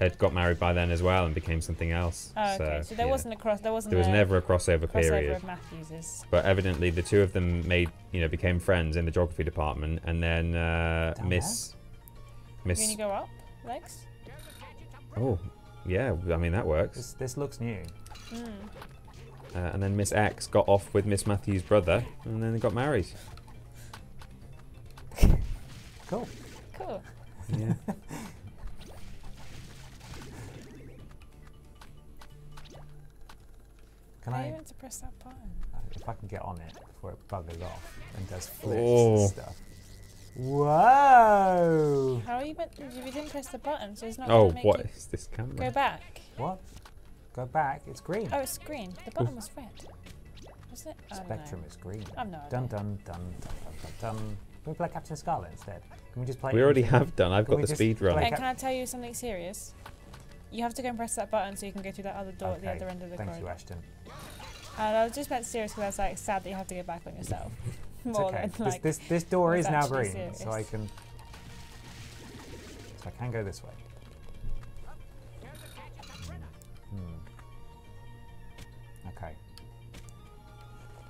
had got married by then as well and became something else. Oh, okay. So, there yeah. wasn't a cross. There wasn't. There was a never a crossover, crossover period. of Matthewses. But evidently, the two of them made, you know, became friends in the geography department, and then uh, Down Miss, Can you go up legs? Oh, yeah. I mean that works. This, this looks new. Mm. Uh, and then Miss X got off with Miss Matthews' brother, and then they got married. Cool. Cool. Yeah. [laughs] Can How are I, you meant to press that button? Uh, if I can get on it before it buggers off and does flips Oh. and stuff. Whoa! How are you meant? You didn't press the button, so it's not. oh, gonna make what this camera? Go back. What? Go back. It's green. Oh, it's green. The button was red. Was it? I don't. Spectrum is green. I've no Dun dun dun dun dun dun. dun. Can we play Captain Scarlet instead? Can we just play? We already into- have done. I've Can got the just speed run. play Hey, can I tell you something serious? You have to go and press that button so you can go through that other door at the other end of the Thank you, corridor. Ashton. And I was just meant serious because I was like sad that you have to go back on yourself. [laughs] It's [laughs] More okay. than This, like. this this door is now actually green, so I can. So I can go this way. Hmm. Okay.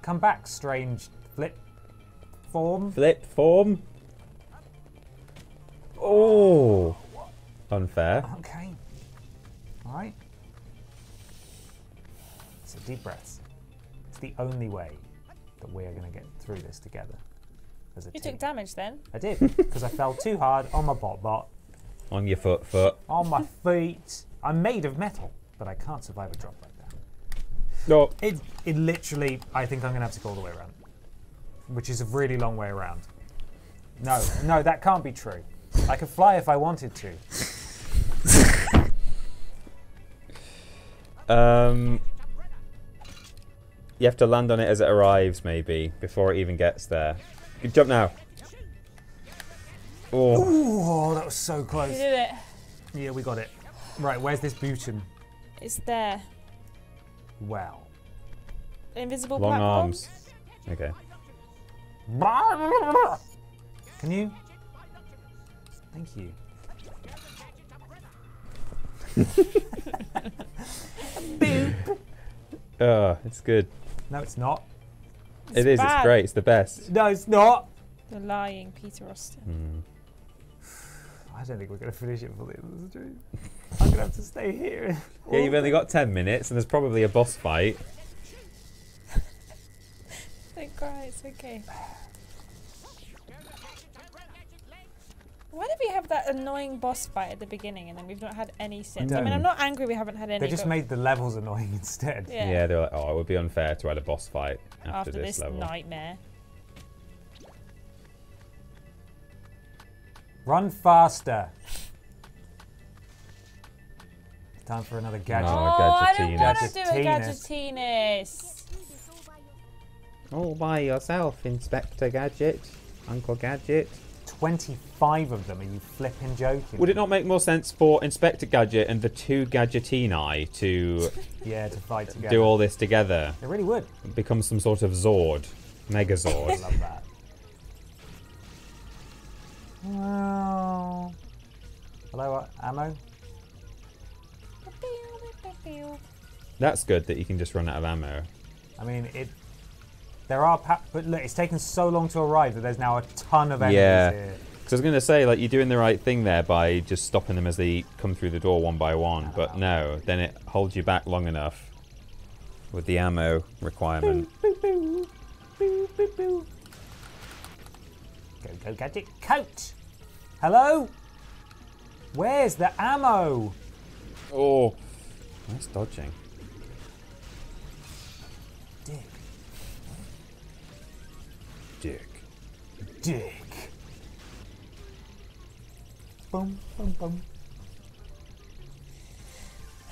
Come back, strange flip form. Flip form. Oh, unfair. Okay. All right. So deep breaths. It's the only way that we are going to get through this together as a you team. took damage then. I did because I fell too hard on my bot bot, On your foot, foot. on my feet. I'm made of metal, but I can't survive a drop like that. No. It it literally. I think I'm going to have to go all the way around, which is a really long way around. No, no, that can't be true. I could fly if I wanted to. [laughs] Um, you have to land on it as it arrives, maybe before it even gets there. Good jump now. Oh, Oh, that was so You close. did it. Yeah, we got it. Right, where's this Buchan? It's there. Well. Invisible long platform. arms. Okay. Can you? Thank you. [laughs] Oh, it's good. No, it's not. It is. It's bad. great. It's the best. No, it's not. The lying Peter Austin. Hmm. [sighs] I don't think we're going to finish it for the end of the stream. I'm going to have to stay here. Yeah, you've only got ten minutes, and there's probably a boss fight. [laughs] Don't cry. It's okay. [sighs] [laughs] Why did we have that annoying boss fight at the beginning and then we've not had any since? I mean. I'm not angry we haven't had any. They just made the levels annoying [laughs] instead. Yeah. Yeah, they're like, oh, it would be unfair to add a boss fight after, after this, this level. nightmare. Run faster. Time for another gadget. Oh, Oh, I don't want to do a Gadgetinus. gadgetinus. Do this all by your All by yourself, Inspector Gadget, Uncle Gadget. 25 of them. Are you flipping joking? Would it not make more sense for Inspector Gadget and the two Gadgetini to [laughs] Yeah, to fight together. do all this together? It really would. Become some sort of Zord, Megazord. [laughs] I love that. Well, hello, uh, ammo. That's good that you can just run out of ammo. I mean, it. There are, pa- but look, it's taken so long to arrive that there's now a ton of enemies Yeah. here. Because I was going to say, like, you're doing the right thing there by just stopping them as they come through the door one by one. But no, then it holds you back long enough with the ammo requirement. Boo, boo, boo. Go, go, gadget, coat. Hello. Where's the ammo? Oh, nice dodging. Dick. Boom, boom, boom.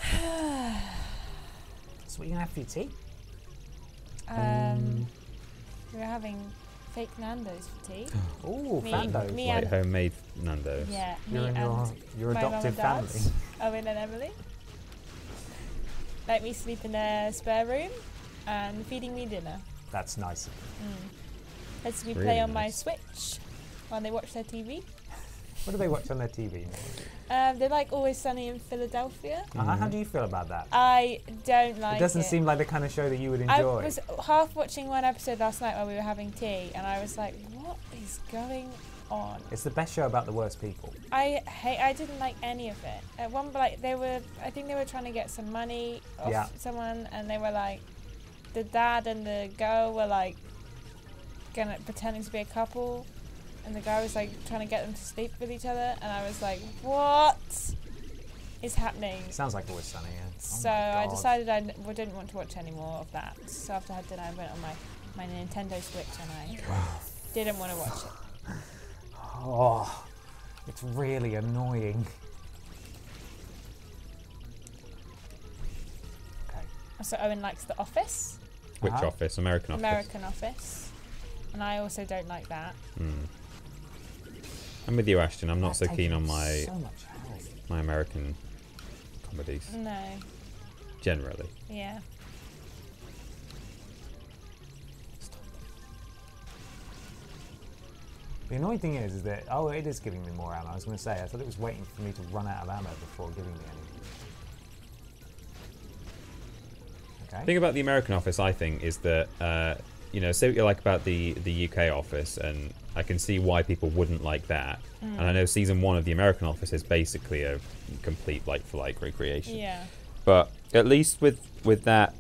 [sighs] so what you gonna have for your tea? Um, we're having fake Nando's for tea. [gasps] Ooh, Me- Fandos. me Like and- homemade Nando's. Yeah, You're me and your, your my mum adoptive and dad, family. [laughs] Owen and Emily. Let me sleep in their spare room and feeding me dinner. That's nice. Lets me Really play on my. Switch while they watch their TV. What do they watch on their TV? Um, they like Always Sunny in Philadelphia. Uh-huh. How do you feel about that? I don't like it doesn't it. seem like the kind of show that you would enjoy. I was half watching one episode last night while we were having tea, and I was like, "What is going on?" It's the best show about the worst people. I hate. I didn't like any of it. At one, like they were. I think they were trying to get some money off Yeah. someone, and they were like, the dad and the girl were like, gonna pretending to be a couple, and the guy was like trying to get them to sleep with each other, and I was like, what is happening? Sounds like Always Sunny, yeah. Oh So my I God. decided I n- w- didn't want to watch any more of that. So after I had dinner, I went on my, my Nintendo Switch and I [sighs] didn't want to watch it. Oh, it's really annoying. Okay. So Owen likes The Office, Which Uh-huh. office? American office. American Office, and I also don't like that. Hmm. I'm with you, Ashton. I'm not That's so keen on my So my American comedies No, generally. yeah. The annoying thing is, is that oh, it is giving me more ammo. I was going to say, I thought it was waiting for me to run out of ammo before giving me any. Okay. thing about the American office, I think, is that uh, you know, say what you like about the the UK office, and I can see why people wouldn't like that. And I mm. know season one of the American office is basically a complete like for like recreation. Yeah. But at least with with that,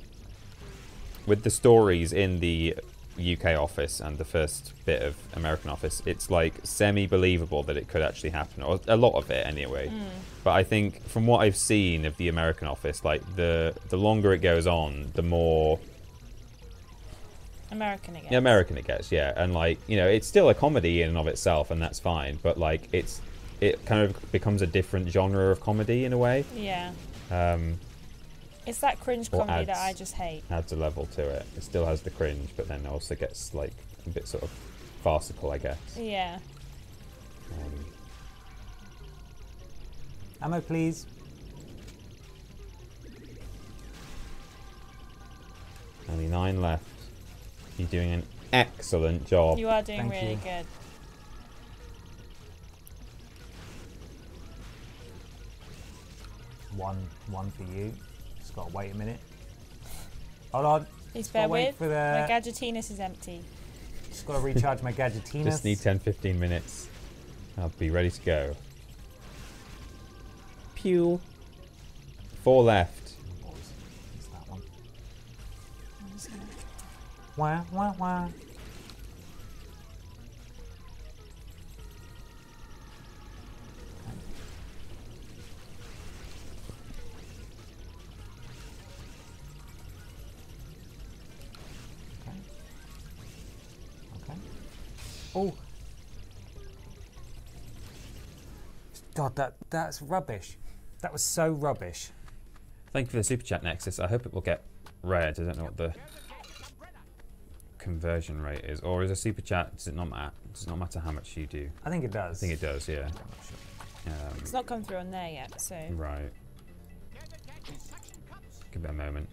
with the stories in the UK office and the first bit of American office, it's like semi believable that it could actually happen, or a lot of it anyway. Mm. But I think from what I've seen of the American office, like the the longer it goes on, the more American again. yeah, American it gets, yeah. And like, you know, it's still a comedy in and of itself and that's fine, but like it's it kind of becomes a different genre of comedy in a way. Yeah. Um, It's that cringe Or comedy that I just hate. adds a level to it. It still has the cringe, but then also gets like a bit sort of farcical, I guess. Yeah. Um, Ammo, please. only nine left. You're doing an excellent job. You are doing Thank really you. good. One, one for you. Just gotta wait a minute. Hold on. Please Gotta bear with. for My the. gadgetinus is empty. Just gotta recharge my gadgetinus. Just need 10 15 minutes. I'll be ready to go. Pew. Four left. Wah wah wah. Oh. God, that that's rubbish. That was so rubbish. Thank you for the super chat, Nexus. I hope it will get read. I don't know what the conversion rate is, or is a super chat? Does it not matter? Does it not matter how much you do? I think it does. I think it does. Yeah. Um, It's not come through on there yet, so. right. Give it a moment.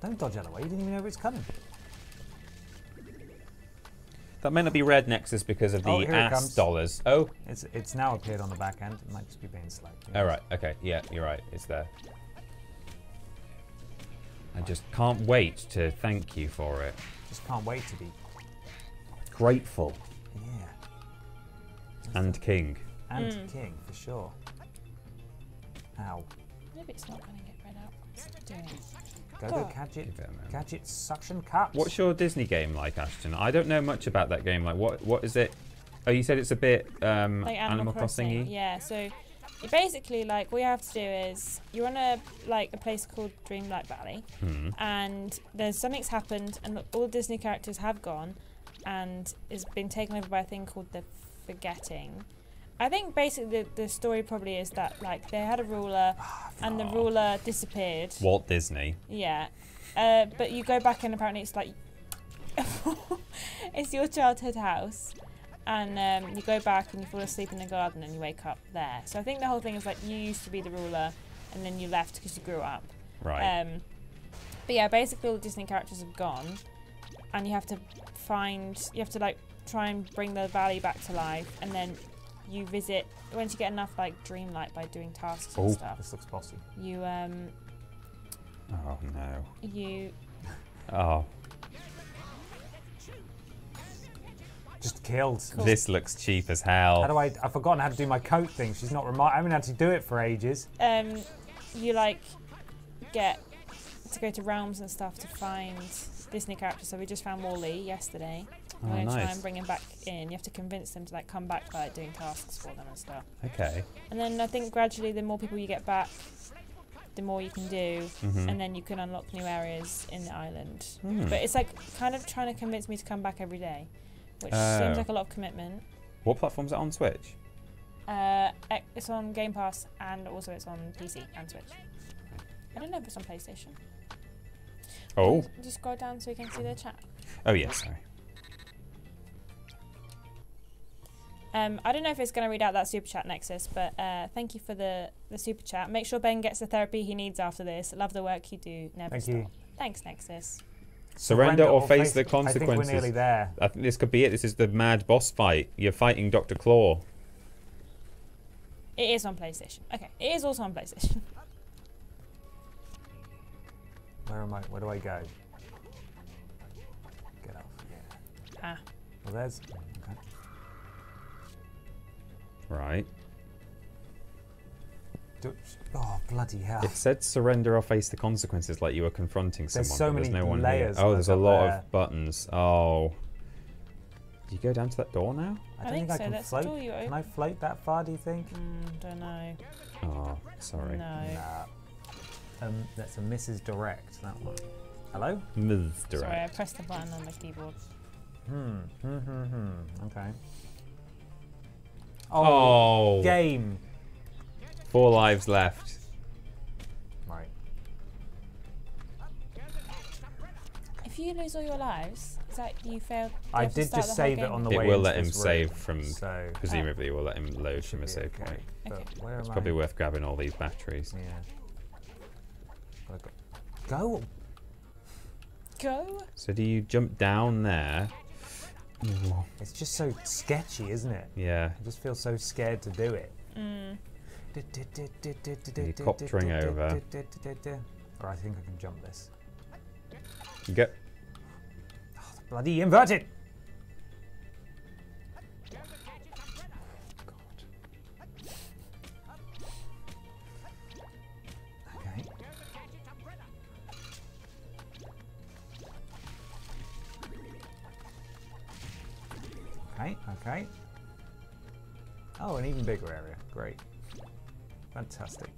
Don't dodge out of the way. You didn't even know it was coming. That may not be red Nexus because of the Oh, ass comes. dollars. Oh. It's it's now appeared on the back end. It might just be being slow. Oh right. Okay. Yeah, you're right. It's there. I just can't wait to thank you for it. Just can't wait to be. Grateful Yeah. and king. And Mm. king for sure. Ow. Maybe it's not going to get read out. It's doing it. Go Oh. go gadget. Give it a moment. Gadget suction cups. What's your Disney game like, Ashton? I don't know much about that game. Like, what what is it? Oh, you said it's a bit um, like Animal, Crossing. Crossing-y? Yeah, so you basically like what you have to do is you're on a like a place called Dreamlight Valley, Hmm. and there's something's happened, and all the Disney characters have gone, and it's been taken over by a thing called the Forgetting. I think basically the, the story probably is that like they had a ruler, and the ruler disappeared. Walt Disney. Yeah, uh, but you go back and apparently it's like [laughs] it's your childhood house, and um, you go back and you fall asleep in the garden and you wake up there. So I think the whole thing is like you used to be the ruler, and then you left because you grew up. Right. Um, but yeah, basically all the Disney characters have gone, and you have to find, you have to like try and bring the valley back to life, and then you visit once you get enough like dreamlight by doing tasks and Oh. stuff. This looks bossy. You um oh no. you [laughs] Oh, Just killed. this looks cheap as hell. How do I? I've forgotten how to do my coat thing. She's not remind. I haven't had to do it for ages. um you like get to go to realms and stuff to find Disney characters. So we just found Wally yesterday. We're Oh, gonna try and bring him back in. You have to convince them to like come back by like, doing tasks for them and stuff. Okay. And then I think gradually, the more people you get back, the more you can do, Mhm. and then you can unlock new areas in the island. Hmm. But it's like kind of trying to convince me to come back every day, which Oh. seems like a lot of commitment. What platform's it on Switch? Uh, it's on Game Pass and also it's on PC and Switch. I don't know if it's on PlayStation. Oh. Just- Just scroll down so you can see the chat. Oh yes. Sorry. Um, I don't know if it's going to read out that super chat, Nexus, but uh, thank you for the, the super chat. Make sure Ben gets the therapy he needs after this. Love the work you do. Never Thank stop. you. Thanks, Nexus. Surrender or face the I think we're consequences. nearly there. I think this could be it. This is the mad boss fight. You're fighting Dr. Claw. It is on PlayStation. Okay, it is also on PlayStation. Where am I? Where do I go? Get off. Yeah. Ah. Well, there's. Okay. Right. Do, oh bloody hell! It said surrender or face the consequences like you were confronting someone. There's someone. so many there's no one layers here. Oh, there's a lot there. of buttons. Oh. Do you go down to that door now? I I don't think think, I so, can that's the float. door you Can I float that far? Do you think? Mm, don't know. Oh, sorry. No. Nah. Um, that's a Mrs. Direct. That one. Hello. Ms. Sorry, I pressed the button on the keyboard. Hmm. Hmm. Hmm. Hmm. Okay. Oh. Game. Four lives left. Right. If you lose all your lives, is that you failed? you I did just the save it on the again? It way will let him this room, save from. So Presumably, it will let him load should from a be save okay. point. Okay. It's probably I? worth grabbing all these batteries. Yeah. Go. Go. So do you jump down there? It's just so sketchy, isn't it? yeah. I just feel so scared to do it. Mm. Helicoptering over. Or I think I can jump this. You get. Ah, bloody inverted! Okay. Okay, okay. Oh, an even bigger area. Great. Fantastic.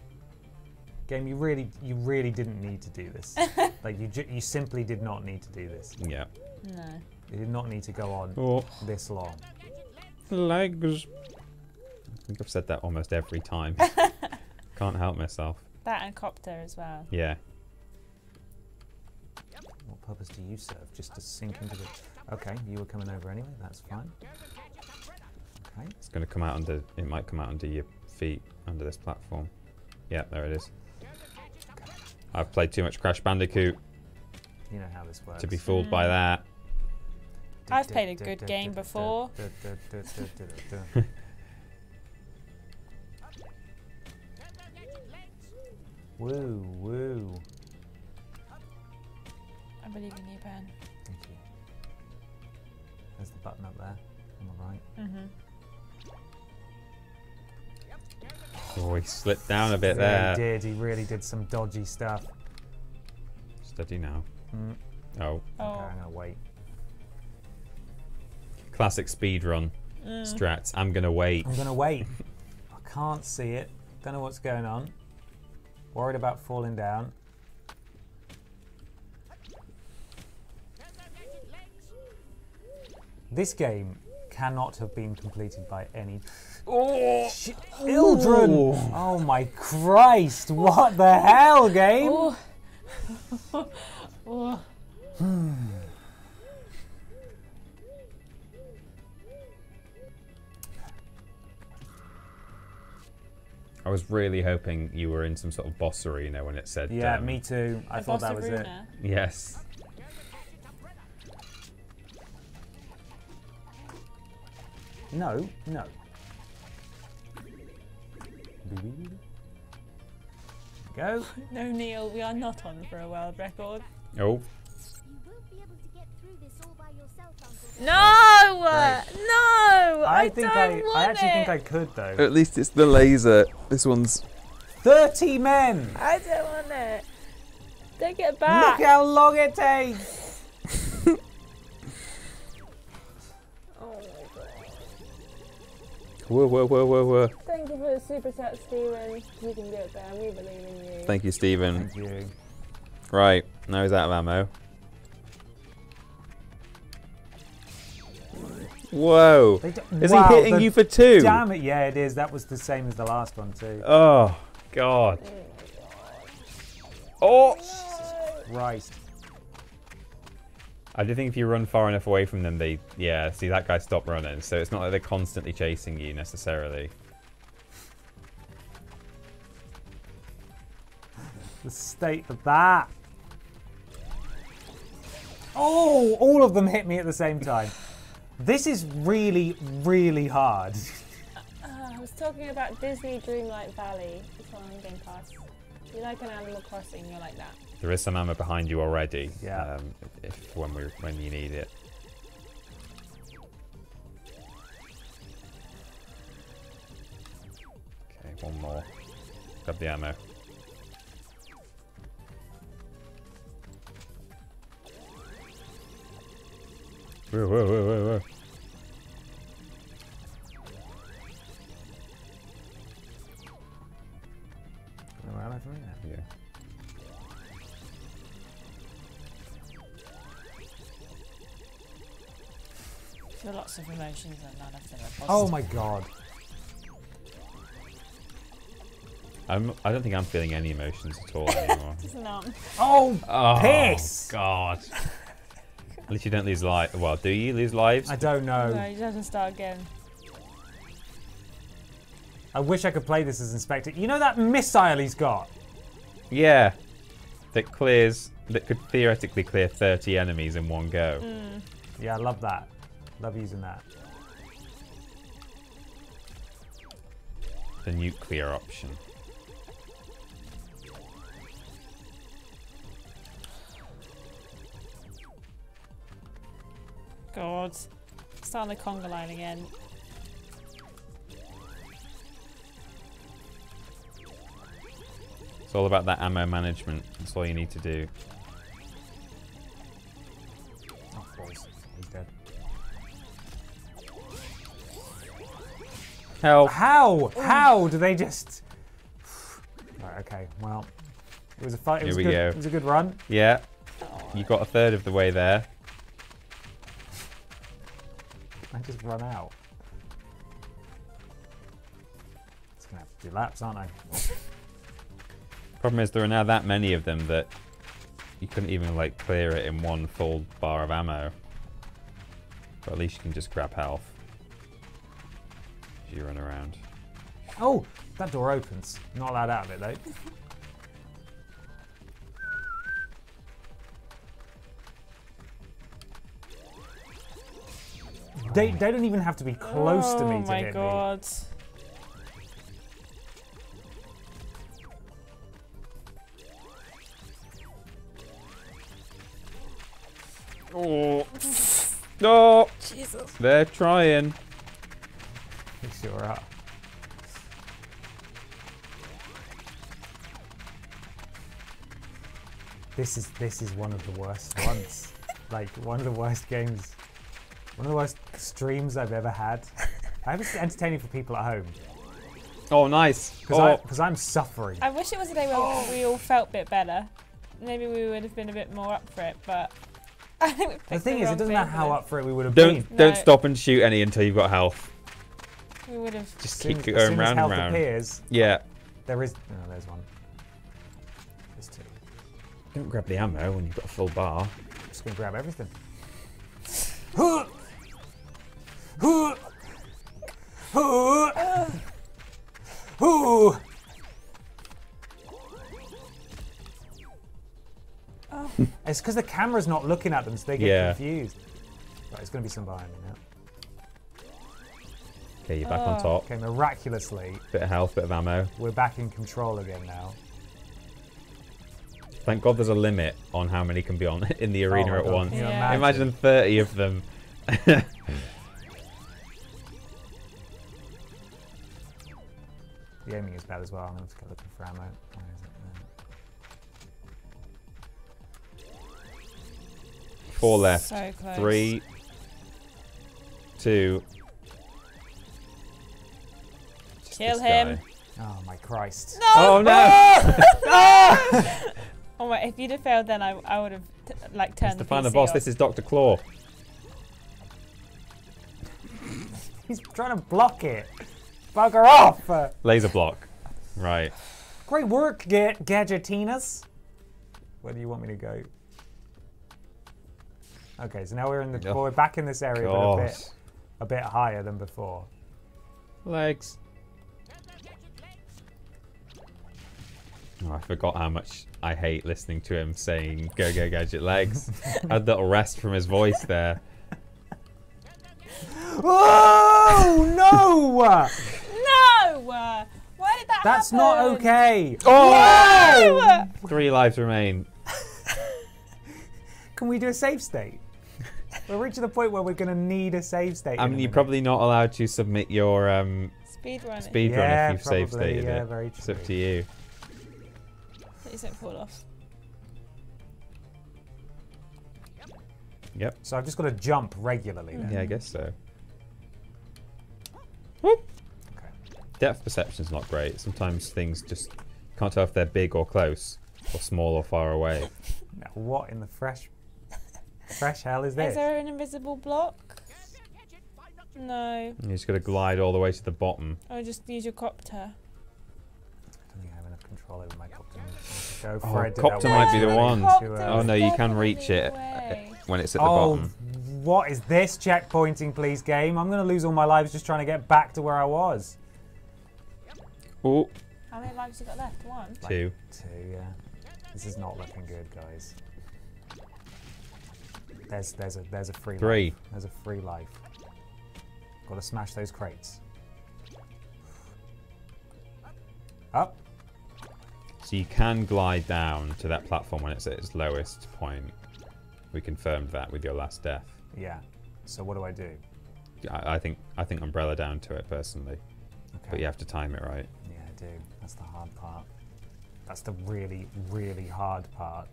Game, you really, you really didn't need to do this. [laughs] like you, ju- you simply did not need to do this. Yeah. No. You did not need to go on Oh, this long. legs. I think I've said that almost every time. [laughs] Can't help myself. That and copter as well. Yeah. What purpose do you serve? Just to sink into the. Okay, you were coming over anyway. That's fine. Okay. It's going to come out under. It might come out under your feet under this platform. Yeah, there it is. I've played too much Crash Bandicoot You know how this works. to be fooled by that. I've played a good game before. [laughs] woo, woo. I believe in you, Ben. Thank you. There's the button up there on the right. Mm-hmm. Oh, he slipped down a bit Yeah, there. he did. He really did some dodgy stuff. Steady now. Mm. Oh, Okay, Oh. I'm gonna wait. classic speed run Mm. strats. I'm gonna wait. I'm gonna wait. [laughs] I can't see it. Don't know what's going on. Worried about falling down. This game cannot have been completed by any. Oh, Ildren! Oh my Christ! What the hell, game? Oh. oh. I was really hoping you were in some sort of boss arena when it said. Yeah, um, me too. I thought that was it. Yes. No, no. Go. No, Neil, we are not on for a world record. Oh, You won't be able to get through this all by yourself, Uncle. No! Right. No! I, I think don't I. want I actually it. think I could though. At least it's the laser. This one's. Thirty men. I don't want it. Take it back. Look how long it takes. Whoa, whoa, whoa, whoa, whoa. Thank you for the super chat, Steven. You can do it, Ben. We believe in you. Thank you, Stephen. Thank you. Right, now he's out of ammo. Whoa. Is wow, he hitting the- you for two? Damn it! Yeah, it is. That was the same as the last one too. oh, God. Oh. oh. Christ. I do think if you run far enough away from them, they yeah. See that guy stop running, so it's not like they're constantly chasing you necessarily. The state of that. Oh, all of them hit me at the same time. This is really, really hard. Uh, I was talking about Disney Dreamlight Valley. It's on Game Pass. You like an Animal Crossing, you're like that. There is some ammo behind you already. Yeah. Um, if when we when you need it. Okay, one more. Grab the ammo. Whoa, whoa, whoa, whoa, whoa. Where am I from now? Yeah. Feel lots of emotions and none of them are positive. Oh my god. I'm, I don't think I'm feeling any emotions at all anymore. [laughs] It's not. Oh, oh, piss! God. At least you don't lose life. Well, do you lose lives? I don't know. No, you just have to start again. I wish I could play this as Inspector. You know that missile he's got? Yeah. That clears, that could theoretically clear 30 enemies in one go. Mm. Yeah, I love that. Love using that. The nuclear option. God. Start on the conga line again. It's all about that ammo management. That's all you need to do. Oh. He's dead. Help. How? How do they just? Right. Okay. Well, it was a fight. It Here was we good. go. It was a good run. Yeah. You got a third of the way there. I just run out. It's gonna have to do laps, aren't I? Problem is, there are now that many of them that you couldn't even like clear it in one full bar of ammo. But at least you can just grab health as you run around. Oh, that door opens. Not allowed out of it though. They, they don't even have to be close to me oh to my hit me. Oh. No. Jesus. They're trying. Are. This is this is one of the worst [laughs] ones. like one of the worst games, one of the worst streams I've ever had. [laughs] I hope it's entertaining for people at home. Oh, nice. Because oh. I'm suffering. I wish it was a day where oh. we all felt a bit better. Maybe we would have been a bit more up for it, but I think we picked The thing is, it doesn't matter how up for it we would have don't been. don't No. stop and shoot any until you've got health. We would have. Just soon, keep as going soon as round and health round. appears, Yeah. there is. No, there's one. There's two. Don't grab the ammo when you've got a full bar. just gonna grab everything. Huh! [laughs] It's because the camera's not looking at them, so they get Yeah. confused. Right, it's gonna be some behind me now. Okay, you're back on Oh. top. Okay, miraculously, Bit of health, bit of ammo. we're back in control again now. Thank God there's a limit on how many can be on [laughs] in the arena Oh at God, once. Yeah. Imagine 30 of them. [laughs] The aiming is bad as well. I'm gonna have to go looking for ammo. Four left. So close. Three, two. Just Kill him. guy. Oh my Christ! No! Oh [laughs] [laughs] no! Oh wait, if you'd have failed, then I, I would have t- like turned to the find the PC boss. off. This is Dr. Claw. [laughs] He's trying to block it. Bugger off! Laser block. Right. great work, ga- Gadgetinis. Where do you want me to go? Okay, so now we're in the we're back in this area, but a bit a bit higher than before. Legs. Oh, I forgot how much I hate listening to him saying "Go Go Gadget Legs." [laughs] Had that rest from his voice there. [laughs] Oh no! No! Why did that That's happen? not okay. Oh! Three lives remain. Can we do a save state? We're reaching the point where we're going to need a save state. I mean, you're probably not allowed to submit your um, Speed run. speed Yeah, run if you've save probably, stated yeah, it. very It's up to you. Please don't fall off. Yep. So I've just got to jump regularly. Then. Yeah, I guess so. Okay. Depth perception's not great. Sometimes things just can't tell if they're big or close, or small or far away. [laughs] Now, what in the fresh, fresh hell is this? Is there an invisible block? No. You just got to glide all the way to the bottom. Or just use your copter. I don't think I have enough control over my copter. Go Oh, for it. copter might be the one. Oh no, you can reach it way. when it's at the Oh, bottom. what is this checkpointing, please, game? I'm going to lose all my lives just trying to get back to where I was. Oh, How many lives you got left? One. two. Two, yeah. This is not looking good, guys. There's there's a there's a free Three. life. There's a free life. Got to smash those crates. Up. So you can glide down to that platform when it's at its lowest point. We confirmed that with your last death. Yeah. So what do I do? I, I think I think umbrella down to it personally, Okay. but you have to time it right. Yeah, I do. That's the hard part. That's the really, really hard part.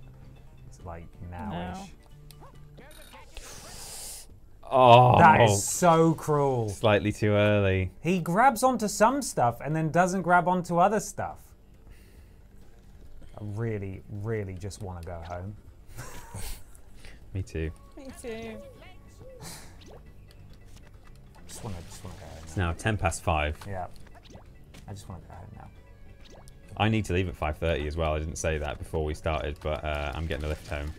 It's like now-ish. Oh, That is so cruel. slightly too early. He grabs onto some stuff and then doesn't grab onto other stuff. I really, really just want to go home. [laughs] Me too. Me too. Just want to, just want to go home. It's now ten past five. Yeah. I just want to go home now. I need to leave at five thirty as well. I didn't say that before we started, but uh, I'm getting a lift home.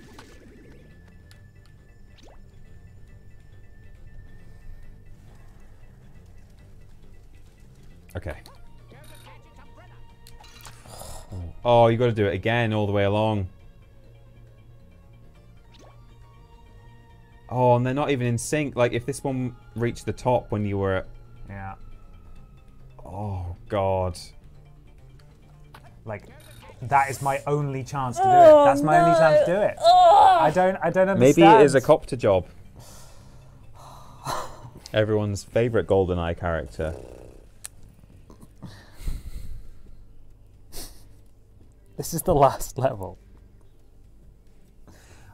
Okay. Oh, you got to do it again all the way along. Oh, and they're not even in sync. Like, if this one reached the top when you were at... Yeah. Oh, God. Like, that is my only chance to do it. Oh, That's my only chance to do it. Oh. I don't, I don't understand. Maybe it is a copter job. Everyone's favourite GoldenEye character. This is the last level.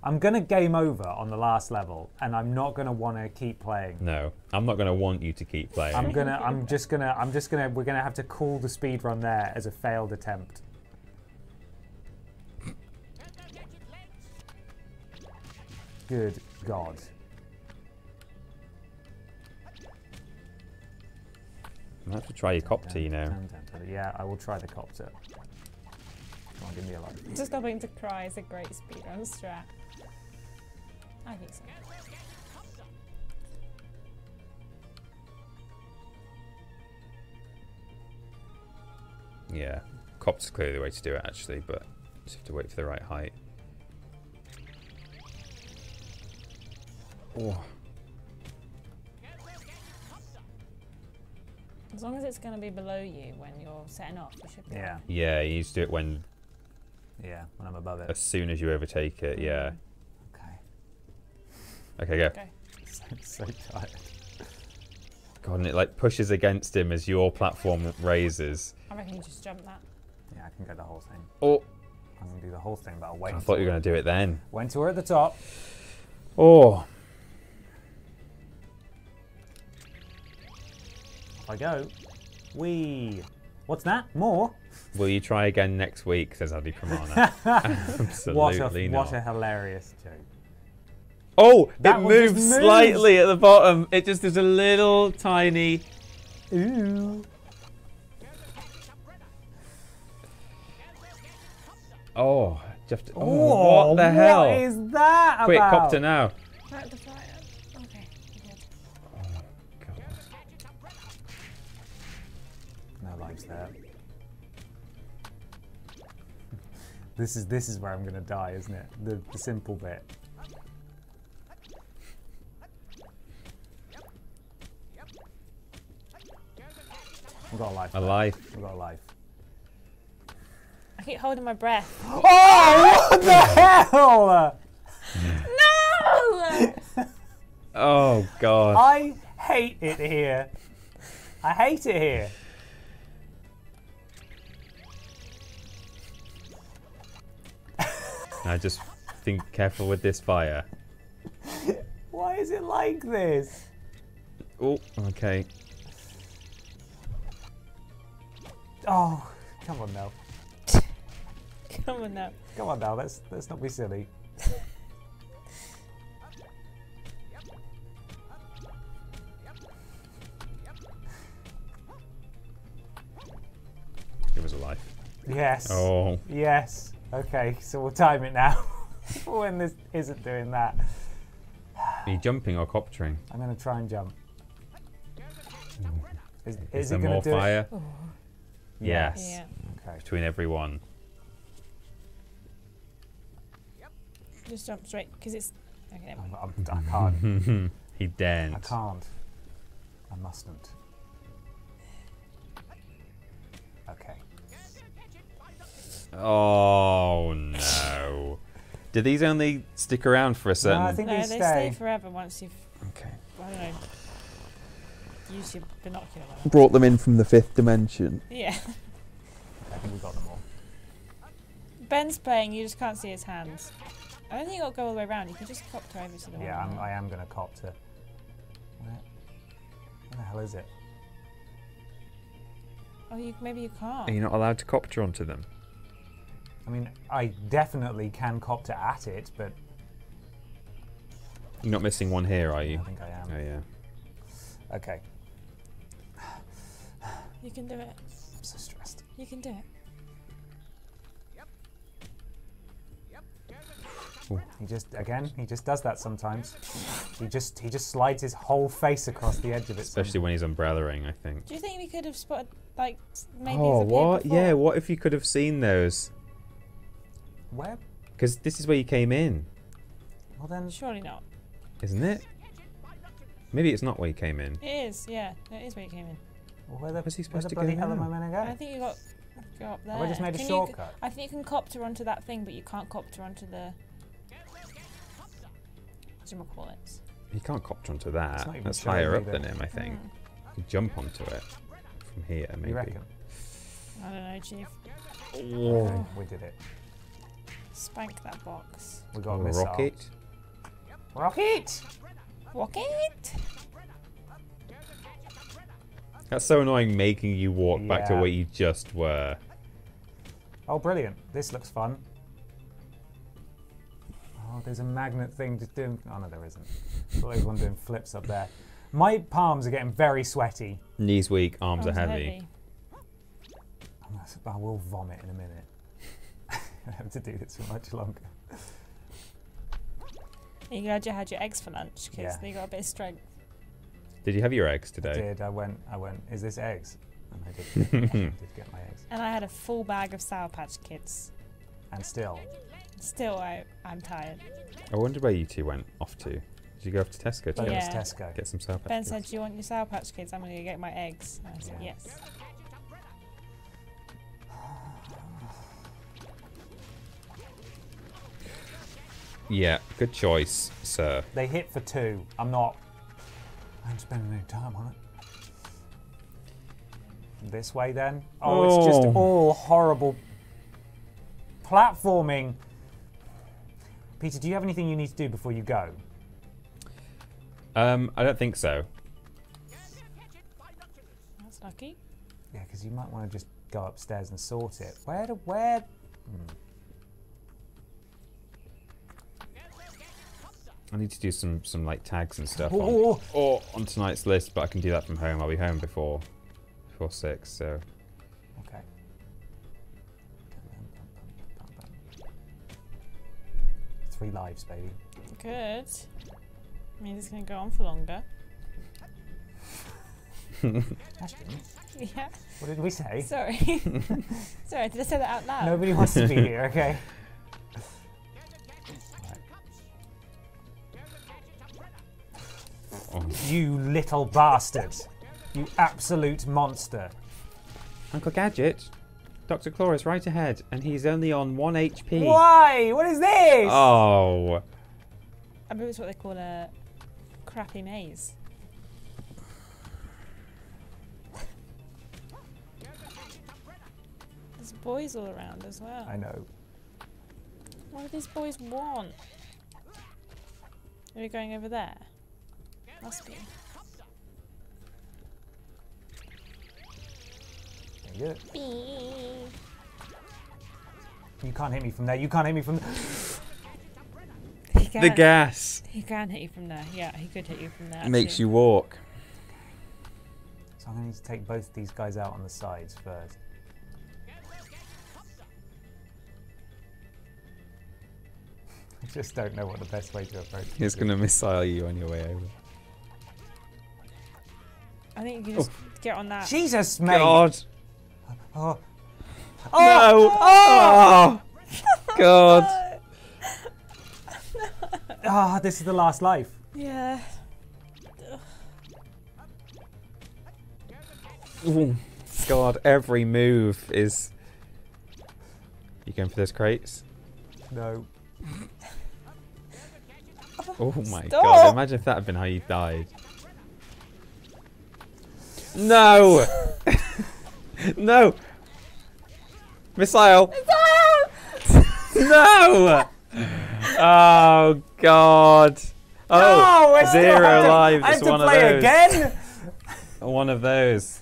I'm gonna game over on the last level, and I'm not gonna want to keep playing. No, I'm not going to want you to keep playing. I'm gonna. I'm just gonna. I'm just gonna. We're gonna have to call the speed run there as a failed attempt. Good God. I'm gonna have to try your copter, you know. Yeah, I will try the copter. Come on, give me a light. Just stopping to cry is a great speedrun strat. I think so. Yeah, copter's clearly the way to do it, actually, but just have to wait for the right height. Oh, As long as it's going to be below you when you're setting off, you should be. Yeah, yeah, you need to do it when yeah. When I'm above it. as soon as you overtake it. Yeah. Mm. Okay. Okay, go. Okay. [laughs] so tired. God, and it like pushes against him as your platform raises. I reckon you just jump that. Yeah, I can go the whole thing. Oh, I'm gonna do the whole thing, but I'll wait. I thought you were going to do it then. we're- When we're at the top. Oh, Off I go. Wee. What's that? More? Will you try again next week? Says Adi Pramana. [laughs] what Absolutely a not. what a hilarious joke. Oh, That it moves moves. slightly at the bottom. It just is a little tiny. Ooh. Oh, just. Oh, Oh, what the hell? What is that Quick, about? copter now. This is this is where I'm gonna die, isn't it? The, the simple bit. I've got a life. A life. I've got a life. I keep holding my breath. [gasps] Oh, what the hell! no! [laughs] Oh God. I hate it here. I hate it here. Now just think careful with this fire. Why is it like this? Oh, okay. Oh, come on now. [laughs] Come on now. Come on now. Let's let's not be silly. It was a life. Yes. Oh. Yes. Okay, so we'll time it now. [laughs] when this isn't doing that. Are you jumping or coptering? I'm going to try and jump. Is, Is is there it going more to do fire? Oh. Yes. Yeah. Okay. Between everyone. Just jump straight because it's. Okay. I'm, I'm, I can't. [laughs] he daren't. can't. I mustn't. Okay. Oh no. Do these only stick around for a certain? I think No, they they stay. stay forever once you've. Okay. I don't know. Used your binocular. Brought them in from the fifth dimension. Yeah. I think we got them all. Ben's playing, you just can't see his hands. I don't think you'll go all the way around. You can just copter over to the Yeah. I'm, I am going to cop to. Where, where the hell is it? Oh, you, maybe you can't. Are you not allowed to copter onto them? I mean, I definitely can copter at it, but You're not missing one here, are you? I think I am. Oh yeah. Okay. You can do it. I'm so stressed. You can do it. Yep. Yep. He just again, he just does that sometimes. He just he just slides his whole face across the edge of it. Especially when he's umbrellaing, I think. Do you think we could have spotted, like, s- made oh, what? before? Yeah, what if you could have seen those? Where? Because this is where you came in, Well then, Surely not. isn't it? Maybe it's not where you came in. It is, yeah. It is where you came in. well, where the, Where's he where supposed the to bloody go hell am I now? meant to I think you got go up there. Have I just made a Can you- shortcut? I think you can copter onto that thing, but you can't copter onto the. What do you call it? You can't copter onto that. not even That's higher up the- than him, I think. Mm. You could jump onto it from here, maybe. You reckon? I don't know, Chief. Okay, we did it. Spank that box. We got a Or missile. rocket. Rocket! Rocket! That's so annoying making you walk back to where you just were. Oh, brilliant. This looks fun. Oh, there's a magnet thing just doing. Oh, no, there isn't. I thought one doing flips up there. My palms are getting very sweaty. Knees weak, arms, Arms are heavy. I'm gonna- I will vomit in a minute. I [laughs] have to do this for much longer. Are you glad you had your eggs for lunch? Because Yeah. they got a bit of strength. Did you have your eggs I today? did. I went. I went. Is this eggs? And I did. Get, [laughs] I did get my eggs. And I had a full bag of Sour Patch Kids. And still, Still, I, I'm tired. I wonder where you two went off to. Did you go off to Tesco to get, Yeah. Tesco. get some Sour Patch Ben Kids? said, Do you want your Sour Patch Kids? I'm going to get my eggs. And I said, Yeah. Yes. Yeah, good choice, sir. They hit for two. I'm not. I'm spending any time on it. This way then. Oh, it's just Oh. all horrible platforming. Peter, do you have anything you need to do before you go? Um, I don't think so. That's lucky. Yeah, because you might want to just go upstairs and sort it. Where to where? Hmm. I need to do some some like tags and stuff on, Oh, or on tonight's list, but I can do that from home. I'll be home before before six, so okay. Three lives, baby. Good. I mean, it's going to go on for longer. [laughs] Ashton, Yeah. what did we say? Sorry. [laughs] Sorry, did I say that out loud? Nobody wants to be here, okay? [laughs] You little bastard. You absolute monster. Uncle Gadget, Doctor Claw is right ahead, and he's only on one HP. Why? What is this? Oh, I believe it's what they call a crappy maze. There's boys all around as well. I know. What do these boys want? Are we going over there? Must be. There you go. You can't hit me from there. You can't hit me from. He the gas He can hit you from there. Yeah, he could hit you from there. It makes actually. you walk. So I'm going to need to take both of these guys out on the sides first. [laughs] I just don't know what the best way to approach He's this gonna missile you on your way over. I think you can just get on that. Jesus, mate! God. Oh. No. Oh. God. [laughs] Ah, this is the last life. Yeah. Ooh. God, every move is. You going for those crates? No. Oh my Stop. god, imagine if that had been how you died. No! no! Missile! no! Oh god! no, Oh, still zero to, lives. I have to of play those. again. One of those.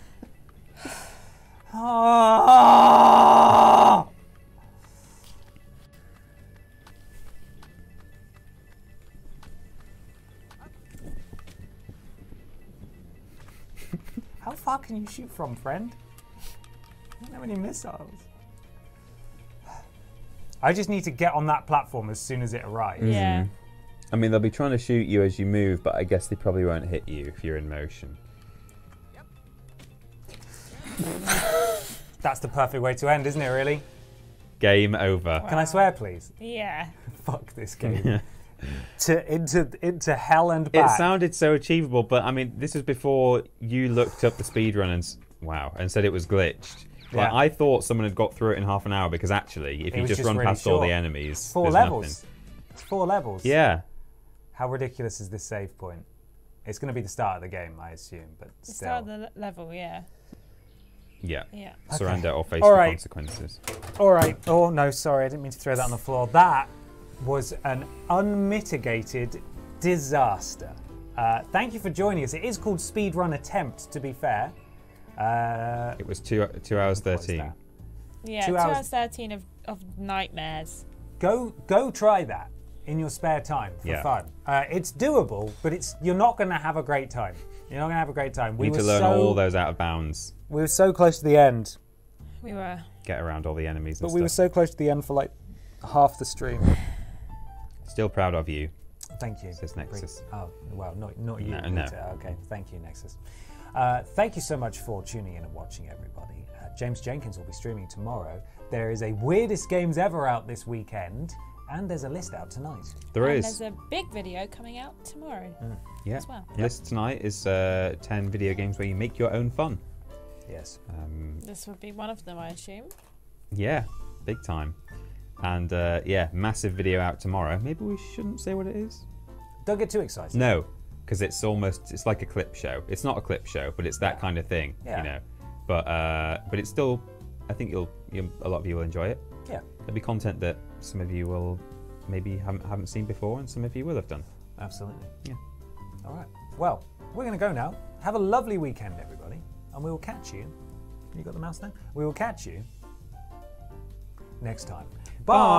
Ah! Far can you shoot from, friend? I don't have any missiles. I just need to get on that platform as soon as it arrives. Yeah. Mm. I mean, they'll be trying to shoot you as you move, but I guess they probably won't hit you if you're in motion. That's the perfect way to end, isn't it, really? Game over. Can I swear, please? Yeah. [laughs] Fuck this game. [laughs] to into into hell and back. It sounded so achievable, but I mean, this was before you looked up the speedrun and wow, and said it was glitched. Like Yeah. I thought someone had got through it in half an hour because actually, if It you just, just run really past all the enemies, four levels. nothing. It's four levels. Yeah, How ridiculous is this save point? It's going to be the start of the game, I assume, but The still. start of the level, yeah. Yeah. Yeah. Surrender or face All the right. consequences. All right. Oh no, sorry, I didn't mean to throw that on the floor. That was an unmitigated disaster. Uh, thank you for joining us. It is called Speedrun Attempt, to be fair. Uh, It was two two hours thirteen. that? Yeah, Two two, hours- hours thirteen of, of nightmares. Go go try that in your spare time for Yeah. fun. Uh, it's doable, but it's you're not going to have a great time. You're not going to have a great time. We need were to learn so, all those out of bounds. We were so close to the end, We were. Get around all the enemies and but we were so close to the end for like half the stream. Still proud of you. Thank you. Says Nexus. Oh, well, not, not you. No, no. uh, okay, thank you, Nexus. Uh, thank you so much for tuning in and watching, everybody. Uh, James Jenkins will be streaming tomorrow. There is a Weirdest Games Ever out this weekend, and there's a list out tonight. There and is. there's a big video coming out tomorrow Yeah. as well. List tonight is uh, 10 video games where you make your own fun. Yes. Um, This would be one of them, I assume. yeah, big time. And uh, yeah, massive video out tomorrow. Maybe we shouldn't say what it is. Don't get too excited. No, because it's almost it's like a clip show. It's not a clip show, but it's that Yeah. kind of thing, Yeah. you know. But uh, but it's still, I think you'll, you'll a lot of you will enjoy it. Yeah, There'll be content that some of you will maybe haven't haven't seen before, and some of you will have done. absolutely. Yeah. All right. Well, we're going to go now. Have a lovely weekend, everybody, and we will catch you. You got the mouse there? We will catch you next time. Bye.